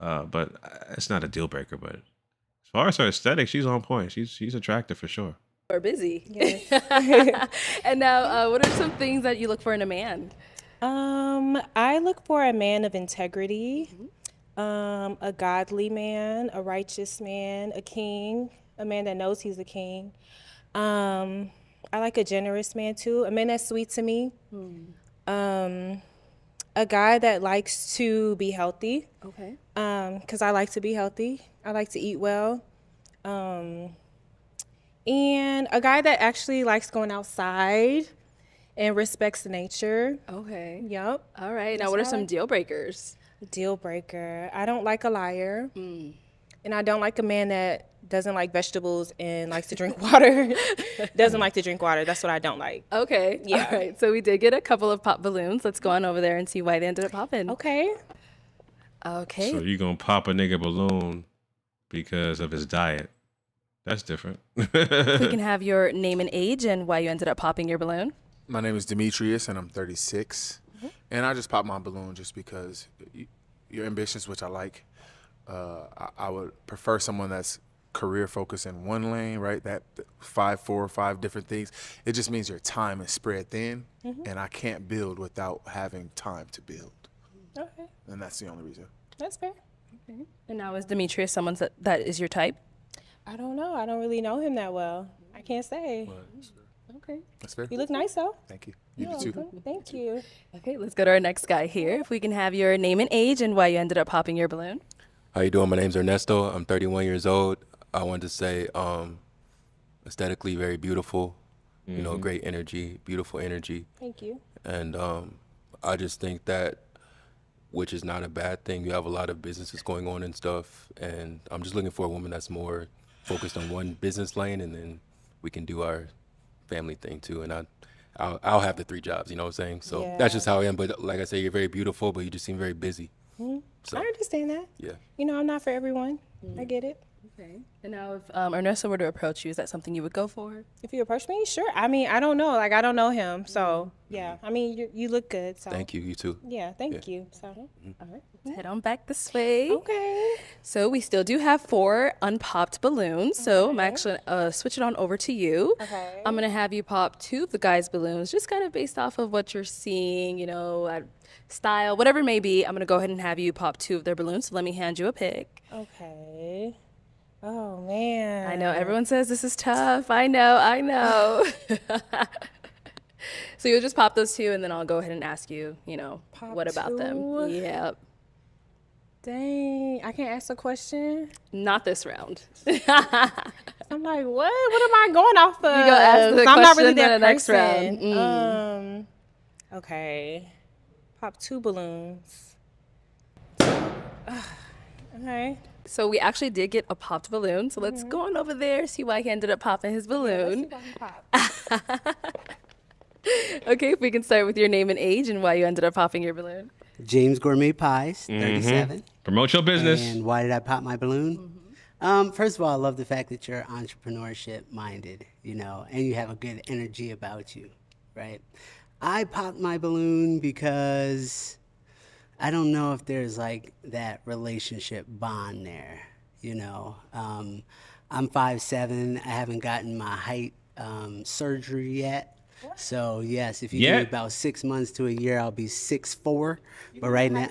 Uh, but it's not a deal breaker. But as far as her aesthetic, she's on point. She's she's attractive for sure. We're busy. and now, uh, what are some things that you look for in a man? Um, I look for a man of integrity, um, a godly man, a righteous man, a king, a man that knows he's a king. Um, I like a generous man too, a man that's sweet to me. Um, a guy that likes to be healthy. Okay. Um, cause I like to be healthy. I like to eat well. Um, and a guy that actually likes going outside and respects nature. Okay. Yep. All right. Now, what are some deal breakers? Deal breaker. I don't like a liar. Mm. And I don't like a man that doesn't like vegetables and likes to drink water. doesn't like to drink water. That's what I don't like. Okay. Yeah. All right. So we did get a couple of pop balloons. Let's go on over there and see why they ended up popping. Okay. Okay. So you're gonna pop a nigga balloon because of his diet? That's different. we can have your name and age and why you ended up popping your balloon. My name is Demetrius, and I'm 36. And I just popped my balloon just because your you're which I like. Uh, I, I would prefer someone that's career focused in one lane, right? That that five, four, or five different things. It just means your time is spread thin, Mhm. and I can't build without having time to build. Okay. And that's the only reason. That's fair. And now is Demetrius someone that, that is your type? I don't know. I don't really know him that well. I can't say. Okay. That's fair. You look nice though. Thank you. You You're too. welcome. Thank you. Okay, let's go to our next guy here. If we can have your name and age and why you ended up popping your balloon. How you doing? My name's Ernesto. I'm 31 years old. I wanted to say, um, aesthetically very beautiful. You know, Mhm. great energy, beautiful energy. Thank you. And um, I just think that, which is not a bad thing. You have a lot of businesses going on and stuff, and I'm just looking for a woman that's more focused on one business lane, and then we can do our family thing too. And I, I'll, I'll have the three jobs. You know what I'm saying? So that's just how I am. But like I say, you're very beautiful, but you just seem very busy. Mhm. So- I understand that. Yeah. You know, I'm not for everyone. I get it. Okay. And now, if um, Ernesto were to approach you, is that something you would go for? If you approach me, sure. I mean, I don't know. Like, I don't know him. So, yeah. I mean, you, you look good. So. Thank you. You too. Yeah, thank Yeah. you. So, all right. Let's head on back this way. Okay. So we still do have four unpopped balloons. So I'm actually uh, switch it on over to you. Okay. I'm gonna have you pop two of the guys' balloons, just kind of based off of what you're seeing, you know, uh, style, whatever it may be. I'm gonna go ahead and have you pop two of their balloons. So let me hand you a pick. Okay. Oh, man. I know everyone says this is tough. I know, I know. so you'll just pop those two, and then I'll go ahead and ask you, you know, what about them? two? Yep. Dang. I can't ask a question. Not this round. I'm like, what? What am I going off of? You go ask the I'm not really question that the next round. Mm. Um, okay. Pop two balloons. okay. So we actually did get a popped balloon. So let's go on over there, see why he ended up popping his balloon. okay, if we can start with your name and age and why you ended up popping your balloon. James Gourmet Pies, Mhm. 37. Promote your business. And why did I pop my balloon? Um, first of all, I love the fact that you're entrepreneurship minded, you know, and you have a good energy about you, right? I popped my balloon because I don't know if there's like that relationship bond there, you know. Um, I'm 5'7, I haven't gotten my height um, surgery yet. So, yes, if you give about six months to a year, I'll be six 6'4. But right now,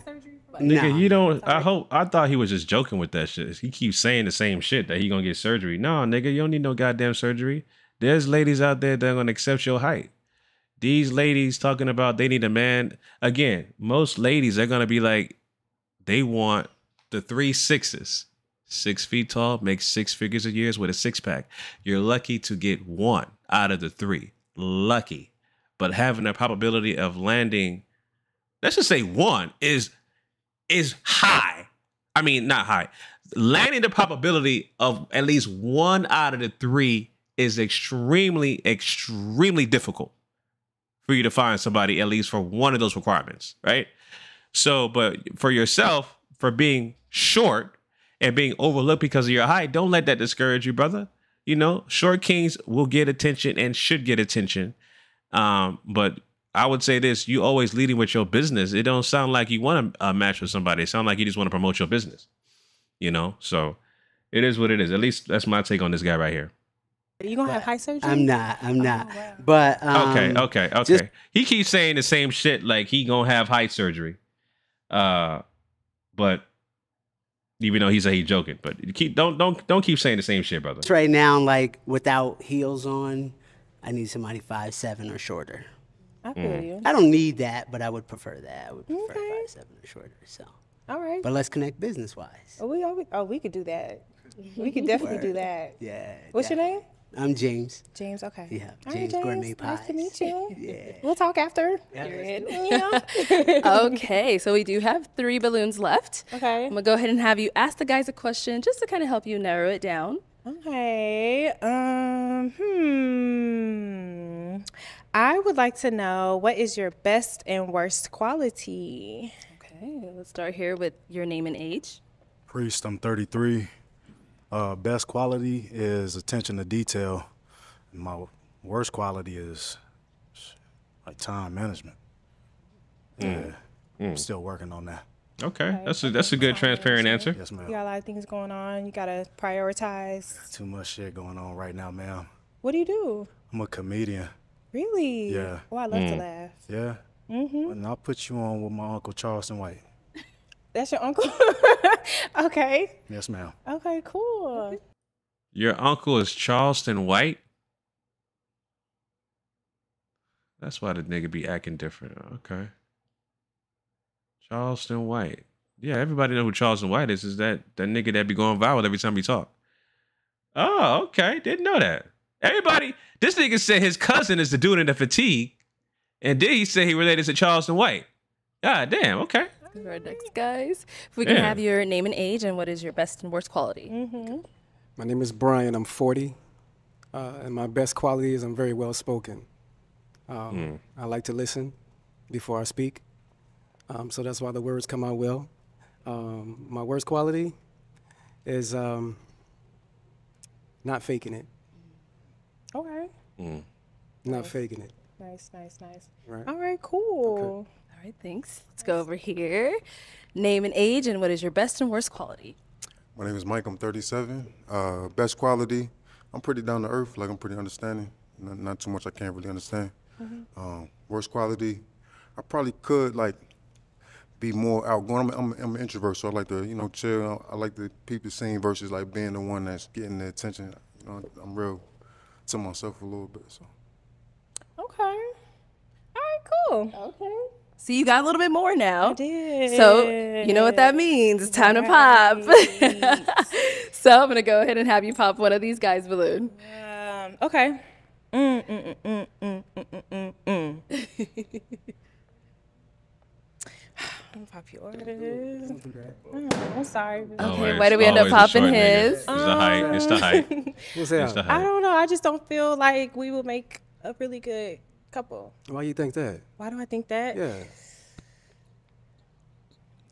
Nigga, No. you don't. I hope. I thought he was just joking with that shit. He keeps saying the same shit that he gonna get surgery. No, nigga, you don't need no goddamn surgery. There's ladies out there that are gonna accept your height. These ladies talking about they need a man. Again, most ladies are gonna be like, they want the three sixes. Six feet tall, makes six figures a year with a six pack. You're lucky to get one out of the three. Lucky. but having a probability of landing, let's just say one is is high. I mean, not high. Landing the probability of at least one out of the three is extremely, extremely difficult for you to find somebody at least for one of those requirements, right? So, but for yourself, for being short and being overlooked because of your height, don't let that discourage you, brother. You know, short kings will get attention and should get attention. Um, but I would say this: you always leading with your business. It don't sound like you want to uh, match with somebody. It sound like you just want to promote your business. You know, so it is what it is. At least that's my take on this guy right here. You gonna have high surgery? I'm not. I'm not. But um, okay, okay, okay. just- he keeps saying the same shit like he gonna have height surgery. Uh, but even though he said he's joking, but you keep don't don't don't keep saying the same shit, brother. right now, like without heels on, I need somebody five seven or shorter. I feel Mm. you. I don't need that, but I would prefer that. I would prefer five seven or shorter. So, All right. but let's connect business wise. Oh, we, oh, we, oh, we could do that. We could definitely do that. Yeah. What's your name? I'm James. James. Okay. Yeah, All James right, Gourmet Nice to meet you. Yeah. We'll talk after. okay, so we do have three balloons left. Okay. I'm gonna go ahead and have you ask the guys a question just to kind of help you narrow it down. Okay. Um. Hmm. I would like to know what is your best and worst quality. Okay. Let's start here with your name and age. Priest, I'm 33. Uh, best quality is attention to detail. My worst quality is like time management. Yeah, I'm still working on that. Okay, that's a that's a good transparent answer. Yes, ma'am. You got a lot of things going on. You gotta prioritize. Too much shit going on right now, ma'am. What do you do? I'm a comedian. Really? Yeah. Oh, I love to Mm. laugh. Yeah. Mm-hmm. And I'll put you on with my uncle Charleston White. That's your uncle. okay. Yes, ma'am. Okay. Cool. Your uncle is Charleston White. That's why the nigga be acting different. Okay. Charleston White. Yeah, everybody know who Charleston White is. Is that that nigga that be going viral every time he talk? Oh, okay. Didn't know that. Everybody, this nigga said his cousin is the dude in the fatigue, and then he said he related to Charleston White. God damn. Okay. Our next guys. If we can Yeah. have your name and age and what is your best and worst quality. Mm-hmm. My name is Brian. I'm 40. Uh, and my best quality is I'm very well spoken. Um, I like to listen before I speak. Um, so that's why the words come out well. Um, my worst quality is um, not faking it. Okay. Not faking it. Nice. Nice. Nice. Right. All right. Cool. All right, thanks. Let's go over here. Name and age and what is your best and worst quality. My name is Mike. I'm 37. Uh, best quality. I'm pretty down to earth. Like I'm pretty understanding. Not, not too much I can't really understand. Um, worst quality. I probably could like be more outgoing. I'm, I'm, I'm an introvert, so I like to you know chill. I like the people scene versus like being the one that's getting the attention. You know, I'm real to myself a little bit. So Okay. All right. Cool. Okay. See, you got a little bit more now. I did. So you know what that means. It's time right. to pop. so I'm gonna go ahead and have you pop one of these guys' balloon. Um, okay. Mm, mm, mm, I'm pop yours. Oh, I'm sorry. Okay, why do we end up popping his? It's, the height. it's the height. What's that? I don't know. I just don't feel like we will make a really good couple. Why do you think that? Why do I think that? Yeah.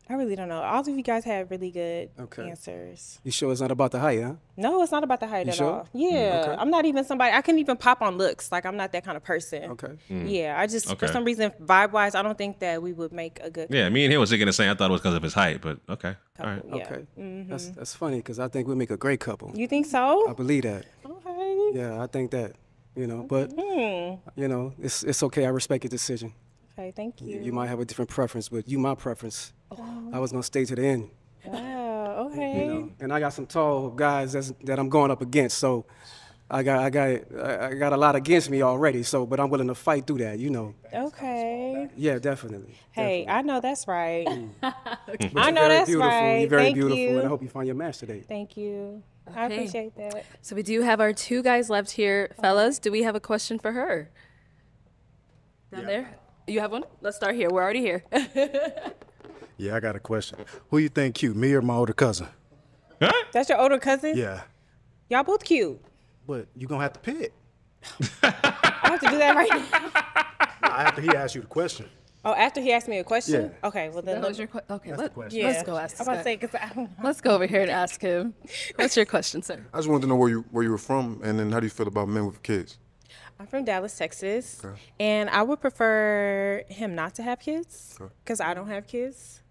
I really don't know. All of you guys had really good Okay. answers. You sure it's not about the height, huh? No, it's not about the height You at sure? all. Yeah, Okay. I'm not even somebody. I couldn't even pop on looks. Like I'm not that kind of person. Okay. Mm. Yeah, I just for some reason vibe wise, I don't think that we would make a good. Yeah, me and him was thinking the same. I thought it was because of his height, but okay. All right. Yeah. Okay. Mhm. That's that's funny because I think we make a great couple. You think so? I believe that. Okay. Yeah, I think that. You know, but Hmm. you know, it's it's okay. I respect your decision. Okay. Thank You, you. you might have a different preference, but you my preference. Oh. I was gonna stay to the end. Wow. Okay. You know, and I got some tall guys that's, that I'm going up against. So I got I got I I got a lot against me already. So, but I'm willing to fight through that. You know. Okay. Yeah, definitely. Hey, I know that's right. But I you're know very that's beautiful. right. You're very Thank beautiful, you. and I hope you find your match today. Thank you. I appreciate that. So we do have our two guys left here, fellas. Do we have a question for her? Down there. You have one? Let's start here. We're already here. Yeah, I got a question. Who you think cute, me or my older cousin? Huh? That's your older cousin? Yeah, Y'all both cute. but you gonna have to pick. I have to do that right now. After he asked you the question. Oh, after he asked me a question? Yeah. Okay, well then That let was your que- okay, let, the question. Yeah. let's go ask I'm this about to say, cause I Let's go over here and ask him. What's your question, sir? I just wanted to know where you where you were from, and then how do you feel about men with kids? I'm from Dallas, Texas, Okay. and I would prefer him not to have kids Okay. because I don't have kids.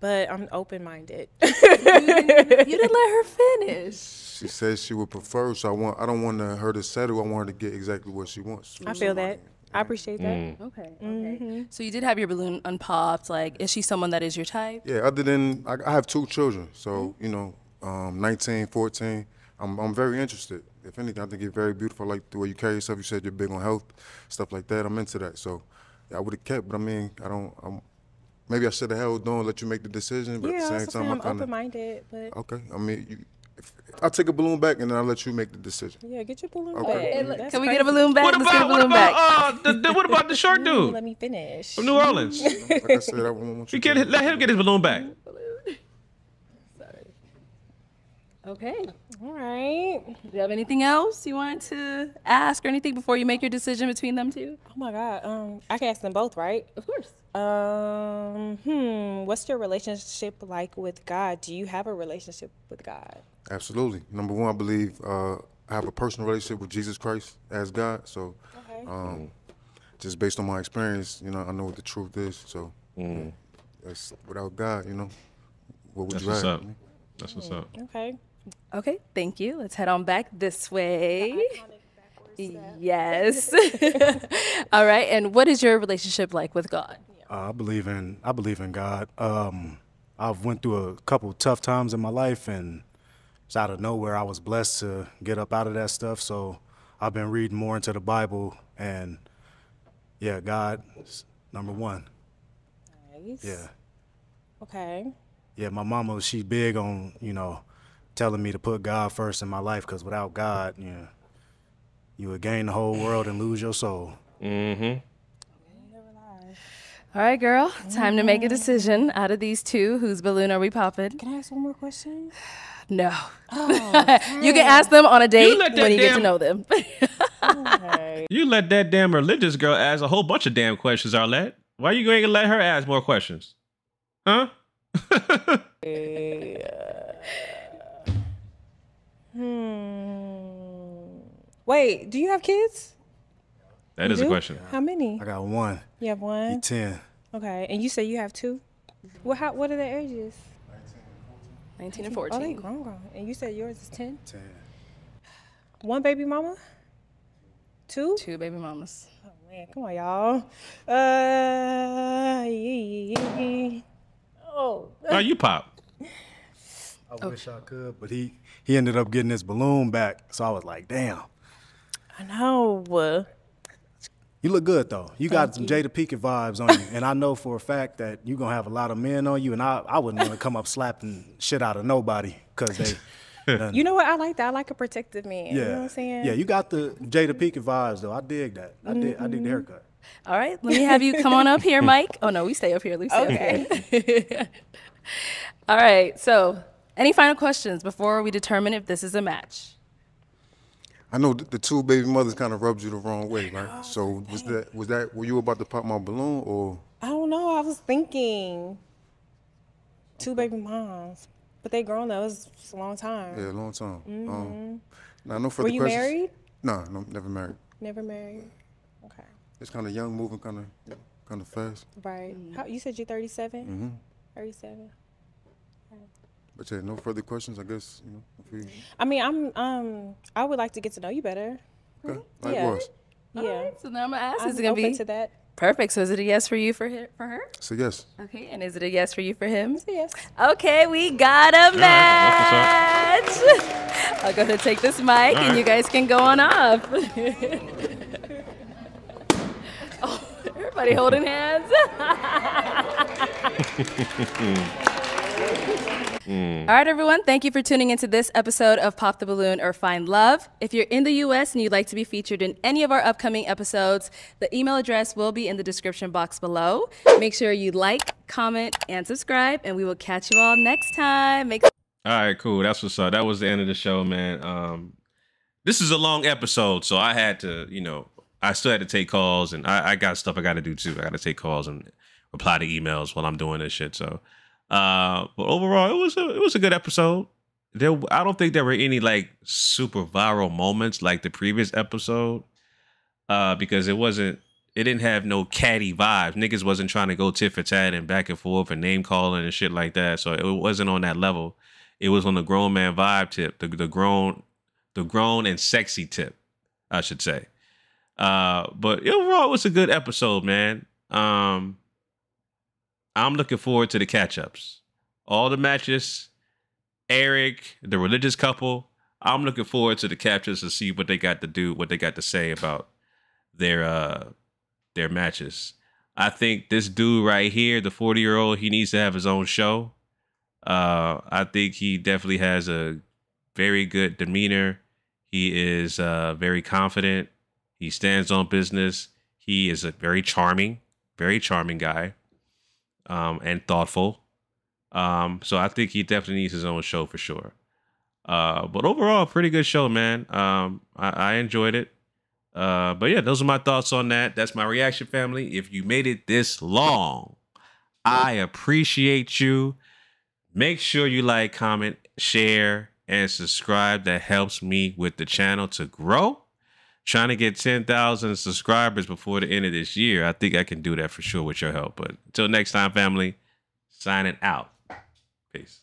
But I'm open minded. you didn't let her finish. She says she would prefer, so I want I don't want her to settle. I want her to get exactly what she wants. I feel that. I appreciate that. Mm. Okay. Okay. So you did have your balloon unpopped. Like, is she someone that is your type? Yeah, other than I, I have two children, so you know, um, 19, 14. I'm I'm very interested. If anything, I think you're very beautiful. I like the way you carry yourself. You said you're big on health, stuff like that. I'm into that. So yeah, I would have kept, but I mean, I don't. I'm, maybe I should have held on, let you make the decision. But yeah, at the same time, I I'm kind open of minded, but okay. I mean, you, if, I'll take a balloon back and then I'll let you make the decision. yeah, get your balloon Okay. back. That's Can we get a balloon back? What Let's get a about what about back. uh, the, the, what about the short dude Let me finish. from New Orleans? Like I said, I want You get let him get his balloon back. Okay. All right. Do you have anything else you want to ask or anything before you make your decision between them two? Oh my God. Um, I can ask them both, right? Of course. Um, hmm. What's your relationship like with God? Do you have a relationship with God? Absolutely. Number one, I believe uh, I have a personal relationship with Jesus Christ as God. So, Okay. um, just based on my experience, you know, I know what the truth is. So, that's without God, you know, what would That's you what's have? up. That's what's up. Okay. Okay, thank you. Let's head on back this way. Yes. All right. And what is your relationship like with God? Uh, I believe in I believe in God. Um, I've went through a couple tough times in my life, and it's out of nowhere. I was blessed to get up out of that stuff. So I've been reading more into the Bible, and yeah, God is number one. Nice. Yeah, Okay. yeah. My mama, she big on you know telling me to put God first in my life, because without God, you know, you would gain the whole world and lose your soul. Mm-hmm. All right, girl. Time to make a decision. Out of these two, whose balloon are we popping? Can I ask one more question? No. Oh, you can ask them on a date let that when you get to know them. You let that damn religious girl ask a whole bunch of damn questions, Arlette. Why are you going to let her ask more questions? Huh? Hmm. Wait, do you have kids? That You is a question. How many? I got one. You have one. He ten. Okay, and you say you have two. What? How? What are the ages? 19 and 14. Oh, they 14. grown, grown. And you said yours is ten. Ten. One baby mama. Two. Two baby mamas. Oh man, come on, y'all. Uh. yeah. Oh. Oh, you pop. I wish I could, but he he ended up getting his balloon back. So I was like, damn. I know. You look good though. You got some Jada Pinkett vibes on you, and I know for a fact that you're gonna have a lot of men on you, and I, I wouldn't want to come up slapping shit out of nobody because they. done- You know what? I like that. I like a protective man. yeah, You know what I'm saying? yeah. You got the Jada Pinkett vibes though. I dig that. I dig. I dig the mm-hmm. haircut. All right, let me have you come on up here, Mike. Oh no, we stay up here. Lucy. Okay. All right. So, any final questions before we determine if this is a match? I know th- the two baby mothers kind of rubbed you the wrong way, right? So was that was that were you about to pop my balloon or I don't know. I was thinking two baby moms, but they grown though. It was a long time. yeah, a long time. Mm-hmm. Um, now no Were further you questions. married? No, no, never married. Never married. Okay. It's kind of young, moving kind of kind of fast. Right. How, you said you're 37? hmm 37. But yeah, no further questions. I guess you know. If we, I mean, I'm um I would like to get to know you better. okay, Yeah. likewise. Yeah. So now I'm gonna ask: I'm Is it gonna open be to that? perfect? So is it a yes for you for her? For her? So yes. Okay. And is it a yes for you for him? Yes. Okay, we got a right, match. I'll go ahead and take this mic, All and right. you guys can go on off. oh, everybody holding hands. Mm. All right, everyone. Thank you for tuning into this episode of Pop the Balloon or Find Love. If you're in the U.S. and you'd like to be featured in any of our upcoming episodes, the email address will be in the description box below. Make sure you like, comment, and subscribe, and we will catch you all next time. Make All right, cool. That's what's up. That was the end of the show, man. Um, this is a long episode, so I had to, you know, I still had to take calls, and I, I got stuff I got to do too. I got to take calls and reply to emails while I'm doing this shit. So, uh, but overall, it was a it was a good episode. There, I don't think there were any like super viral moments like the previous episode, uh, because it wasn't. It didn't have no catty vibes. Niggas wasn't trying to go tit for tat and back and forth and name calling and shit like that. So it wasn't on that level. It was on the grown man vibe tip, the the grown, the grown and sexy tip, I should say. Uh, but overall, it was a good episode, man. Um, I'm looking forward to the catch ups. All the matches, Eric, the religious couple. I'm looking forward to the captures to see what they got to do, what they got to say about their uh their matches. I think this dude right here, the 40 year old, he needs to have his own show. Uh, I think he definitely has a very good demeanor. He is uh, very confident. He stands on business. He is a very charming, very charming guy, um, and thoughtful. Um, so I think he definitely needs his own show for sure. Uh, but overall, pretty good show, man. Um, I, I enjoyed it. Uh, but yeah, those are my thoughts on that. That's my reaction, family. If you made it this long, I appreciate you. Make sure you like, comment, share, and subscribe. That helps me with the channel to grow. Trying to get 10,000 subscribers before the end of this year. I think I can do that for sure with your help. But until next time, family, signing out. Peace.